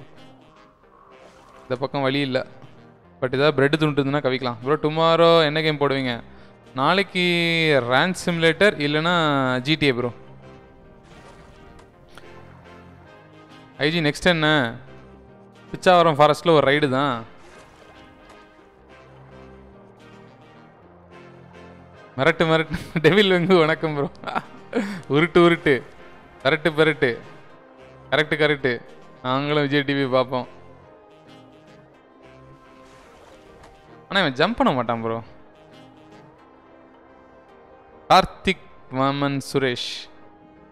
இந்த பக்கம் வழி இல்லை. பட் ஏதாவது பிரெட் துண்டுதுன்னா கவிக்கலாம். ப்ரோ டுமாரோ என்ன கேம் போடுவீங்க? நாளைக்கு ரேன் சிமுலேட்டர் இல்லைன்னா ஜிடிஏ ப்ரோ ஐஜி நெக்ஸ்ட் என்ன? பிச்சாவரம் ஃபாரஸ்ட்டில் ஒரு ரைடு தான். மிரட்டு மிரட்டு. டெவில் வெங்கு வணக்கம் ப்ரோ உருட்டு உருட்டு. கரெக்டு பெரட்டு. கரெக்டு கரெக்டு நாங்களும் விஜய் டிவி பார்ப்போம். ஆனால் இவன் ஜம்ப் பண்ண மாட்டான் bro Karthik Vaman Suresh.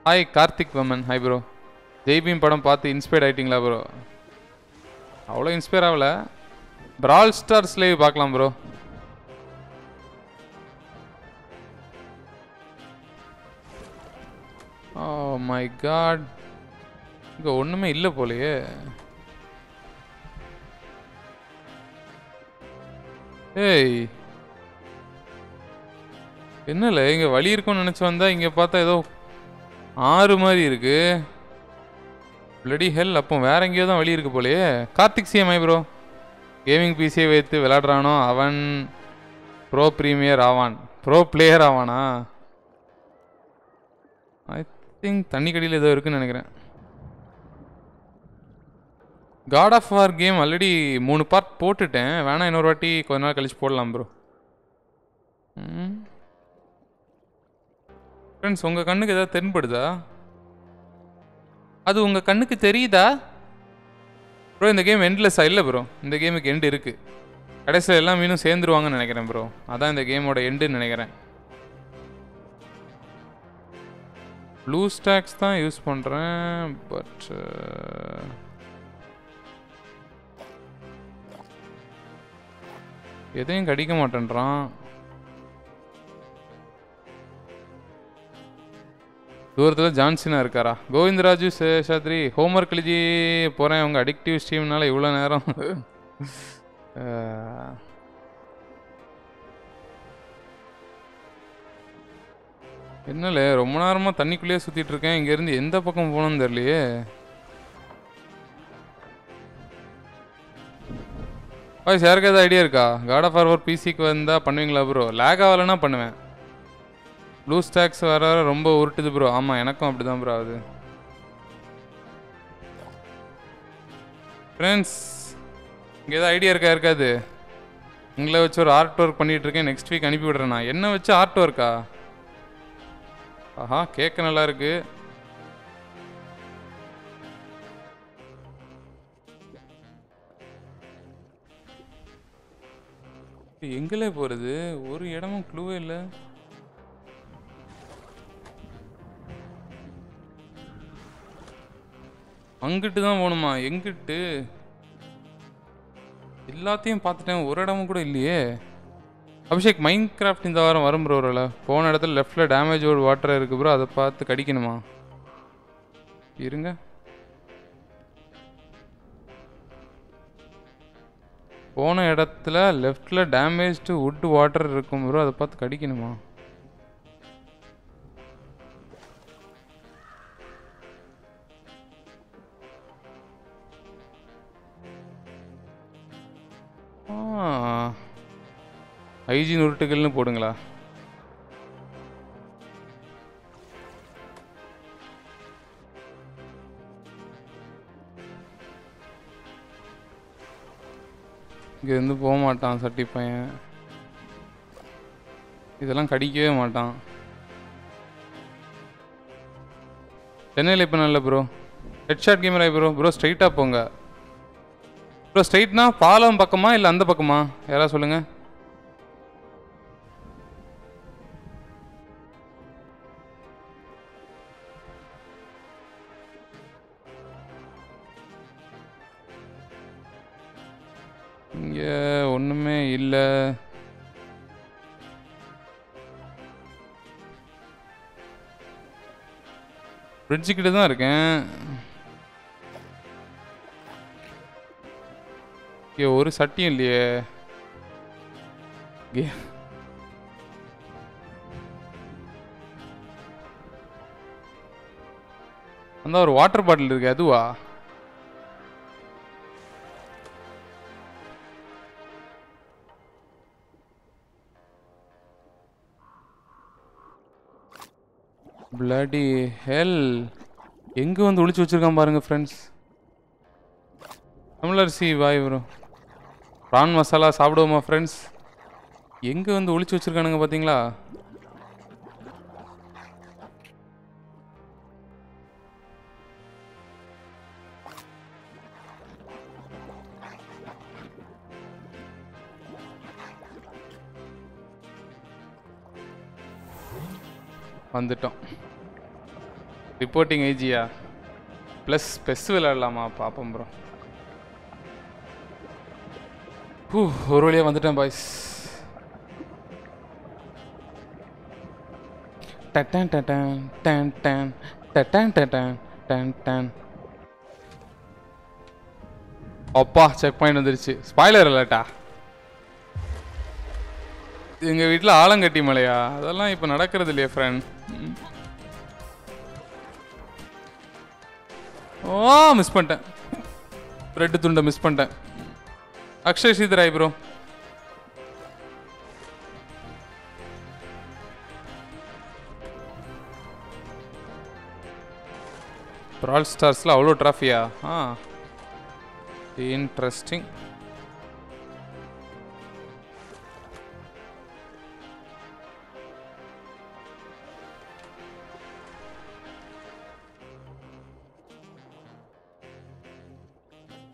Hi Karthik Vaman hi bro Jai Bhim படம் பார்த்து இன்ஸ்பைர்ட் ஆயிட்டீங்களா ப்ரோ அவ்வளோ இன்ஸ்பயர் ஆகல. பிரால் ஸ்டார் ஸ்லேவ் பார்க்கலாம் bro oh oh my god இங்கே ஒன்றுமே இல்லை போலையே. ஏய். என்னல இங்க வழி இருக்கும்னு நினைச்சு வந்தா இங்க பார்த்தா ஏதோ ஆறு மாதிரி இருக்கு. பிளடி ஹெல் அப்போ வேற எங்கேயோ தான் வழி இருக்கு போலயே. கார்த்திக் சிஎம்ஐ ப்ரோ கேமிங் பிசியை வைத்து விளாடுறானோ அவன் ப்ரோ ப்ரீமியர் ஆவான். ப்ரோ பிளேயர் ஆவானா? ஐ திங்க் தண்ணி கடியில் ஏதோ இருக்குன்னு நினைக்கிறேன். God of war game already மூணு பார்ட் போட்டுட்டேன். வேணா இன்னொரு வாட்டி கொஞ்ச நாள் கழிச்சு போடலாம் ப்ரோ ஃப்ரெண்ட்ஸ் உங்கள் கண்ணுக்கு ஏதாவது தென்படுதா? அது உங்கள் கண்ணுக்கு தெரியுதா? ப்ரோ இந்த கேம் எண்ட்லெஸ்ஸா இல்லை ப்ரோ இந்த கேமுக்கு எண்டு இருக்குது கடைசியில் எல்லாம் மீனும் சேர்ந்துருவாங்கன்னு நினைக்கிறேன் ப்ரோ அதான் இந்த கேமோட எண்டுன்னு நினைக்கிறேன். ப்ளூ ஸ்டாக்ஸ் தான் யூஸ் பண்ணுறேன் பட் uh, எதையும் கடிக்க மாட்டேன்றான். தூரத்தில் ஜான்சினா இருக்காரா? கோவிந்தராஜு சேஷாத்ரி ஹோம்ஒர்க் கழிஞ்சி போகிறேன் உங்கள் அடிக்டிவ் ஸ்ட்ரீம்னால இவ்வளோ நேரம். அஹ், என்னல ரொம்ப நேரமாக தண்ணிக்குள்ளேயே சுற்றிட்டு இருக்கேன். இங்கேருந்து எந்த பக்கம் போகணும்னு தெரியலையே. வாய்ஸ் யாருக்கு ஏதாவது ஐடியா இருக்கா? காட் ஆஃப் ஆர் பிசிக்கு வந்தால் பண்ணுவீங்களா ப்ரோ லேக் ஆகலைன்னா பண்ணுவேன். ப்ளூ ஸ்டாக்ஸ் வர வர ரொம்ப உருட்டுது ப்ரோ ஆமாம் எனக்கும் அப்படி தான் ப்ரோ ஆகுது. ஃப்ரெண்ட்ஸ் இங்கே ஏதாவது ஐடியா இருக்கா இருக்காது உங்களை வச்சு ஒரு ஆர்ட் ஒர்க் பண்ணிட்டு இருக்கேன் நெக்ஸ்ட் வீக் அனுப்பி விடுறேன் நான். என்ன வச்சு ஆர்ட் ஒர்க்கா ஆஹா கேட்க நல்லா இருக்கு. எங்களே போகிறது ஒரு இடமும் க்ளூவே இல்லை. அங்கிட்டு தான் போகணுமா? எங்கிட்டு? எல்லாத்தையும் பார்த்துட்டேன். ஒரு இடமும் கூட இல்லையே. அபிஷேக் மைண்ட் கிராஃப்ட் இந்த வாரம் வரும் ப்ரோ ஒருவேளை. போன இடத்துல லெஃப்டில் டேமேஜ் ஒரு வாட்டர் இருக்குது ப்ரோ அதை பார்த்து கடிக்கணுமா? இருங்க. போன இடத்துல லெஃப்டில் டேமேஜ்டு வுட் வாட்டர் இருக்கும் ப்ரோ அதை பார்த்து கடிக்கணுமா? ஐஜி நுருட்டுகள்னு போடுங்களா? இங்கேருந்து போக மாட்டான் சட்டி பையன். இதெல்லாம் கடிக்கவே மாட்டான். சென்னையில் இப்போ நல்ல bro headshot camera bro bro ஸ்ட்ரைட்டாக போங்க. ப்ரோ ஸ்ட்ரைட்னா பாலம் பக்கமா இல்லை அந்த பக்கமா? யாராவது சொல்லுங்க. இங்கே ஒன்றுமே இல்லை. பிரிட்ஜுக்கிட்ட தான் இருக்கேன். இங்க ஒரு சட்டியும் இல்லையே. அந்த ஒரு வாட்டர் பாட்டில் இருக்கு அதுவா? பிளடி ஹெல் எங்க வந்து ஒளிச்சு வச்சிருக்கான் பாருங்க ஃப்ரெண்ட்ஸ் தமிழரசி வாய் வரும். ப்ரான் மசாலா சாப்பிடுவோமா ஃப்ரெண்ட்ஸ் எங்கே வந்து ஒழிச்சு வச்சிருக்கானுங்க பார்த்தீங்களா வந்துட்டோம். ரிப்போர்ட்டிங் ஏஜியா ப்ளஸ் பெஸ் விளையாடலாமா? பார்ப்போம் ப்ரோ ஹூ ஒரு வழியாக வந்துட்டேன் பாய்ஸ் டட்டன் டட்டன் டன் டன் டட்டன் டட்டன் டன் டன் அப்பா செக் பாயிண்ட் வந்துருச்சு ஸ்பாய்லர் இல்லட்டா எங்கள் வீட்டில் ஆலங்கட்டி மலையா அதெல்லாம் இப்போ நடக்கிறது இல்லையா ஃப்ரெண்ட் ஓ மிஸ் பண்ணிட்டேன் ரெட்டு துண்டை மிஸ் பண்ணிட்டேன் அக்ஷய் சீதராய் ப்ரோ ப்ரால் ஸ்டார்ஸில் அவ்வளோ ட்ராஃபியா ஆ. இன்ட்ரெஸ்டிங்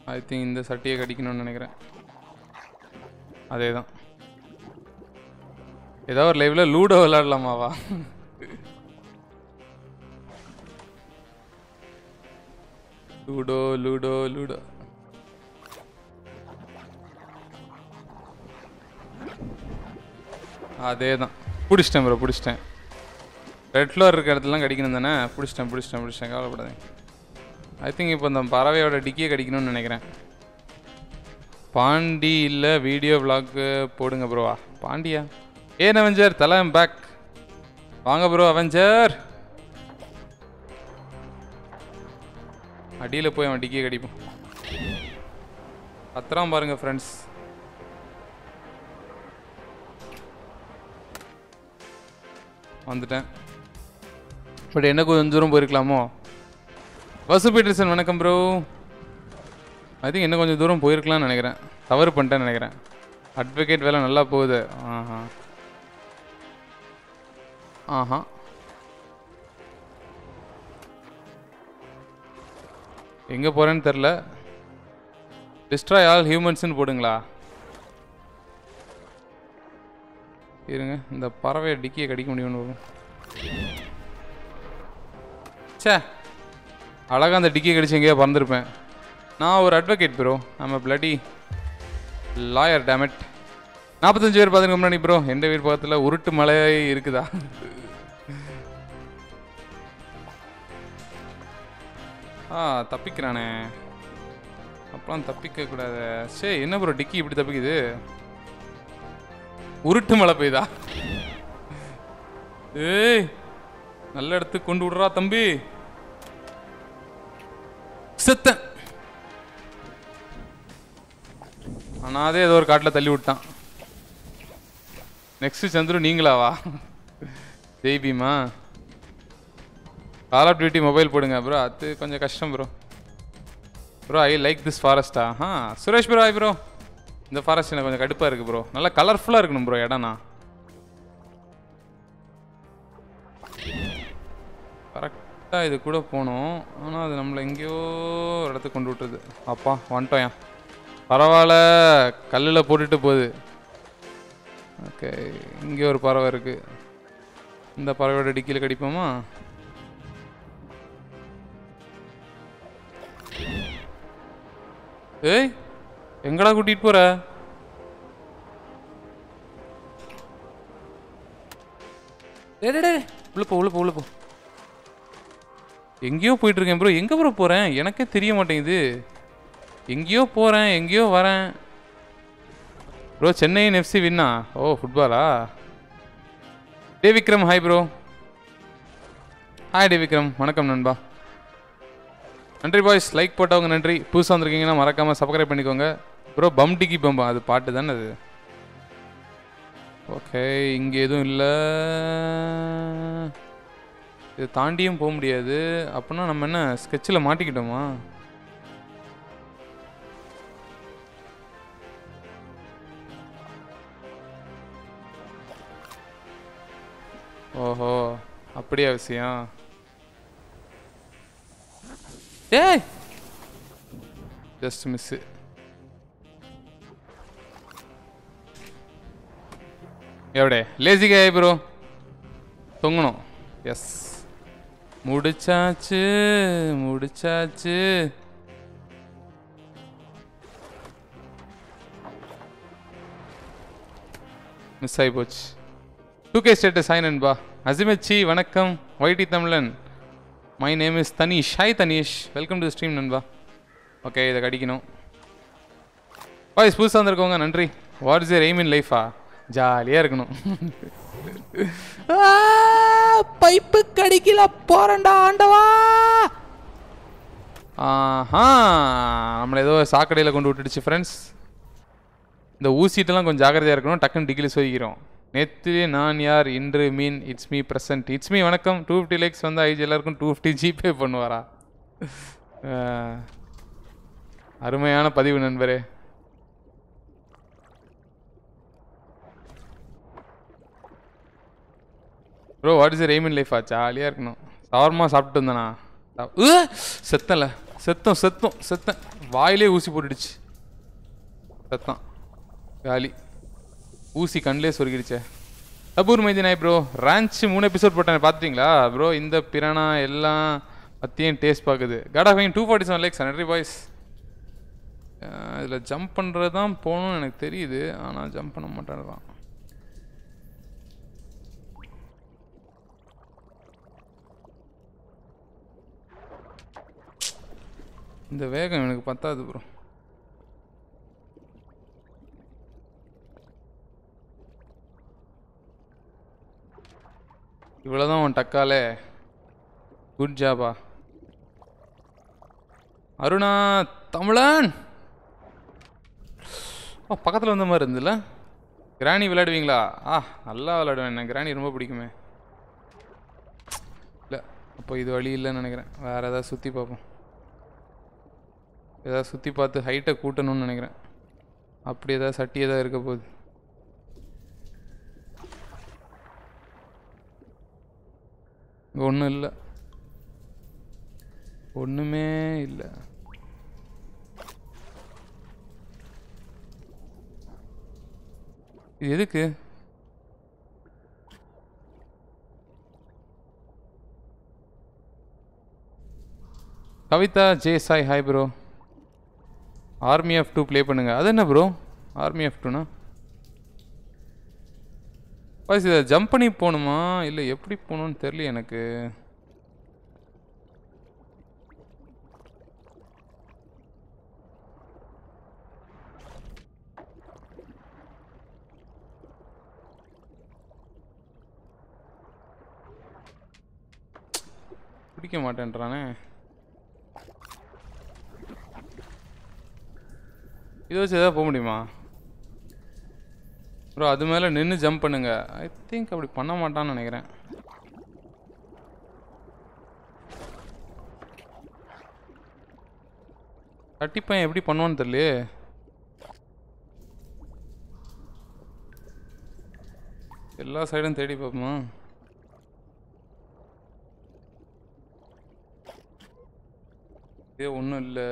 ஐ திங்க் இந்த சட்டியை கடிக்கணும்னு நினைக்கிறேன். அதே தான் ஏதாவது ஒரு லைவ்ல லூடோ விளையாடலாமாவா? லூடோ லூடோ லூடோ அதே தான் பிடிச்சிட்டேன் ப்ரோ பிடிச்சிட்டேன். ரெட் ஃப்ளோர் இருக்க இடத்துலலாம் கடிக்கணும் தானே? பிடிச்சிட்டேன் பிடிச்சிட்டேன் பிடிச்சிட்டேன். கவலைப்படாதீங்க. ஐ திங்க் இப்போ இந்த பறவையோட டிக்கியை கடிக்கணும்னு நினைக்கிறேன். பாண்டி இல்லை வீடியோ விளாக்கு போடுங்க ப்ரோவா பாண்டியா? ஏன் அவெஞ்சர் தலை பேக் வாங்க ப்ரோ அவெஞ்சர் அடியில் போய் அவன் டிக்கியை கடிப்போம் பத்திரம் பாருங்க ஃப்ரெண்ட்ஸ் வந்துட்டேன். பட் என்ன கொஞ்சம் தூரம் போயிருக்கலாமோ? வசு பீட்டர்சன் வணக்கம் ப்ரோ ஐ திங்க் இன்னும் கொஞ்சம் தூரம் போயிருக்கலாம்னு நினைக்கிறேன். தவறு பண்ணிட்டேன்னு நினைக்கிறேன். அட்வொகேட் வேலை நல்லா போகுது. ஆஹா. ஆஹா. எங்கே போகிறேன்னு தெரில டிஸ்ட்ராய் ஆல் ஹியூமன்ஸ்னு போடுங்களா? இருங்க இந்த பறவையை டிக்கியை கடிக்க முடியும்னு சே ச்சே. அழகாக அந்த டிக்கியை கடிச்சு எங்கேயோ பறந்துருப்பேன். நான் ஒரு அட்வொகேட் ப்ரோ நம்ம பிளடி லாயர் டேமட் நாற்பத்தஞ்சு பேர் பார்த்துக்க முன்னாடி ப்ரோ எந்த வீடு பக்கத்தில் உருட்டு மலை இருக்குதா? ஆ தப்பிக்கிறானே. அப்பலாம் தப்பிக்க கூடாது. சே என்ன ப்ரோ டிக்கி இப்படி தப்பிக்குது? உருட்டு மழை பெய்யுதா? ஏய் நல்ல இடத்துக்கு கொண்டு விடுறா தம்பி. செத்தன். ஆனால் அதே ஏதோ ஒரு காட்டில் தள்ளி விட்டான். Next Chandru நீங்களாவா Jai Bheema call of duty mobile போடுங்க ப்ரோ அது கொஞ்சம் கஷ்டம் bro bro I like this ஃபாரஸ்டா ah Suresh bro I bro இந்த ஃபாரஸ்ட் எனக்கு கொஞ்சம் கடுப்பாக இருக்குது ப்ரோ நல்லா கலர்ஃபுல்லாக இருக்கணும் ப்ரோ இடம்னா. கரெக்டாக இது கூட போகணும் ஆனால் அது நம்மளை எங்கேயோ ஒரு இடத்துக்கு கொண்டு விட்டுருது. அப்பா வந்துட்டோம் பரவாயில்ல. கல்லில் போட்டுட்டு போகுது. ஓகே இங்கே ஒரு பறவை இருக்குது இந்த பறவையோட டிக்கியில் கடிப்போமா? ஏய் எங்கடா கூட்டிட்டு போற? டேய் டேய், உள்ள போ உள்ள போ உள்ள போ. எங்கேயோ போயிட்டு இருக்கேன் ப்ரோ எங்க ப்ரோ போறேன்? எனக்கே தெரிய மாட்டேங்குது. எங்கேயோ போகிறேன் எங்கேயோ வரேன். ப்ரோ சென்னையின் எஃப்சி வின்னா? ஓ ஃபுட்பாலா டே விக்ரம் ஹாய் ப்ரோ ஹாய் டே விக்ரம் வணக்கம் நண்பா. நன்றி பாய்ஸ் லைக் போட்டவங்க நன்றி. புதுசாக வந்திருக்கீங்கன்னா மறக்காமல் சப்ஸ்கிரைப் பண்ணிக்கோங்க. ப்ரோ பம் டிக்கி பம்பா அது பாட்டு தானே அது? ஓகே இங்கே எதுவும் இல்லை. இது தாண்டியும் போக முடியாது. அப்படின்னா நம்ம என்ன ஸ்கெட்சில் மாட்டிக்கிட்டோமா? ஓஹோ அப்படியா விஷயம்? ஏய்! ஜஸ்ட் மிஸ் எவடே? லேசிகா ப்ரோ தொங்கணும். எஸ் முடிச்சாச்சு முடிச்சாச்சு. மிஸ் ஆகி போச்சு. டூ கே ஸ்டேட்டஸ் ஹாய் நண்பா அசிமச்சி வணக்கம். ஒய்டி தமிழன். My name is Thanish hi Thanish welcome to stream நண்பா. ஓகே இதை கடிக்கணும். வாய்ஸ் புதுசாக வந்திருக்கோங்க நன்றி. வாட் இஸ் எய்ம் இன் லைஃபா ஜாலியாக இருக்கணும். பைப்பு கடிக்கல போறேன்டா ஆண்டவா. ஆஹா நம்மளை ஏதோ சாக்கடையில் கொண்டு விட்டுடுச்சு ஃப்ரெண்ட்ஸ் இந்த ஊசிட்டெல்லாம் கொஞ்சம் ஜாக்கிரதையாக இருக்கணும் டக்குன்னு டிகிரி சோதிக்கிறோம் நேற்று நான் யார்? இன்று மீன். It's me present it's me வணக்கம். டூ ஃபிஃப்டி லேக்ஸ் வந்து ஐஜி எல்லாருக்கும் டூ ஃபிஃப்டி ஜிபே பண்ணுவாரா? அருமையான பதிவு நண்பரே. Bro what is aim in லைஃபா ஜாலியாக இருக்கணும். சவர்மா சாப்பிட்டு வந்தேனா? செத்தல. செத்தம் செத்தம் செத்தம் வாயிலே ஊசி போட்டுடுச்சு. செத்தான் காலி ஊசி கண்ணிலே சொருகிருச்சே அபூர் மைதினாய் ப்ரோ ரேஞ்ச் மூணு எபிசோட் போட்டேன் பார்த்துட்டீங்களா? ப்ரோ இந்த பிரானா எல்லாம் பற்றியும் டேஸ்ட் பார்க்குது. Got of two forty seven likes நன்றி பாய்ஸ் இதில் ஜம்ப் பண்ணுறது தான் போகணும்னு எனக்கு தெரியுது. ஆனால் ஜம்ப் பண்ண மாட்டேன் தான் இந்த வேகம் எனக்கு பத்தாது ப்ரோ இவ்வளோதான் உன் டக்காலே. குட் ஜாபா அருணா தமிழன்! ஓ பக்கத்தில் வந்த மாதிரி இருந்துல்ல கிராணி விளையாடுவீங்களா? ஆ நல்லா விளையாடுவேன். எனக்கு கிராணி ரொம்ப பிடிக்குமே. இல்லை அப்போ இது வழி இல்லைன்னு நினைக்கிறேன். வேறு ஏதாவது சுற்றி பார்ப்போம். ஏதாவது சுற்றி பார்த்து ஹைட்டை கூட்டணும்னு நினைக்கிறேன். அப்படி ஏதாவது சட்டி ஏதாவது இருக்க போகுது இங்கே ஒன்றும் இல்லை. ஒன்றுமே இல்லை. எதுக்கு? Kavitha J Sai hi bro army of two play பண்ணுங்கள் அது என்ன ப்ரோ ஆர்மி ஆஃப் டூனா பாஸ் இதை ஜம்ப் பண்ணி போகணுமா? இல்லை எப்படி போகணுன்னு தெரியல எனக்கு. பிடிக்க மாட்டேன்றானே. இதை வச்சு எதாவது போக முடியுமா? ப்ரோ அது மேலே நின்று ஜம்ப் பண்ணுங்க. ஐ திங்க் அப்படி பண்ண மாட்டான்னு நினைக்கிறேன். கட்டி பையன் எப்படி பண்ணுவான்னு தெரியலையே. எல்லா சைடும் தேடி பார்ப்போமா? இதே ஒன்றும் இல்லை.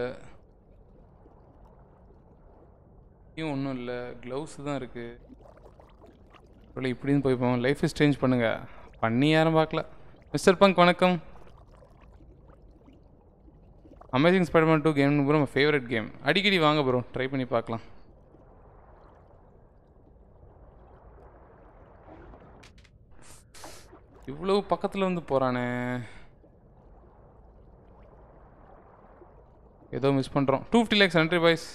ஒன்றும் இல்லை. க்ளவுஸ் தான் இருக்குது இல்லை இப்படின்னு போய் போவோம். லைஃப் சேஞ்ச் பண்ணுங்க. பண்ணி யாரும் பார்க்கல. மிஸ்டர் பங்க் வணக்கம். Amazing spiderman two game bro favourite game அடிக்கடி வாங்க ப்ரோ ட்ரை பண்ணி பார்க்கலாம். இவ்வளவு பக்கத்தில் வந்து போகிறானே ஏதோ மிஸ் பண்ணுறோம் டூ ஃபிஃப்டி லேக்ஸ் நன்றி பாய்ஸ்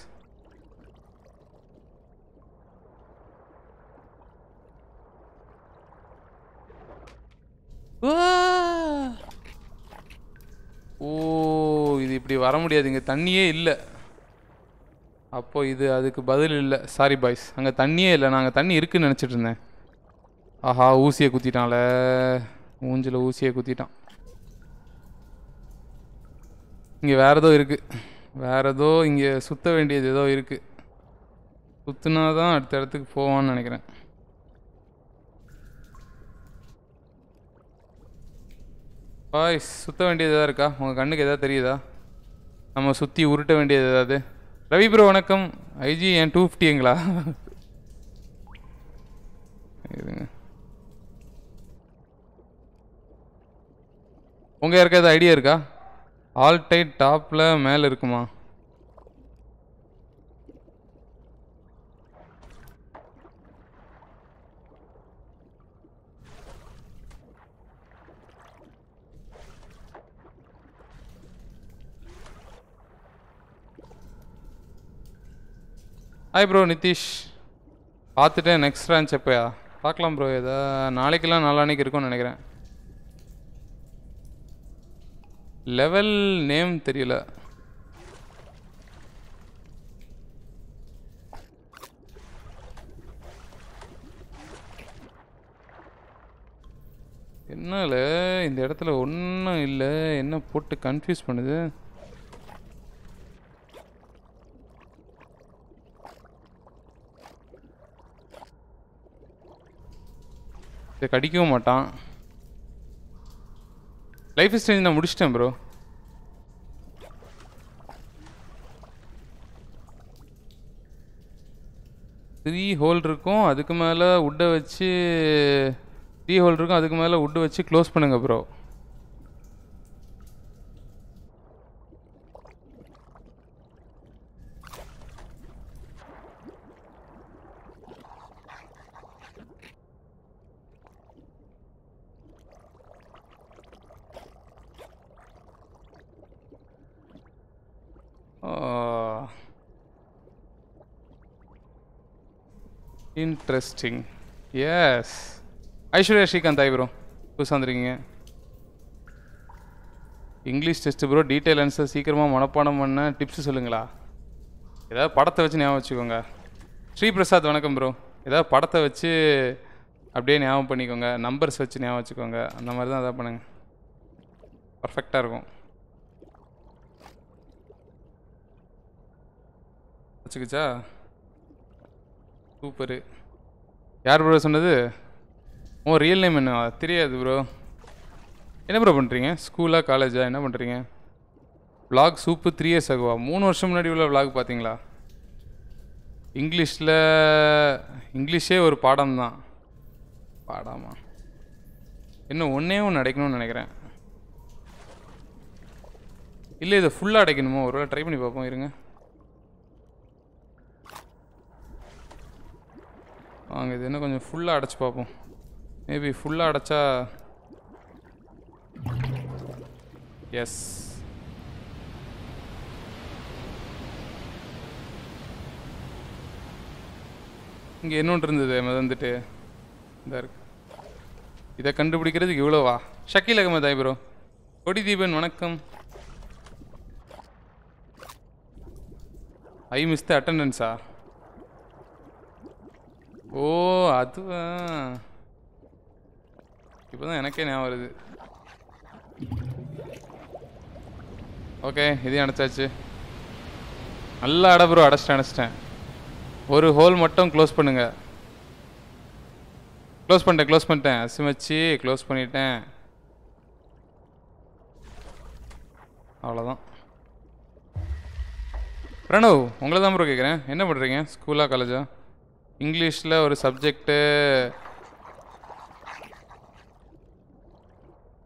ஓ இது இப்படி வர முடியாது. இங்கே தண்ணியே இல்லை. அப்போ இது அதுக்கு பதில் இல்லை. சாரி பாய்ஸ் அங்கே தண்ணியே இல்லை. நாங்கள் தண்ணி இருக்குன்னு நினச்சிட்டு இருந்தேன். ஆஹா ஊசியை குத்திட்டான்ல. ஊஞ்சில் ஊசியை குத்திட்டான். இங்கே வேறு ஏதோ இருக்குது வேற ஏதோ இங்கே சுற்ற வேண்டியது ஏதோ இருக்குது சுற்றுனா தான் அடுத்த இடத்துக்கு போவான்னு நினைக்கிறேன். பாய்ஸ் சுத்த வேண்டியது எதாவது இருக்கா? உங்கள் கண்ணுக்கு எதாவது தெரியுதா? நம்ம சுற்றி உருட்ட வேண்டியது ஏதாவது ரவி ப்ரோ வணக்கம். ஐஜி என் டூ ஃபிஃப்டிங்களா இருங்க. உங்கள் யாருக்கா ஏதாவது ஐடியா இருக்கா? ஆல் டைட் டாப்பில் மேலே இருக்குமா? ஹாய் ப்ரோ நிதிஷ் பார்த்துட்டேன் நெக்ஸ்ட் ரேஞ்ச் எப்போயா? பார்க்கலாம் ப்ரோ எதா நாளைக்கெல்லாம் நாளான்னைக்கு இருக்கும்னு நினைக்கிறேன். லெவல் நேம் தெரியல. என்னால இந்த இடத்துல ஒன்றும் இல்லை. என்ன போட்டு கன்ஃபியூஸ் பண்ணுது? இதை கடிக்கவும் மாட்டான். லைஃப் ஸ்டேஜ் நான் முடிச்சிட்டேன் ப்ரோ த்ரீ ஹோல் இருக்கும் அதுக்கு மேலே உட்டை வச்சு த்ரீ ஹோல் இருக்கும் அதுக்கு மேலே உட்டு வச்சு க்ளோஸ் பண்ணுங்கள் bro interesting yes Aishwarya Srikanth hi bro புதுசாக வந்துருக்கீங்க. English test bro detail answer சீக்கிரமாக மனப்பாடம் பண்ண டிப்ஸ் சொல்லுங்களா? ஏதாவது படத்தை வச்சு ஞாபகம் வச்சுக்கோங்க. ஸ்ரீபிரசாத் வணக்கம் ப்ரோ ஏதாவது படத்தை வச்சு அப்படியே ஞாபகம் பண்ணிக்கோங்க. நம்பர்ஸ் வச்சு ஞாபகம் வச்சுக்கோங்க. அந்த மாதிரி தான் அதான் பண்ணுங்கள் பர்ஃபெக்டாக இருக்கும். வச்சுக்கிச்சா சூப்பரு. யார் ப்ரோ சொன்னது? ஓ ரியல் நேம் என்ன? தெரியாது ப்ரோ என்ன ப்ரோ பண்ணுறீங்க ஸ்கூலா காலேஜா என்ன பண்ணுறீங்க விளாக் சூப்பு த்ரீ இயர்ஸ் ஆகுவா? மூணு வருஷம் முன்னாடி உள்ள விளாக் பார்த்தீங்களா இங்கிலீஷில் இங்கிலீஷே ஒரு பாடம் தான். பாடாமா? இன்னும் ஒன்றே ஒன்று அடைக்கணும்னு நினைக்கிறேன். இல்லை இதை ஃபுல்லாக அடைக்கணுமோ? ஒரு ட்ரை பண்ணி பார்ப்போம் இருங்க. வாங்க இது இன்னும் கொஞ்சம் ஃபுல்லாக அடைச்சி பார்ப்போம். மேபி ஃபுல்லாக அடைச்சா எஸ் இங்கே என்னொன்று இருந்தது மதந்துட்டு. இதாக இருக்கு. இதை கண்டுபிடிக்கிறதுக்கு இவ்வளோவா? ஷக்கீல் அகமது ஐப்ரோ ப்ரோ கொடி தீபன் வணக்கம். ஐ மிஸ் த அட்டண்டன்ஸா ஓ அதுவா? இப்போ தான் எனக்கே ஞாபகம் வருது. ஓகே இதையும் அடைச்சாச்சு நல்லா அட ப்ரோ அடைச்சிட்டேன் அடைச்சிட்டேன் ஒரு ஹோல் மட்டும் க்ளோஸ் பண்ணுங்க. க்ளோஸ் பண்ணிட்டேன் க்ளோஸ் பண்ணிட்டேன். அசிமச்சு க்ளோஸ் பண்ணிட்டேன். அவ்வளோதான் பிரணவ் உங்களை தான் ப்ரோ கேட்குறேன் என்ன பண்ணுறீங்க ஸ்கூலா காலேஜா இங்கிலீஷில் ஒரு சப்ஜெக்ட்டு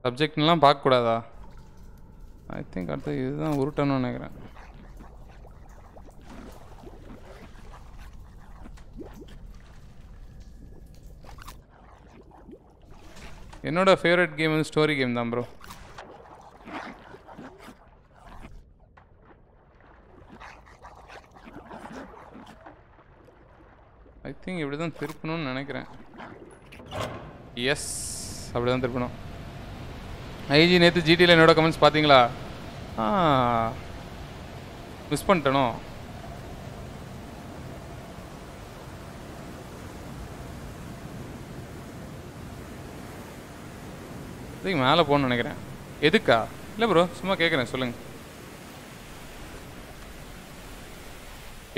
சப்ஜெக்ட்லாம் பார்க்கக்கூடாதா? ஐ திங்க் அடுத்து இதுதான் உருட்டணும்னு நினைக்கிறேன். என்னோட ஃபேவரட் கேம் வந்து ஸ்டோரி கேம் தான் ப்ரோ ஐ திங்க் இப்படி தான் திருப்பணும்னு நினைக்கிறேன். எஸ் அப்படி தான் திருப்பணும். ஐஜி நேற்று ஜிடியில் என்னோட கமெண்ட்ஸ் பார்த்தீங்களா? ஆ மிஸ் பண்ணிட்டனோ? இதுக்கு மேலே போகணும்னு நினைக்கிறேன். எதுக்கா? இல்லை ப்ரோ சும்மா கேட்குறேன் சொல்லுங்கள்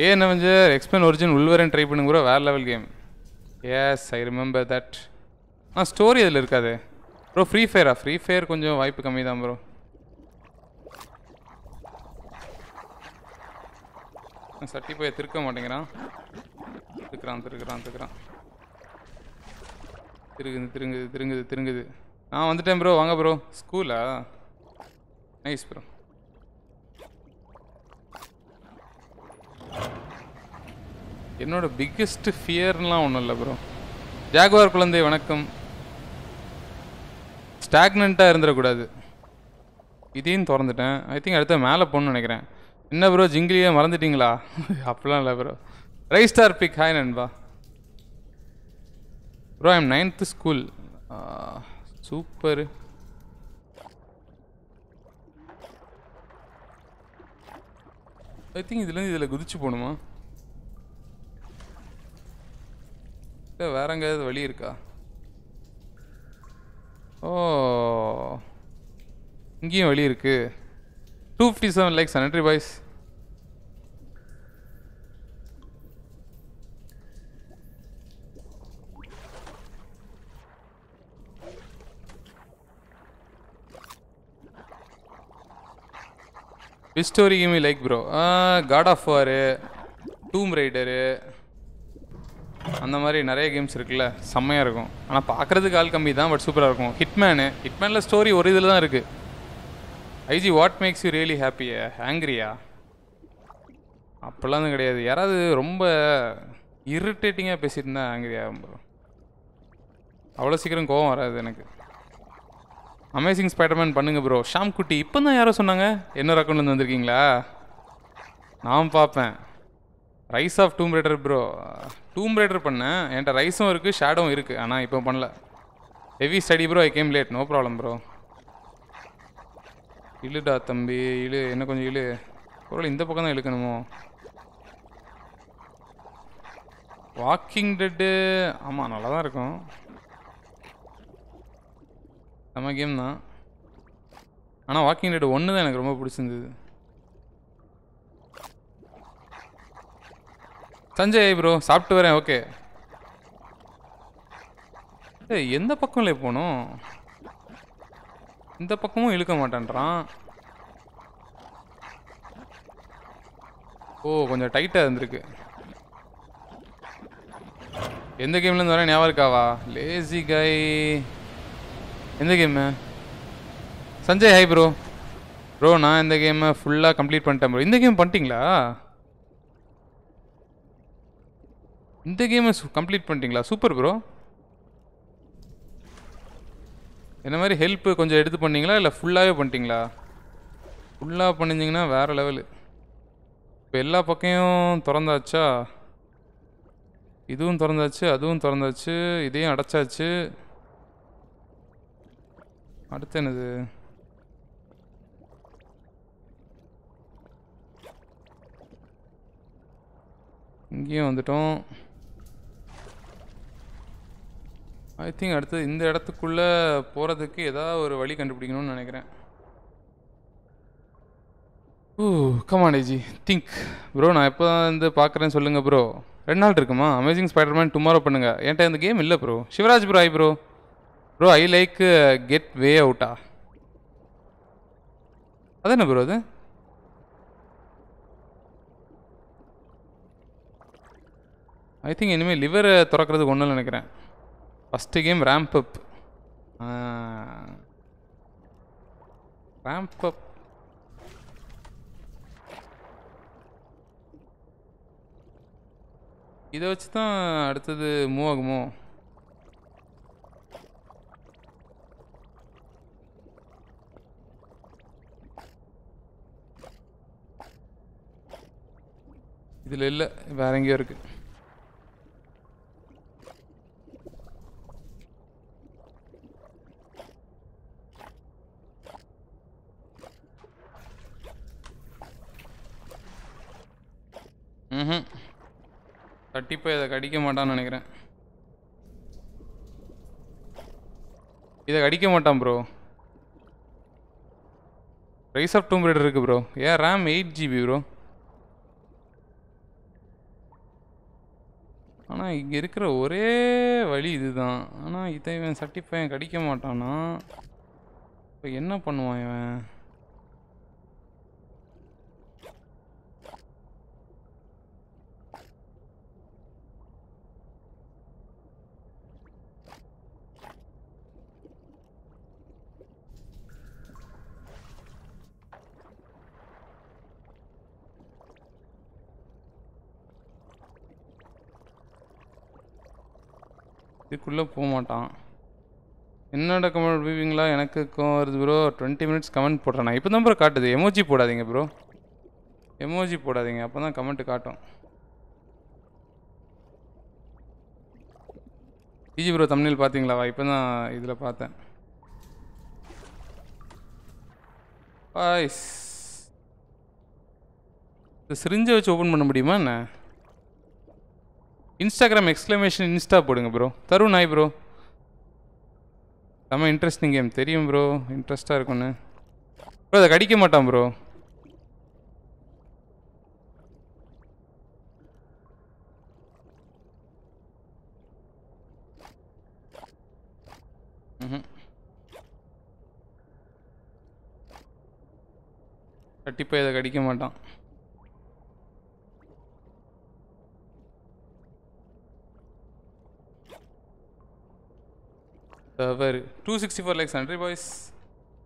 ஏ நவஞ்சர் எக்ஸ்பென் ஒரிஜின் உள்வரன் ட்ரை பண்ணுங்க ப்ரோ வேறு level game yes I remember that a story அதில் இருக்காது. ப்ரோ ஃப்ரீ ஃபயரா ஃப்ரீ ஃபயர் கொஞ்சம் வாய்ப்பு கம்மி தான் ப்ரோ சட்டி போய் திருக்க மாட்டேங்கிறான். திருக்கிறான் திருக்கிறான் திருக்கிறான். திருகுது திருங்குது திருங்குது திருங்குது. நான் வந்துட்டேன் ப்ரோ வாங்க ப்ரோ ஸ்கூலா நைஸ் ப்ரோ என்னோட பிக்கெஸ்ட் ஃபியர்லாம் ஒன்றும் இல்லை ப்ரோ ஜாகுவார் குழந்தை வணக்கம். ஸ்டாக்னண்ட்டாக இருந்துடக்கூடாது. இதையும் திறந்துட்டேன். ஐ திங்க் அடுத்த மேலே போகணும்னு நினைக்கிறேன். என்ன ப்ரோ ஜிங்கிலியே மறந்துட்டீங்களா? அப்படிலாம் இல்லை bro rise star pick hi நண்பா. Bro I'm ninth school super I think இதுலேருந்து இதில் குதிச்சு போகணுமா இல்லை வேற எங்கேயாவது வழி இருக்கா? ஓ. இங்கேயும் வழி இருக்கு. டூ ஃபிஃப்டி செவன் லைக்ஸ் நன்றி boys story game like bro god of war tomb raider அந்த மாதிரி நிறைய கேம்ஸ் இருக்குல்ல. செம்மையாக இருக்கும். ஆனால் பார்க்குறதுக்கு ஆள் கம்மி தான் பட் சூப்பராக இருக்கும். ஹிட்மேனு ஹிட்மேனில் ஸ்டோரி ஒரு இதில் தான் இருக்குது IG what makes you really ஹாப்பியா ஹேங்க்ரியா அப்படிலாம் கிடையாது. யாராவது ரொம்ப இரிட்டேட்டிங்காக பேசிட்டு இருந்தால் ஹேங்க்ரியா ப்ரோ அவ்வளோ சீக்கிரம் கோவம் வராது எனக்கு. அமேசிங் ஸ்பைடர்மேன் பண்ணுங்க ப்ரோ ஷாம் குட்டி இப்போ தான் யாரோ சொன்னாங்க இன்னொரு அக்கௌண்ட்லேருந்து வந்திருக்கீங்களா? நான் பார்ப்பேன். Rise of tomb raider bro tomb raider பண்ணேன். என்கிட்ட ரைஸும் இருக்குது ஷேடோவும் இருக்குது ஆனால் இப்போ பண்ணல. Heavy study bro I came late no problem bro இழுடா தம்பி இழு. என்ன கொஞ்சம் இழு. பொருள் இந்த பக்கம் தான் இழுக்கணுமோ? வாக்கிங் டெட்டு ஆமாம் நல்லா தான் இருக்கும். நம்ம கேம் தான். ஆனால் வாக்கிங் டெட் ஒன்று தான் எனக்கு ரொம்ப பிடிச்சிருந்தது. சஞ்சய் ப்ரோ சாப்பிட்டு வரேன் ஓகே ஏய் எந்த பக்கம்ல போகணும் இந்த பக்கமும் இழுக்க மாட்டேன்றான். ஓ கொஞ்சம் டைட்டாக இருந்திருக்கு. எந்த கேம்லேருந்து வரேன் ஞாபகம் இருக்காவா லேசி கை எந்த game Sanjay hi bro bro நான் இந்த கேமை ஃபுல்லாக கம்ப்ளீட் பண்ணிட்டேன் ப்ரோ இந்த கேம் பண்ணிட்டீங்களா? இந்த கேமை கம்ப்ளீட் பண்ணிட்டீங்களா? சூப்பர் ப்ரோ என்ன மாதிரி ஹெல்ப்பு கொஞ்சம் எடுத்து பண்ணீங்களா? இல்லை ஃபுல்லாகவே பண்ணிட்டீங்களா? ஃபுல்லாக பண்ணிஞ்சிங்கன்னா வேறு லெவலு இப்போ எல்லா பக்கையும் திறந்தாச்சா? இதுவும் திறந்தாச்சு அதுவும் திறந்தாச்சு இதையும் அடைச்சாச்சு. அடுத்து என்னது? இங்கேயும் வந்துட்டோம். ஐ திங்க் அடுத்து இந்த இடத்துக்குள்ளே போகிறதுக்கு ஏதாவது ஒரு வழி கண்டுபிடிக்கணும்னு நினைக்கிறேன். ஓ கமாண்டேஜி திங்க் ப்ரோ நான் எப்போ வந்து பார்க்குறேன்னு சொல்லுங்கள் ப்ரோ ரெண்டு நாள் இருக்குமா? அமேசிங் ஸ்பைடர்மேன் டுமாரோ பண்ணுங்கள் என்கிட்ட இந்த கேம் இல்லை bro Sivaraj bro I bro bro I like get way அவுட்டா அது ப்ரோ அது ஐ திங்க் இனிமேல் லிவரை திறக்கிறதுக்கு ஒன்றும் நினைக்கிறேன் first game ramp up ramp up இதை வச்சு தான் அடுத்தது மூவ் ஆகுமோ இதில் இல்லை வேற எங்கேயோ இருக்கு. ம் கண்டிப்பாக இதை கடிக்க மாட்டான்னு நினைக்கிறேன். இதை கடிக்க மாட்டான் bro rise of tomb raider இருக்குது ப்ரோ ஏன் ரேம் எயிட் ஜிபி ப்ரோ ஆனால் இங்கே இருக்கிற ஒரே வழி இதுதான். ஆனால் இதை இவன் சட்டிப்பையன் கடிக்க மாட்டானா? இப்போ என்ன பண்ணுவான் இவன்? இதுக்குள்ளே போக மாட்டான் என்னோட கமெண்ட் வியூவிங்களா எனக்கு வருது ப்ரோ டுவெண்ட்டி மினிட்ஸ் கமெண்ட் போடுறேன் இப்போ தான் ப்ரோ காட்டுது. எமோஜி போடாதீங்க ப்ரோ எமோஜி போடாதீங்க. அப்போ தான் கமெண்ட் காட்டும் பிஜி ப்ரோ தமிழில் பார்த்தீங்களாவா இப்போ தான் இதில் பார்த்தேன். வாய்ஸ் இந்த சிரிஞ்சை வச்சு ஓப்பன் பண்ண முடியுமா என்ன? இன்ஸ்டாகிராம் எக்ஸ்க்ளமேஷன் இன்ஸ்டா போடுங்க ப்ரோ தருண் ஆய் ப்ரோ செம்ம இன்ட்ரெஸ்டிங் கேம் தெரியும் ப்ரோ இன்ட்ரெஸ்ட்டாக இருக்கும்னு. ப்ரோ அதை கடிக்க மாட்டான் ப்ரோ கண்டிப்பாக இதை கடிக்க மாட்டான். Server two sixty four likes hundred boys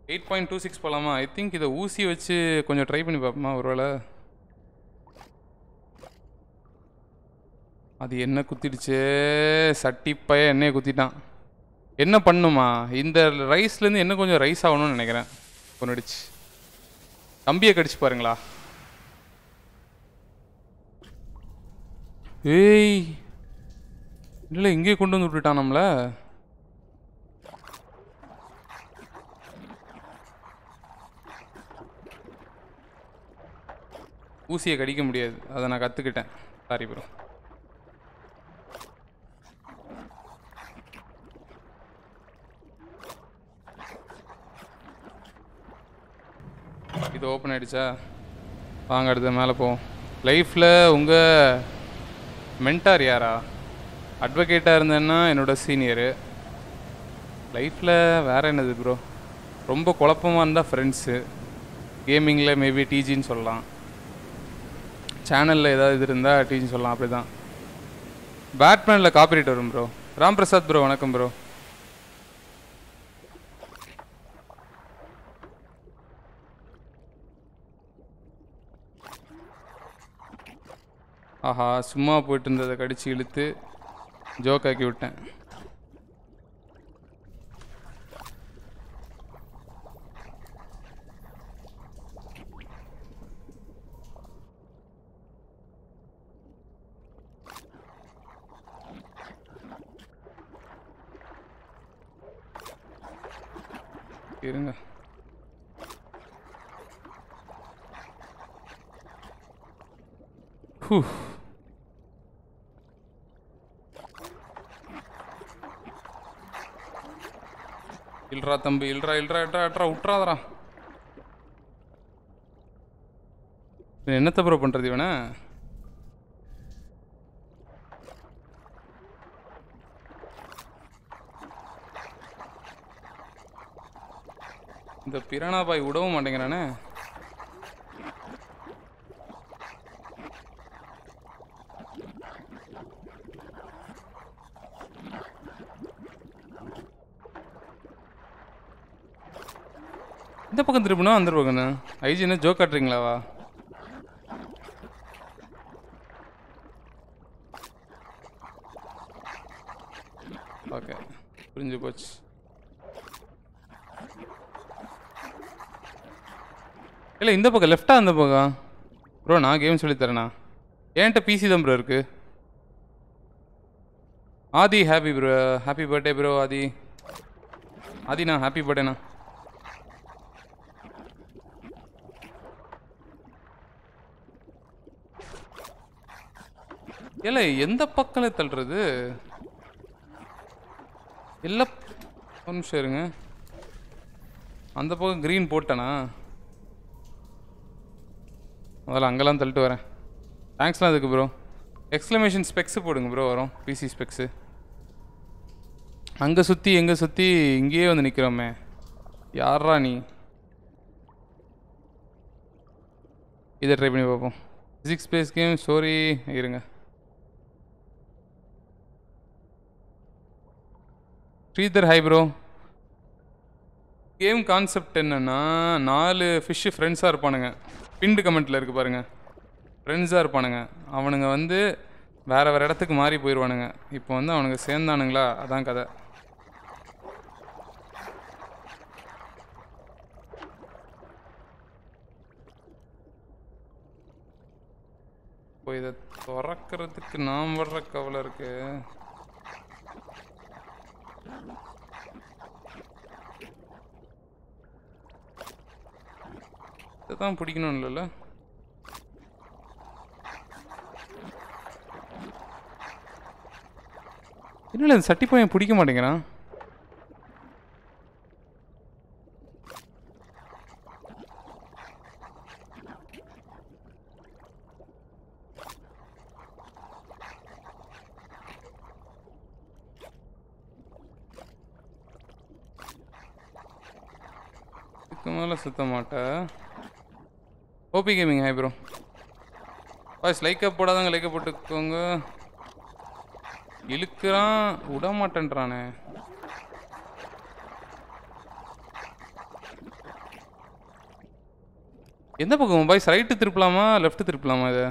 eight point two six போகலாமா ஐ திங்க் இதை ஊசி வச்சு கொஞ்சம் ட்ரை பண்ணி பார்ப்போமா ஒருவேளை. அது என்ன குத்திடுச்சு? சட்டி பைய என்னைய குத்திட்டான். என்ன பண்ணுமா? இந்த ரைஸ்லேருந்து என்ன கொஞ்சம் ரைஸ் ஆகணும்னு நினைக்கிறேன். கொண்டுடுச்சு தம்பியை கடிச்சு பாருங்களா. ஏய். இல்லை இங்கே கொண்டு வந்து விட்டுட்டான் நம்மளை. ஊசியை கடிக்க முடியாது. அதை நான் கற்றுக்கிட்டேன் சாரி ப்ரோ இது ஓப்பன் ஆயிடுச்சா? வாங்க அடுத்த மேலே போவோம். லைஃப்பில் உங்கள் மென்டார் யாரா? அட்வொகேட்டாக இருந்தேன்னா என்னோட சீனியரு லைஃப்பில் வேறு என்னது ப்ரோ ரொம்ப குழப்பமாக இருந்தால் ஃப்ரெண்ட்ஸு கேமிங்கில் மேபி டிஜின்னு சொல்லலாம். சேனலில் ஏதாவது இது இருந்தால் டிஜின்னு சொல்லலாம் அப்படி தான் பேட்மேனில் காப்பிரைட் வரும் ப்ரோ ராம் பிரசாத் ப்ரோ வணக்கம் ப்ரோ ஆஹா சும்மா போயிட்டு இருந்ததை கடிச்சு இழுத்து ஜோக்காக்கி விட்டேன். இருங்க. ஹூ. இல்றா தம்பி இல்றா இல்றா இல்றா இல்றா விட்றாதரா என்னத்த ப்ரோ பண்ணுறது இவனை? இந்த பிரானா பாய் விடவும் மாட்டேங்கிறானே. இந்த பக்கம் திருப்பினா அந்த பக்கம்ண்ணா ஐஜி என்ன ஜோக் காட்டுறீங்களாவா ஓகே புரிஞ்சு போச்சு இல்லை இந்த பக்கம் லெஃப்டா அந்த பக்கம். ப்ரோ நான் கேம் சொல்லித்தரேண்ணா என்கிட்ட பிசி தான் ப்ரோ இருக்கு? Aadhi happy bro happy birthday bro Aadhi. ஆதிண்ணா happy பர்த்டேண்ணா இல்லை எந்த பக்கம் தள்ளுறது? இல்லை ஒரு நிமிஷம் இருங்க. அந்த பக்கம் க்ரீன் போட்டேண்ணா முதல்ல அங்கெல்லாம் தள்ளிட்டு வரேன். தேங்க்ஸ்லாம் அதுக்கு ப்ரோ எக்ஸ்க்ளமேஷன் ஸ்பெக்ஸு போடுங்க ப்ரோ வரும். பிசி ஸ்பெக்ஸு அங்கே சுற்றி எங்கே சுற்றி இங்கேயே வந்து நிற்கிறோமே யாரா நீ? இதை ட்ரை பண்ணி பார்ப்போம். ஃபிசிக்ஸ் ஸ்பேஸ் கேம் ஸ்டோரி இருங்க. Sridhar hi bro game concept என்னன்னா நாலு ஃபிஷ்ஷு ஃப்ரெண்ட்ஸாக இருப்பானுங்க. பிண்டு கமெண்ட்டில் இருக்குது பாருங்கள் ஃப்ரெண்ட்ஸாக இருப்பானுங்க. அவனுங்க வந்து வேறு வேறு இடத்துக்கு மாறி போயிடுவானுங்க இப்போ வந்து அவனுங்க சேர்ந்தானுங்களா? அதான் கதை. இப்போ இதை திறக்கிறதுக்கு நான் வர்ற கவலை இருக்குது இதை தான் பிடிக்கணும் இல்லைல்ல? இல்லை இந்த சட்டி பையன் பிடிக்க மாட்டேங்கிறான்? இதுக்கு மேலே சுத்த மாட்டேன் OP gaming hi bro voice லைக்கப் போடாதாங்க லைக்கப் போட்டுக்கோங்க. இழுக்கிறான் விட மாட்டேன்றானே எந்த பக்கம் பாய்ஸ் ரைட்டு திருப்பலாமா லெஃப்ட்டு திருப்பலாமா இதை?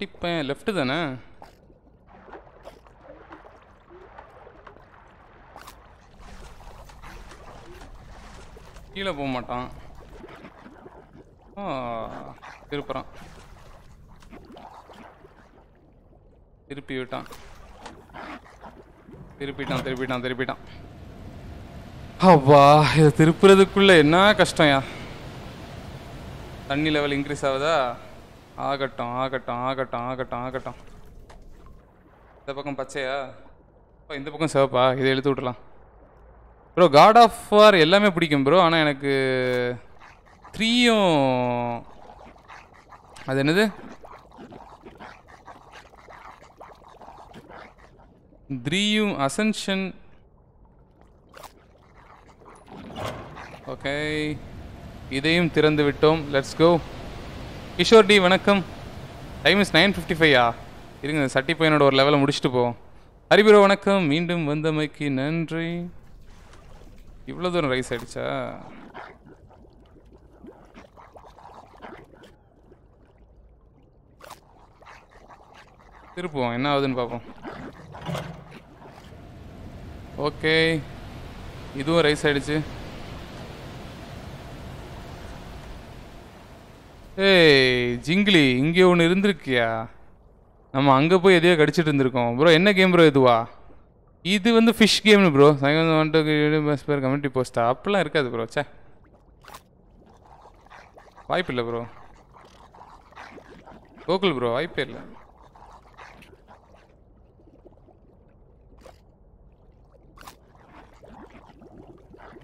தட்டிப்பேன் லெஃப்ட்டு தானே? கீழே போக மாட்டான். திருப்புறான். திருப்பி விட்டான். திருப்பிட்டான் திருப்பிட்டான் திருப்பிட்டான். அவ்வா இதை திருப்புறதுக்குள்ளே என்ன கஷ்டம்யா? தண்ணி லெவல் இன்க்ரீஸ் ஆகுதா? ஆகட்டும் ஆகட்டும் ஆகட்டும் ஆகட்டும் ஆகட்டும். இந்த பக்கம் பச்சையா? அப்பா, இந்த பக்கம் சிவப்பா? இதை இழுத்து விட்டுலாம் ப்ரோ காட் ஆஃப் வார் எல்லாமே பிடிக்கும் ப்ரோ ஆனால் எனக்கு த்ரீயும் அது என்னது? த்ரீயும் அசன்ஷன் ஓகே இதையும் திறந்து விட்டோம். லெட்ஸ் கோ கிஷோர் டி வணக்கம். டைம் இஸ் நைன் ஃபிஃப்டி ஃபைவா இருங்க சட்டி பையனோட ஒரு லெவலை முடிச்சுட்டு போவோம். ஹரிபுரோ வணக்கம். மீண்டும் வந்தமைக்கு நன்றி. இவ்வளோ தூரம் ரைஸ் ஆயிடுச்சா? திருப்புவோம் என்ன ஆகுதுன்னு பார்ப்போம். ஓகே இதுவும் ரைஸ் ஆகிடுச்சு ஏய் ஜிங்கிலி இங்கே ஒன்று இருந்திருக்கியா? நம்ம அங்கே போய் எதையோ கடிச்சிட்டு இருந்திருக்கோம். ப்ரோ என்ன கேம் ப்ரோ இதுவா? இது வந்து ஃபிஷ் கேம்னு ப்ரோ சைவன் வந்துட்டு பஸ் பேர் கம்யூனிட்டி போஸ்டா அப்படிலாம் இருக்காது ப்ரோ சே வாய்ப்பு இல்லை ப்ரோ கோகுல் ப்ரோ வாய்ப்பே இல்லை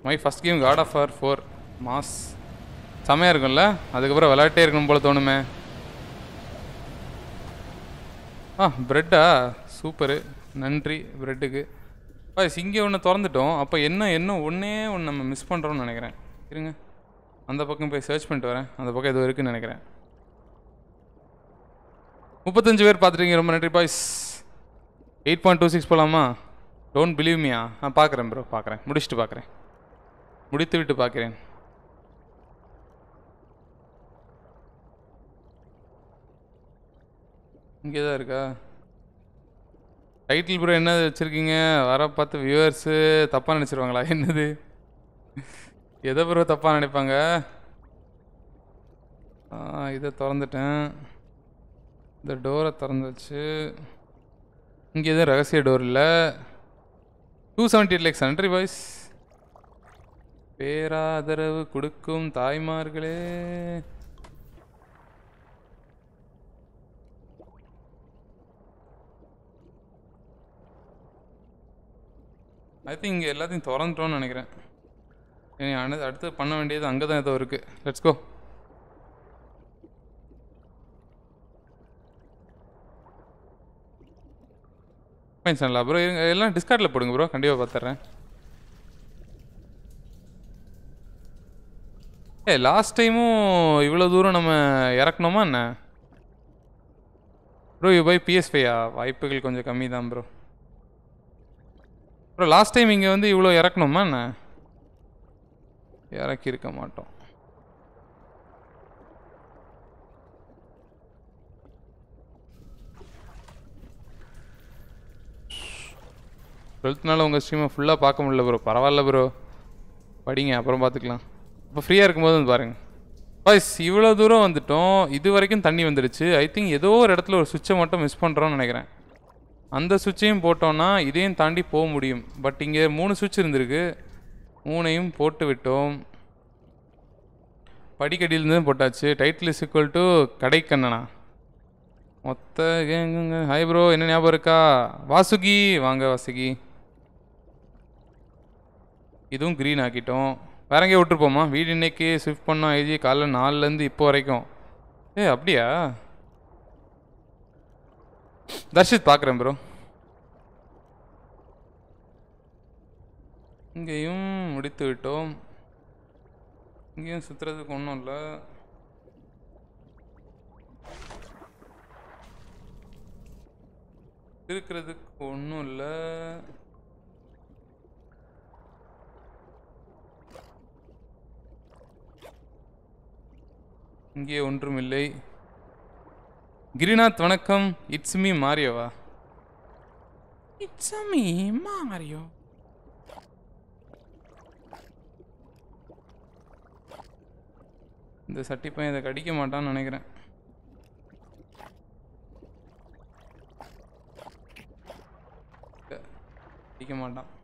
my first game god of war four mass செமையாக இருக்கும்ல? அதுக்கப்புறம் விளையாட்டே இருக்கணும் போல் தோணுமே. ஆ ப்ரெட்டா சூப்பரு. நன்றி ப்ரெட்டுக்கு பாய்ஸ் இங்கே ஒன்று திறந்துட்டோம். அப்போ என்ன என்ன ஒன்றே ஒன்று நம்ம மிஸ் பண்ணுறோம்னு நினைக்கிறேன். இருங்க. அந்த பக்கம் போய் சர்ச் பண்ணிட்டு வரேன். அந்த பக்கம் எதுவும் இருக்குன்னு நினைக்கிறேன். முப்பத்தஞ்சு பேர் பார்த்துருக்கீங்க ரொம்ப நன்றி boys eight point two six போகலாமா டோன்ட் பிலீவ் மியா ஆ? பார்க்குறேன் ப்ரோ பார்க்குறேன். முடிச்சுட்டு பார்க்குறேன். முடித்து விட்டு பார்க்குறேன். இங்கே தான் இருக்கா? டைட்டில் ப்ரோ என்ன வச்சுருக்கீங்க? வர பார்த்து வியூவர்ஸு தப்பாக நினச்சிருவாங்களா? என்னது? எதை ப்ரோ தப்பாக நினைப்பாங்க? இதை திறந்துட்டேன். இந்த டோரை திறந்துச்சு இங்கே எதுவும் ரகசிய டோர் இல்லை. டூ செவன்ட்டி எயிட் லேக்ஸ் நன்றி பாய்ஸ் பேராதரவு கொடுக்கும் தாய்மார்களே. ஐ திங்க் இங்கே எல்லாத்தையும் திறந்துட்டோம்னு நினைக்கிறேன். இனி அடுத்து பண்ண வேண்டியது அங்கே தான் ஏதோ இருக்குது லெட்ஸ் கோ பண்ணல ப்ரோ எல்லாம் டிஸ்கார்டில் போடுங்க ப்ரோ கண்டிப்பாக பார்த்துட்றேன் ஏ லாஸ்ட் டைமும் இவ்வளோ தூரம் நம்ம இறக்கணுமா என்ன? ப்ரோ யூ பை பிஎஸ்ஃபையா வாய்ப்புகள் கொஞ்சம் கம்மி தான் ப்ரோ அப்புறம் லாஸ்ட் டைம் இங்கே வந்து இவ்வளோ இறக்கணுமா என்ன? இறக்கி இருக்க மாட்டோம் டுவெல்த்னால உங்கள் ஸ்ட்ரீமை ஃபுல்லாக பார்க்க முடியல ப்ரோ பரவாயில்ல ப்ரோ படிங்க அப்புறம் பார்த்துக்கலாம். இப்போ ஃப்ரீயாக இருக்கும்போது வந்து பாருங்கள் பாய்ஸ் இவ்வளோ தூரம் வந்துட்டோம். இது வரைக்கும் தண்ணி வந்துடுச்சு ஐ திங்க் ஏதோ ஒரு இடத்துல ஒரு சுவிட்சை மட்டும் மிஸ் பண்ணுறோன்னு நினைக்கிறேன். அந்த சுவிட்சையும் போட்டோம்னா இதையும் தாண்டி போக முடியும். பட் இங்கே மூணு சுவிட்ச் இருந்திருக்கு. மூணையும் போட்டு விட்டோம். படிக்கடியிலேருந்து போட்டாச்சு. டைட்டில் இஸ் ஈக்குவல் டு கடைக்கண்ணனா. மொத்த கேங்குங்க. ஹாய் ப்ரோ என்ன ஞாபகம் இருக்கா? வாசுகி. வாங்க வாசுகி. இதுவும் க்ரீன் ஆக்கிட்டோம். வேற எங்கேயே விட்டுருப்போமா? வீடு இன்னைக்கு ஷிஃப்ட் பண்ணோம். ஐஜி காலைல நாலுலேருந்து இப்போ வரைக்கும். ஏ அப்படியா? தர்ஷித் பார்க்குறேன் ப்ரோ இங்கேயும் முடித்து விட்டோம். இங்கேயும் சுற்றுறதுக்கு ஒன்றும் இல்லை. இருக்கிறதுக்கு ஒன்றும் இல்லை. இங்கே ஒன்றும் இல்லை. கிரிநாத் வணக்கம். It's me மாரியோவா? It's me Mario. இந்த சட்டி பையன் இதை கடிக்க மாட்டான்னு நினைக்கிறேன். கடிக்க மாட்டான்.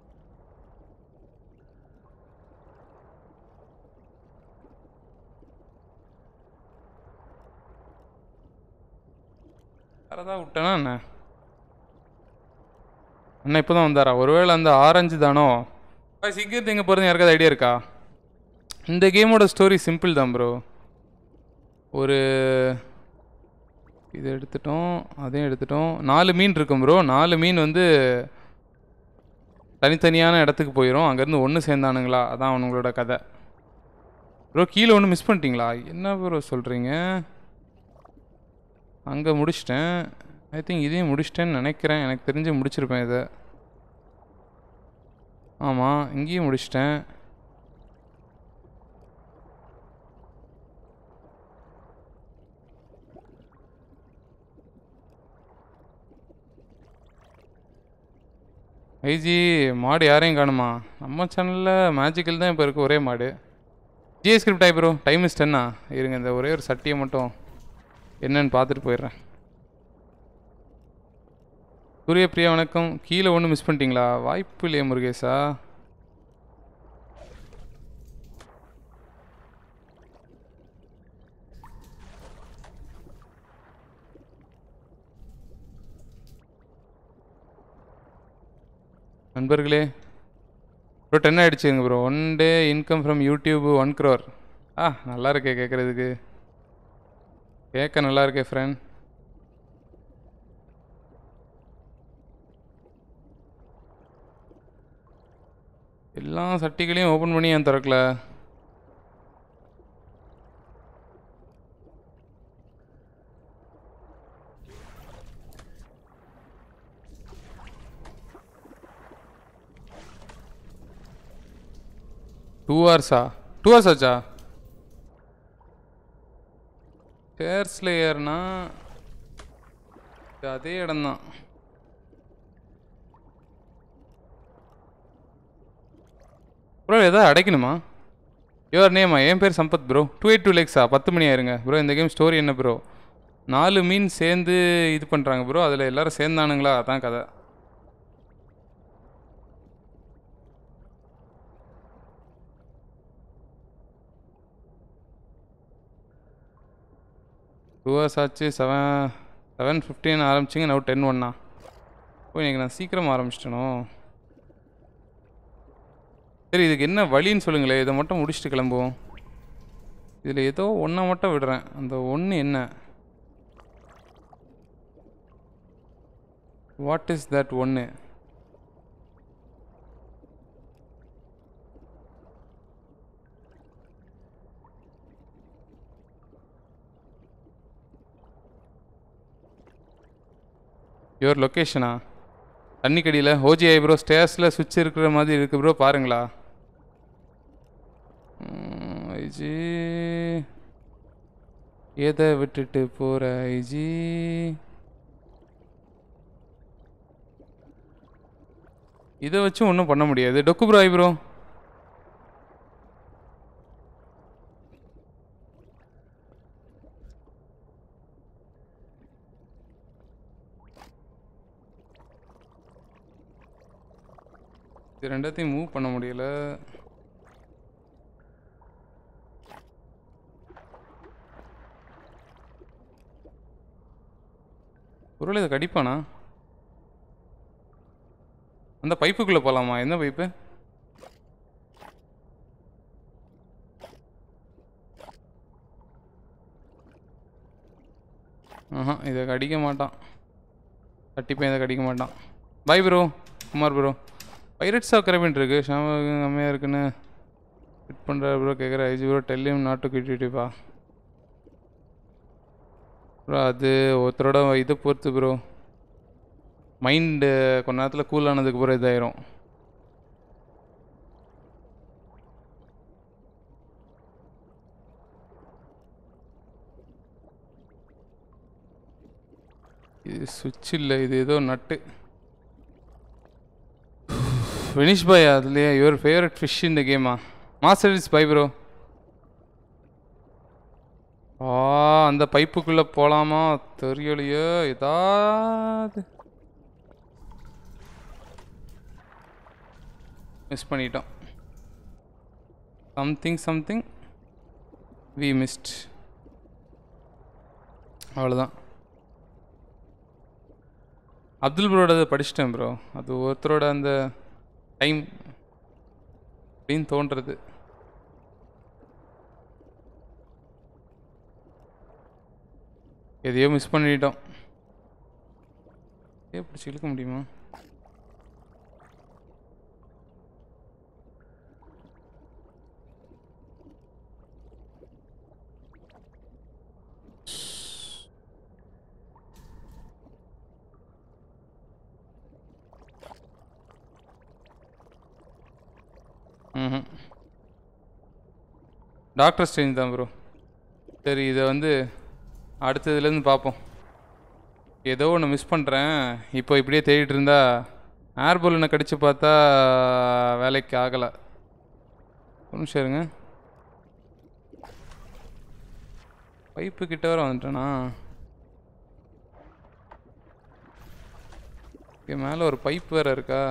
தான் விட்டனா என்ன? அண்ணா இப்போ தான் வந்தாரா? ஒருவேளை அந்த ஆரஞ்சு தானோ? சீக்கிரத்து எங்கே போகிறது யாருக்காவது ஐடியா இருக்கா? இந்த கேமோட ஸ்டோரி சிம்பிள் தான் ப்ரோ ஒரு இது எடுத்துட்டோம் அதையும் எடுத்துட்டோம். நாலு மீன் இருக்கும் ப்ரோ நாலு மீன் வந்து தனித்தனியான இடத்துக்கு போயிடும் அங்கேருந்து ஒன்று சேர்ந்தானுங்களா? அதான் அவனுங்களோட கதை. ப்ரோ கீழே ஒன்று மிஸ் பண்ணிட்டீங்களா? என்ன ப்ரோ சொல்கிறீங்க அங்கே முடிச்சிட்டேன். ஐ திங்க் இதையும் முடிச்சிட்டேன்னு நினைக்கிறேன். எனக்கு தெரிஞ்சு முடிச்சிருப்பேன் இதை. ஆமாம் இங்கேயும் முடிச்சிட்டேன். ஐஜி மாடு யாரையும் காணுமா? நம்ம சேனலில் மேஜிக்கல் தான் இப்போ இருக்குது ஒரே மாடு. ஜிஎஸ் ஸ்கிரிப்ட் ஆகி ப்ரோ டைம் இஸ் டென்னா இருங்க இந்த ஒரே ஒரு சட்டியை மட்டும் என்னன்னு பார்த்துட்டு போயிடுறேன். சூரியப்பிரியா வணக்கம். கீழே ஒன்று மிஸ் பண்ணிட்டீங்களா? வாய்ப்பு இல்லையே முருகேஷா நண்பர்களே bro ten ஆகிடுச்சுங்க bro one day income from YouTube one crore ஆ நல்லா இருக்கே கேட்குறதுக்கு கேட்க நல்லா இருக்கே ஃப்ரெண்ட் எல்லா சட்டிகளையும் ஓப்பன் பண்ணி ஏன் திறக்கல? டூ ஹவர்ஸா டூ ஹவர்ஸ் ஆச்சா? சேர்ஸில் லேயர்னா இது அதே இடம்தான். ப்ரோ எதாவது அடைக்கணுமா? யுவர் நேமா என் பேர் Sampath bro two eight two லேக்ஸா பத்து மணி ஆயிருங்க. ப்ரோ இந்த கேம் ஸ்டோரி என்ன ப்ரோ நாலு மீன் சேர்ந்து இது பண்ணுறாங்க ப்ரோ அதில் எல்லாரும் சேர்ந்தானுங்களா? அதான் கதை. டூ ஹவர்ஸ் ஆச்சு. செவன் செவன் ஃபிஃப்டின் ஆரம்பிச்சிங்க. நவு டென் ஒன்னா ஓ எனக்கு நான் சீக்கிரம் ஆரம்பிச்சிட்டனோ? சரி இதுக்கு என்ன வழின்னு சொல்லுங்களேன் இதை மட்டும் முடிச்சுட்டு கிளம்புவோம். இதில் ஏதோ ஒன்றை மட்டும் விடுறேன். அந்த ஒன்று என்ன? வாட் இஸ் தட் ஒன்று யுவர் லொக்கேஷனா தண்ணிக்கடியில்? ஓஜிஐ ப்ரோ ஸ்டேஸில் சுவிட்ச் இருக்கிற மாதிரி இருக்குது ப்ரோ பாருங்களா. ஐஜி எதை விட்டுட்டு போகிற ஐஜி இதை வச்சும் ஒன்றும் பண்ண முடியாது. டொக்கு ப்ரோ ஐப்ரோ இது ரெண்டத்தையும் மூவ் பண்ண முடியல. பொருள் இதை கடிப்பானா? அந்த பைப்புக்குள்ளே போகலாமா என்ன பைப்பு? ஆஹா இதை கடிக்க மாட்டான். கட்டிப்பேன் இதை கடிக்க மாட்டான். பாய் bro Kumar bro pirates of Caribbean இருக்கு. ஷாம கம்மியாக இருக்குன்னு ஃபிட் பண்ணுற ப்ரோ கேட்குற ஐஜி ப்ரோ டெல்லியும் நாட்டு கிட்டிப்பா ப்ரோ அது ஒருத்தரோட இதை பொறுத்து ப்ரோ மைண்டு கொஞ்ச நேரத்தில் கூல் ஆனதுக்கு அப்புறம் இதாயிரும். இது சுவிட்ச் இல்லை இது ஏதோ நட்டு. வினிஷ் பாய் அதுலேயே யுவர் ஃபேவரட் ஃபிஷ் இந்த கேமா மாஸ்டர் இஸ் பை ப்ரோ ஆ அந்த பைப்புக்குள்ளே போகலாமா தெரியலையே ஏதாவது. மிஸ் பண்ணிட்டோம். சம்திங் சம்திங் வி மிஸ்ட் அவ்வளோதான் அப்துல் ப்ரோட படிச்சிட்டேன் ப்ரோ அது ஒருத்தரோட அந்த டைம் அப்படின்னு தோன்றது. எதையோ மிஸ் பண்ணிட்டோம். ஏ பிடிச்சி இழுக்க முடியுமா ம் டாக்டர் ஸ்ட்ரேஞ்ச் தான் ப்ரோ சரி இதை வந்து அடுத்ததுலேருந்து பார்ப்போம். ஏதோ ஒன்று மிஸ் பண்ணுறேன் இப்போ இப்படியே தேடிட்டு இருந்தா ஏர் பலூனை கடிச்சு பார்த்தா வேலைக்கு ஆகலை. ஒரு நிமிஷம் இருங்க. பைப்பு கிட்ட வர வந்துட்டேனா? இங்கே மேலே ஒரு பைப் வேறு இருக்கா?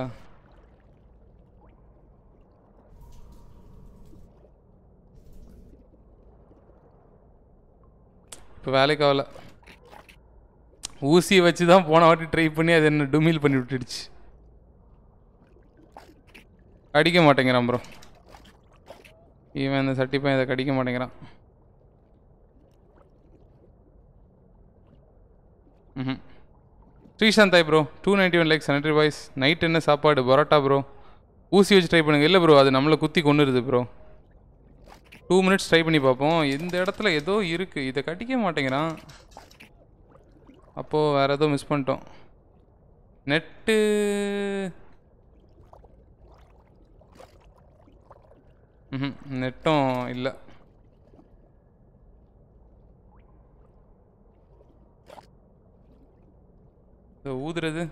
இப்போ வேலைக்கு ஆகல ஊசியை வச்சு தான் போன வாட்டி ட்ரை பண்ணி அது என்ன டுமில் பண்ணி விட்டுடுச்சு. கடிக்க மாட்டேங்கிறான் ப்ரோ இவன் இந்த சட்டி பையன் இதை கடிக்க மாட்டேங்கிறான். ம் ஸ்ரீசாந்த் தாய் bro two ninety one like sanitary boys night என்ன சாப்பாடு பரோட்டா ப்ரோ ஊசி வச்சு ட்ரை பண்ணுங்கள் இல்லை ப்ரோ அது நம்மளை குத்தி கொண்டுருது ப்ரோ டூ மினிட்ஸ் ட்ரை பண்ணி பார்ப்போம். இந்த இடத்துல ஏதோ இருக்குது இதை கட்டிக்க மாட்டேங்கிறான். அப்போது வேறு ஏதோ மிஸ் பண்ணிட்டோம். நெட்டு ம் நெட்டும் இல்லை. ஊதுறது.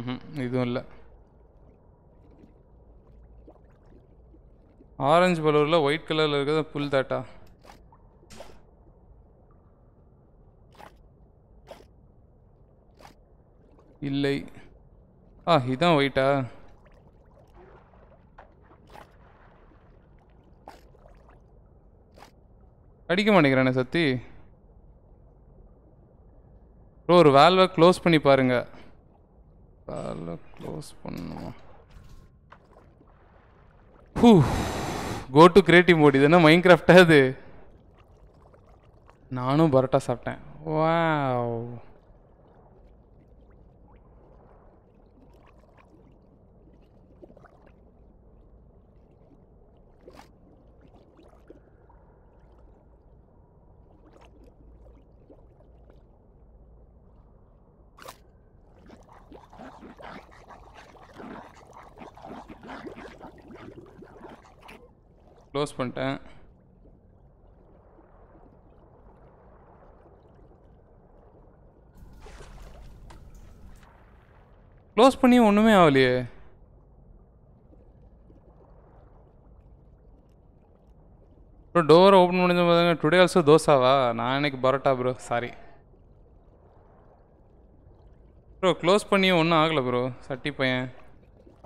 ம் இதுவும் இல்லை. ஆரஞ்சு பலூரில் ஒயிட் கலரில் இருக்கிறது புல் தாட்டா இல்லை. ஆ இதான் ஒயிட்டா அடிக்க மாட்டேங்கிறானே சத்தி. ப்ரோ ஒரு வேல்வை க்ளோஸ் பண்ணி பாருங்க. வேல்வை க்ளோஸ் பண்ணணுமா ஹூ. கோ டு கிரியேட்டிவ் மோட் இது என்ன மைண்ட் கிராஃப்டா அது நானும் பரோட்டா சாப்பிட்டேன். வா க்ளோஸ் பண்ணிட்டேன். க்ளோஸ் பண்ணி ஒன்றுமே ஆகலையே. ப்ரோ டோரை ஓப்பன் முடிஞ்ச பாருங்க டுடே ஆல்சோ தோசாவா? நான் இன்னைக்கு parotta bro sorry bro close பண்ணியும் ஒன்றும் ஆகலை ப்ரோ சட்டி பையன்.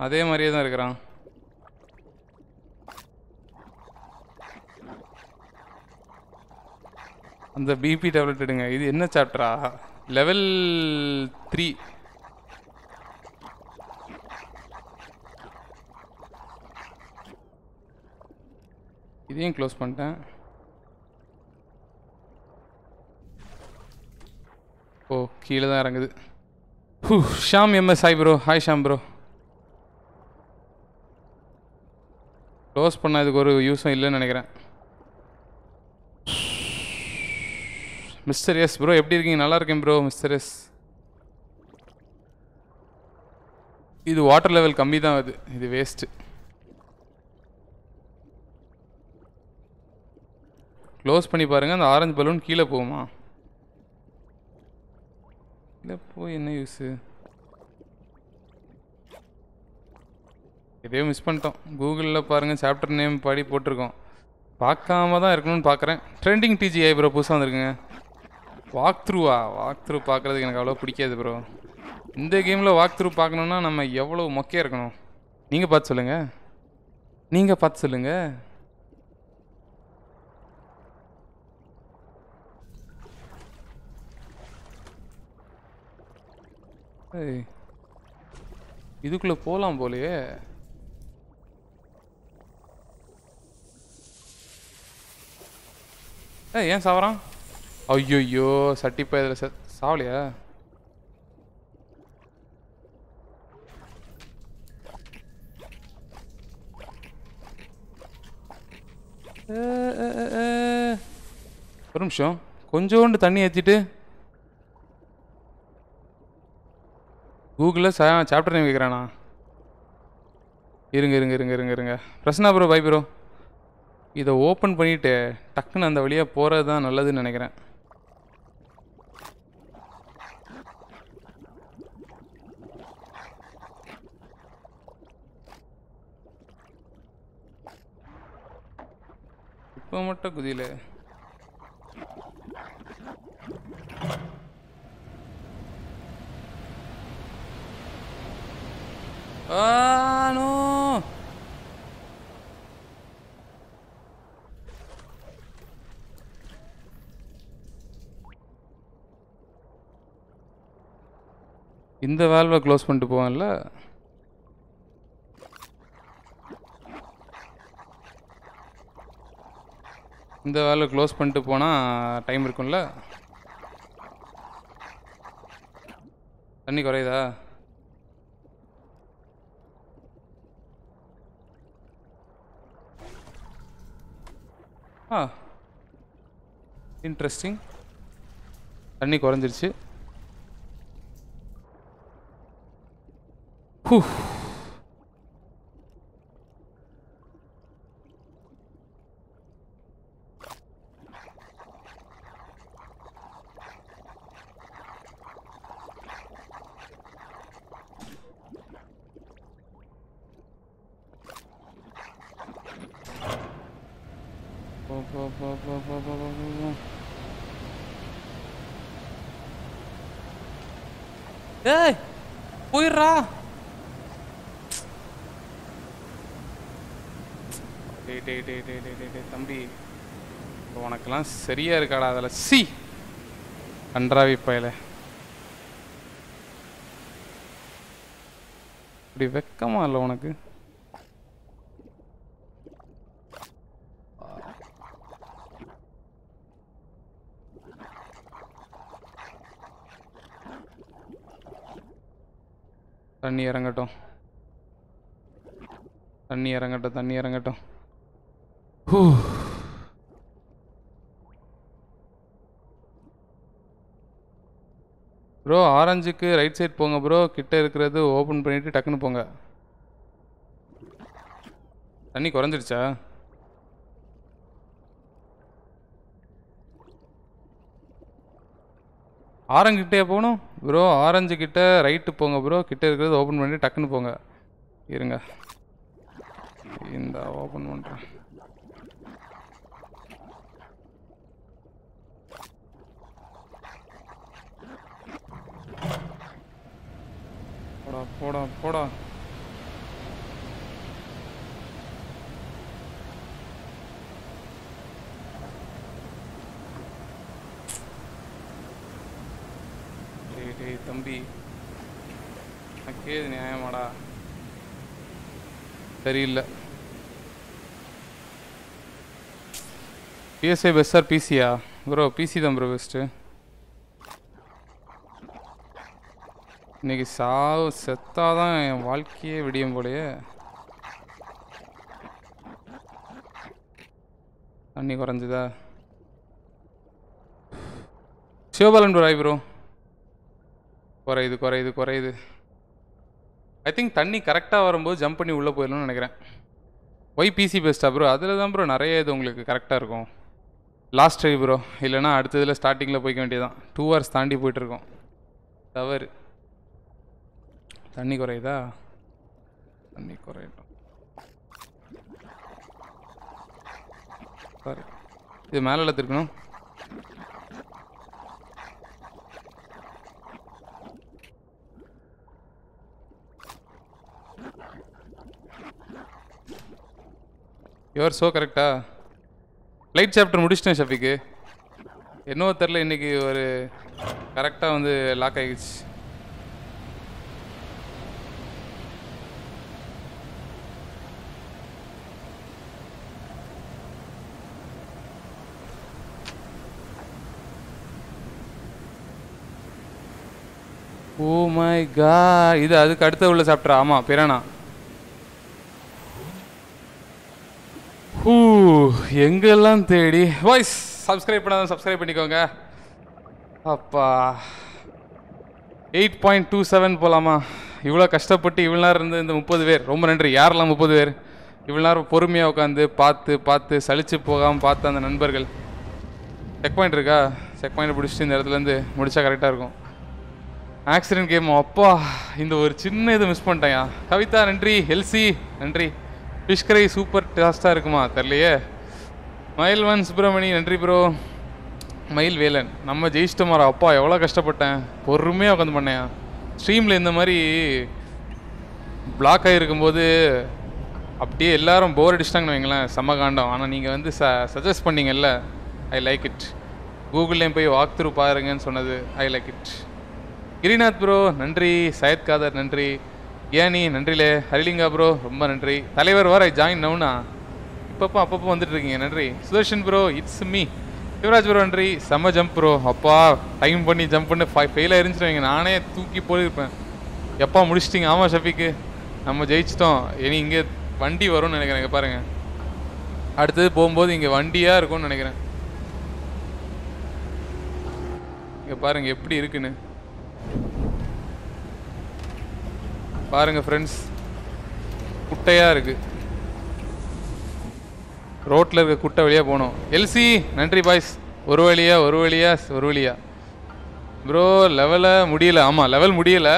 அதே மாதிரியே தான் இருக்கிறான். அந்த பிபி டேப்லெட் எடுங்க. இது என்ன சாப்டரா லெவல் த்ரீ இதையும் க்ளோஸ் பண்ணிட்டேன். ஓ கீழே தான் இறங்குது. Who Sham MS hi bro hi Sham bro close பண்ண இதுக்கு ஒரு யூஸும் இல்லைன்னு நினைக்கிறேன். மிஸ்டர் எஸ் ப்ரோ எப்படி இருக்கீங்க? நல்லா இருக்கேன் ப்ரோ மிஸ்டர் எஸ். இது வாட்டர் லெவல் கம்மி தான் அது. இது வேஸ்ட்டு க்ளோஸ் பண்ணி பாருங்கள் அந்த ஆரஞ்சு பலூன் கீழே போகுமா? இல்லை போய் என்ன யூஸு எதையோ மிஸ் பண்ணிட்டோம். கூகுளில் பாருங்கள் சாப்டர் நேம் படி போட்டிருக்கோம். பார்க்காம தான் இருக்கணும்னு பார்க்குறேன். ட்ரெண்டிங் டிஜிஐ ப்ரோ புதுசாக வந்துருக்குங்க. வாக் த்ரூவா வாக் த்ரூ பார்க்குறதுக்கு எனக்கு அவ்வளோ பிடிக்காது ப்ரோ இந்த கேமில் வாக் த்ரூ பார்க்கணுன்னா நம்ம எவ்வளோ மொக்கையாக இருக்கணும்? நீங்கள் பார்த்து சொல்லுங்கள் நீங்கள் பார்த்து சொல்லுங்கள் ஏய் இதுக்குள்ளே போகலாம் போலையே. ஏய் ஏன் சாவறான்? ஐயோ சட்டிப்பா இதில் சாவலையா. ஒரு நிமிஷம். கொஞ்சோண்டு தண்ணி ஏற்றிட்டு கூகுளில் சா சாப்டர் நேம் கேட்குறானா இருங்க இருங்க இருங்க இருங்க இருங்க. பிரசன்னா ப்ரோ பை ப்ரோ இதை ஓப்பன் பண்ணிவிட்டு டக்குன்னு அந்த வழியாக போகிறது தான் நல்லதுன்னு நினைக்கிறேன். இப்போ மட்டும் குதியில Ah, no. இந்த வேல்வை க்ளோஸ் பண்ணிட்டு போவேன்ல இந்த வேலை க்ளோஸ் பண்ணிட்டு போனால் டைம் இருக்கும்ல? தண்ணி குறையுதா? ஆ. இன்ட்ரெஸ்டிங் தண்ணி குறைஞ்சிருச்சு. ஹூ. ஏய் போயிடுறா. டே டே டே டே டே டே டே தம்பி. உனக்கெல்லாம் சரியா இருக்காடா அதில். சி. அன்றாவி பயல. இப்படி வெக்கமா இல்லை உனக்கு? தண்ணி இறங்கட்டும். தண்ணி இறங்கட்டும் தண்ணி இறங்கட்டும். ஹூ. ப்ரோ ஆரஞ்சுக்கு ரைட் சைட் போங்க ப்ரோ கிட்ட இருக்கிறது ஓப்பன் பண்ணிட்டு டக்குன்னு போங்க. தண்ணி குறைஞ்சிடுச்சா? ஆரஞ்சு கிட்டே போகணும். ப்ரோ ஆரஞ்சு கிட்டே ரைட்டு போங்க ப்ரோ கிட்டே இருக்கிறது ஓப்பன் பண்ணி டக்குன்னு போங்க. இருங்க. இந்த ஓப்பன் பண்ணுறேன் போடா போடா போடா. டேய் தம்பி எனக்கே இது நியாயமாடா? சரியில்லை. பிஎஸ்ஐ பெஸ்ட் சார் பிசியா ப்ரோ பிசி தான் ப்ரோ பெஸ்ட்டு இன்னைக்கு சாவு செத்தாதான் என் வாழ்க்கையே விடியும் போலயே. தண்ணி குறைஞ்சுதா? சிவபாலன் ப்ரோ ஆய் ப்ரோ குறையுது குறையுது குறையுது. ஐ திங்க் தண்ணி கரெக்டாக வரும்போது ஜம்ப் பண்ணி உள்ளே போயிடணும்னு நினைக்கிறேன். ஒய் பிசி பெஸ்ட்டா ப்ரோ அதில் தான் ப்ரோ நிறைய இது உங்களுக்கு கரெக்டாக இருக்கும். லாஸ்ட் ட்ரை ப்ரோ இல்லைனா அடுத்ததில் ஸ்டார்டிங்கில் போய்க்க வேண்டியதான் டூ ஹவர்ஸ் தாண்டி போயிட்டுருக்கோம். தவறு. தண்ணி குறையுதா? தண்ணி குறையட்டும். பாரு இது மேலே திருக்கணும் யுவர் ஸோ கரெக்டா லைட் சாப்டர் முடிச்சிட்டேன் ஷஃபிக்கு. என்னவோ தெரில இன்னைக்கு ஒரு கரெக்டாக வந்து லாக் ஆகிடுச்சு ஓ oh மை கா இது அதுக்கு அடுத்த உள்ள சாப்பிட்றா ஆமாம் பிரானா. ஊ எங்கெல்லாம் தேடி? வாய்ஸ் சப்ஸ்கிரைப் பண்ணாதான் சப்ஸ்கிரைப் பண்ணிக்கோங்க. அப்பா. எயிட் பாயிண்ட் டூ செவன் போகலாமா இவ்வளோ கஷ்டப்பட்டு இவ்வளோ நேரம் இருந்து இந்த முப்பது பேர் ரொம்ப நன்றி. யாரெல்லாம் முப்பது பேர்? இவ்வளோ நேரம் பொறுமையாக உட்காந்து பார்த்து பார்த்து சளிச்சு போகாமல் பார்த்த அந்த நண்பர்கள். செக் பாயிண்ட் இருக்கா? செக் பாயிண்ட் பிடிச்சிட்டு இந்த இடத்துலேருந்து முடித்தா கரெக்டாக இருக்கும். ஆக்சிடென்ட் கேம் அப்பா இந்த ஒரு சின்ன இதை மிஸ் பண்ணிட்டேன் கவிதா நன்றி. எல்சி நன்றி. ஃபிஷ்கரை சூப்பர் டாஸ்டாக இருக்குமா? தெரியலையே. மயில்வன் சுப்பிரமணி நன்றி ப்ரோ மயில் வேலன் நம்ம ஜெயிச்சிட்டோமாரா அப்பா எவ்வளோ கஷ்டப்பட்டேன். பொறுமையாக உட்காந்து பண்ணேன். ஸ்ட்ரீமில் இந்த மாதிரி பிளாக் ஆகிருக்கும்போது அப்படியே எல்லாரும் போர் அடிச்சிட்டாங்கன்னு வைங்களேன். செம்ம காண்டம். ஆனால் நீங்கள் வந்து ச சஜஸ்ட் பண்ணீங்கல்ல. ஐ லைக் இட் கூகுள்லேயும் போய் வாக் த்ரூ பாருங்கன்னு சொன்னது. I like it Girinath bro நன்றி. சையத் காதர் நன்றி. ஏன் நீ? நன்றிலே. ஹரிலிங்கா ப்ரோ ரொம்ப நன்றி. தலைவர் வர ஜாயின் நவுனா? இப்பப்போ அப்பப்போ வந்துட்டு இருக்கீங்க நன்றி. Sudharshan bro it's me Yuvaraj bro நன்றி. செம்ம ஜம்ப் ப்ரோ அப்பா டைம் பண்ணி ஜம்ப் பண்ணி ஃபெயிலாக இருந்துச்சுருவீங்க நானே தூக்கி போயிருப்பேன் எப்பா முடிச்சிட்டிங்க? ஆமாம் ஷஃபிக்கு. நம்ம ஜெயிச்சிட்டோம். இனி இங்கே வண்டி வரும்னு நினைக்கிறேன். பாருங்கள் அடுத்தது போகும்போது இங்கே வண்டியாக இருக்கும்னு நினைக்கிறேன். இங்கே பாருங்க எப்படி இருக்குன்னு. பாருங்கள் ஃப்ரெண்ட்ஸ் குட்டையாக இருக்குது ரோட்டில் இருக்க குட்டை வழியாக போகணும் எல்சி நன்றி பாய்ஸ் ஒரு வழியா ஒரு வழியா ஒரு வழியா. ப்ரோ லெவலை முடியல. ஆமாம் லெவல் முடியல.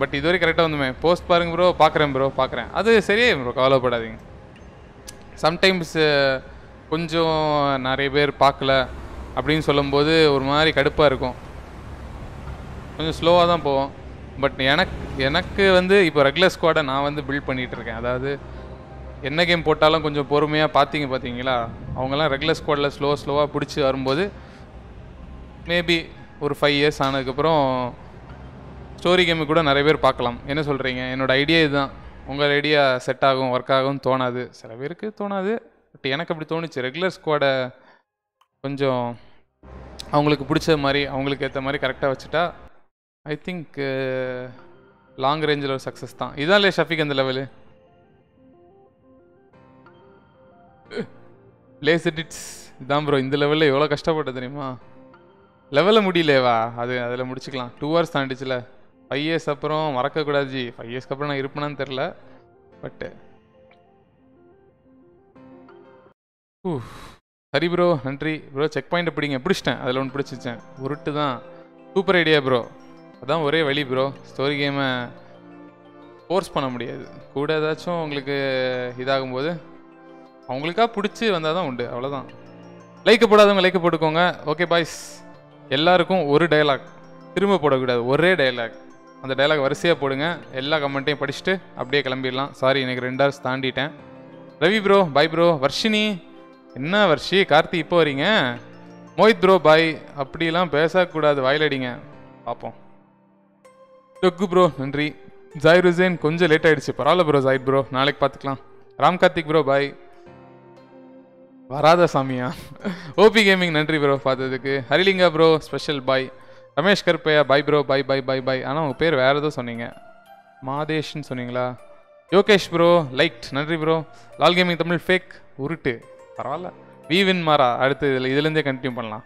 பட் இதுவரை கரெக்டாக வந்துமே. போஸ்ட் பாருங்க ப்ரோ பார்க்குறேன் ப்ரோ பார்க்குறேன் அது சரியே ப்ரோ கவலைப்படாதீங்க. சம்டைம்ஸ் கொஞ்சம் நிறைய பேர் பார்க்கல அப்படின்னு சொல்லும்போது ஒரு மாதிரி கடுப்பாக இருக்கும். கொஞ்சம் ஸ்லோவாக தான் போவோம். பட் எனக்கு எனக்கு வந்து இப்போ ரெகுலர் ஸ்குவாடை நான் வந்து பில்ட் பண்ணிகிட்டு இருக்கேன். அதாவது என்ன கேம் போட்டாலும் கொஞ்சம் பொறுமையாக பார்த்தீங்க பார்த்தீங்களா அவங்கெல்லாம் ரெகுலர் ஸ்குவாடில் ஸ்லோ ஸ்லோவாக பிடிச்சி வரும்போது மேபி ஒரு ஃபைவ் இயர்ஸ் ஆனதுக்கப்புறம் ஸ்டோரி கேமு கூட நிறைய பேர் பார்க்கலாம். என்ன சொல்கிறீங்க என்னோட ஐடியா இதுதான். உங்கள் ஐடியா செட் ஆகும் ஒர்க் ஆகும் தோணாது. சில பேருக்கு தோணாது. பட் எனக்கு அப்படி தோணுச்சு. ரெகுலர் ஸ்குவாடை கொஞ்சம் அவங்களுக்கு பிடிச்ச மாதிரி அவங்களுக்கு ஏற்ற மாதிரி கரெக்டாக வச்சுட்டா ஐ திங்க் லாங் ரேஞ்சில் ஒரு சக்ஸஸ் தான். இதான் இல்லையா ஷஃபிக் அந்த லெவலு லேஸ் இட்ஸ் இதான் ப்ரோ இந்த லெவலில் எவ்வளோ கஷ்டப்பட்ட தெரியுமா? லெவலில் முடியலையேவா? அது அதில் முடிச்சுக்கலாம். டூ ஹவர்ஸ் தாண்டிச்சுல. ஃபைவ் இயர்ஸ் அப்புறம் மறக்கக்கூடாது ஜி. ஃபைவ் இயர்ஸ்க்கு அப்புறம் நான் இருப்பேனான்னு தெரில பட்டு சரி ப்ரோ நன்றி. ப்ரோ செக் பாயிண்ட்டை பிடிங்க. பிடிச்சிட்டேன். அதில் ஒன்று பிடிச்சிச்சேன் உருட்டு தான். சூப்பர் ஐடியா ப்ரோ அதான் ஒரே வழி ப்ரோ ஸ்டோரி கேமை ஃபோர்ஸ் பண்ண முடியாது. கூட ஏதாச்சும் உங்களுக்கு இதாகும்போது அவங்களுக்கா பிடிச்சி வந்தால் தான் உண்டு. அவ்வளோதான் லைக்க போடாதவங்க லைக்க போட்டுக்கோங்க. ஓகே பாய்ஸ் எல்லாருக்கும் ஒரு டயலாக் திரும்ப போடக்கூடாது. ஒரே டயலாக் அந்த டைலாக் வரிசையாக போடுங்க. எல்லா கமெண்ட்டையும் படிச்சுட்டு அப்படியே கிளம்பிடலாம். சாரி எனக்கு ரெண்டு hours தாண்டிட்டேன். Ravi bro bye bro Varshini என்ன வர்ஷி? கார்த்தி இப்போ வரீங்க? மோஹித் ப்ரோ பாய் அப்படிலாம் பேசக்கூடாது. வாயிலடிங்க. பார்ப்போம் டொக்கு ப்ரோ நன்றி. ஜாயிர் ஹுசேன் கொஞ்சம் லேட் ஆகிடுச்சு பரவாயில்ல ப்ரோ ஜாயித் ப்ரோ நாளைக்கு பார்த்துக்கலாம். ராம் கார்த்திக் ப்ரோ பாய் வராத சாமியா? ஓபி கேமிங் நன்றி ப்ரோ பார்த்ததுக்கு. Harilinga bro special bye Ramesh Karuppaiah bye bro bye bye bye bye ஆனால் உங்கள் பேர் வேறு ஏதோ சொன்னீங்க. மாதேஷ்னு சொன்னீங்களா? யோகேஷ் ப்ரோ லைட் நன்றி bro Lal gaming Tamil fake உருட்டு. பரவாயில்ல. வி வின் மாறா. அடுத்து இதில் இதுலேருந்தே கண்டினியூ பண்ணலாம்.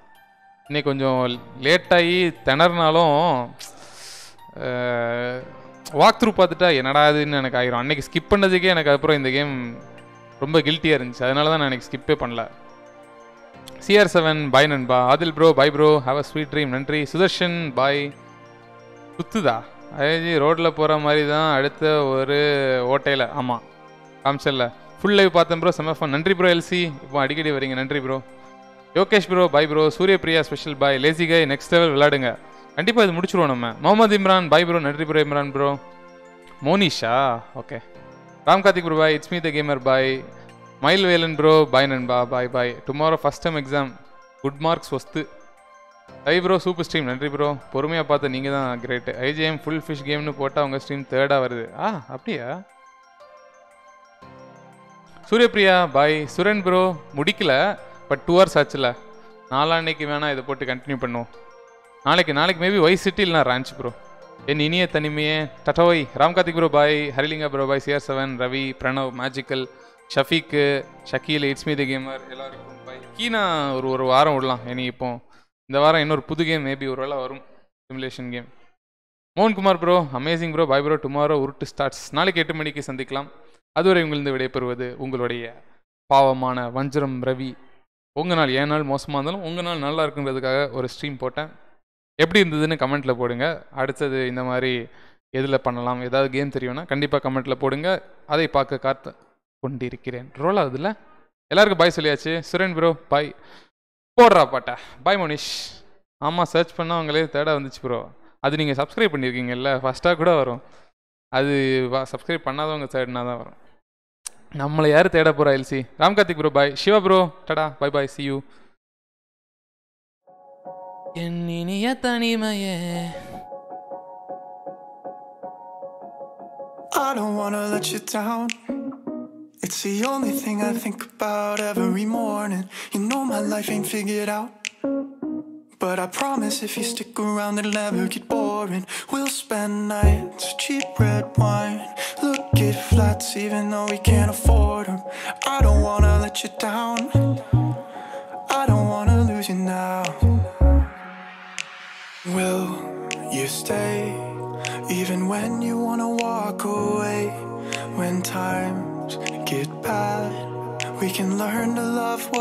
இன்னைக்கு கொஞ்சம் லேட்டாகி திணறினாலும் வாக் த்ரூ பார்த்துட்டா என்னடா இதுன்னு எனக்கு ஆயிரும். அன்றைக்கி ஸ்கிப் பண்ணதுக்கே எனக்கு அப்புறம் இந்த கேம் ரொம்ப கில்ட்டியாக இருந்துச்சு. அதனால தான் நான் எனக்கு ஸ்கிப்பே பண்ணல. சிஆர் செவன் பாய் நண்பா. Adil bro bye bro have a sweet dream நன்றி. சுதர்ஷன் பாய் சுத்துதா? ஐஜி ரோட்டில் போகிற மாதிரி தான் அடுத்த ஒரு ஓட்டையில். ஆமாம் காமிச்சல்ல. ஃபுல் லைவ் பார்த்தேன் ப்ரோ செம்ம நன்றி ப்ரோ எல்சி இப்போ அடிக்கடி வரீங்க. நன்றி bro Yogesh bro bye bro Suryapriya special bye lazy guy next level விளையாடுங்க. கண்டிப்பாக இது முடிச்சிருவோம் நம்ம. முகமது இம்ரான் பாய் ப்ரோ நன்றி bro Imran bro Monisha? Okay Ram Karthik bro bye it's me the gamer bye Mayil Velan bro bye நண்பா bye bye tomorrow first time exam good marks ஒஸ்து ஐ ப்ரோ சூப்பர் ஸ்ட்ரீம் நன்றி ப்ரோ பொறுமையாக பார்த்து நீங்கள் தான் கிரேட்டு ஐஜிஎம் ஃபுல் ஃபிஷ் கேம்னு போட்டால் உங்கள் ஸ்ட்ரீம் தேர்டாக வருது. ஆ அப்படியா? சூரியப்ரியா பாய் சுரன் ப்ரோ முடிக்கல பட் டூ ஹவர்ஸ் ஆச்சுல. நாளான்னைக்கு வேணால் இதை போட்டு கண்டினியூ பண்ணுவோம். நாளைக்கு நாளைக்கு மேபி ஒய் சிட்டி இல்லைனா ராஞ்ச் ப்ரோ என் இனிய தனிமையே. டட்டோய் Ram Karthik bro bye Harilinga bro bye CR seven Ravi Pranav magical ஷஃபீக்கு Shakeel it's me the gamer எல்லாருக்கும் பாய் கீனா ஒரு ஒரு வாரம் விடலாம். இனி இப்போ இந்த வாரம் இன்னொரு புது கேம் மேபி ஒரு வேளை வரும். Simulation game Mohankumar bro amazing bro bye bro tomorrow உருட்டு ஸ்டார்ட்ஸ் நாளைக்கு எட்டு மணிக்கு சந்திக்கலாம். அதுவரை உங்களிருந்து விடைபெறுவது உங்களுடைய பாவமான வஞ்சரம் ரவி. உங்கள் நாள் ஏன் நாள் மோசமாக இருந்தாலும் உங்கள் நாள் நல்லா இருக்குன்றதுக்காக ஒரு ஸ்ட்ரீம் போட்டேன். எப்படி இருந்ததுன்னு கமெண்ட்டில் போடுங்க. அடுத்தது இந்த மாதிரி எதில் பண்ணலாம் ஏதாவது கேம் தெரியும்னா கண்டிப்பாக கமெண்ட்டில் போடுங்க. அதை பார்க்க காத்து கொண்டிருக்கிறேன். ரோல் ஆகுதுல்ல? எல்லாருக்கும் பாய் சொல்லியாச்சு. சுரேன் ப்ரோ பாய் போடுறா பாட்டா. பாய் மோனிஷ். ஆமாம் சர்ச் பண்ணால் அவங்களே தேர்டாக வந்துச்சு ப்ரோ அது நீங்கள் சப்ஸ்கிரைப் பண்ணியிருக்கீங்கல்ல ஃபஸ்ட்டாக கூட வரும். அது சப்ஸ்கிரைப் பண்ணாதவங்க தேடினா தான் வரும். நம்மளை யார் தேட போகிறா LC? Ram Karthik bro bye Siva bro tata bye bye C you என் இனிய தனிமையே I don't wanna let you down. It's the only thing I think about every morning. You know my life ain't figured out. But I promise if you stick around, it'll never get boring. We'll spend nights, cheap red wine. Look at flats, even though we can't afford them. I don't wanna let you down. Will you stay? Even when you wanna walk away, when times get bad, we can learn to love what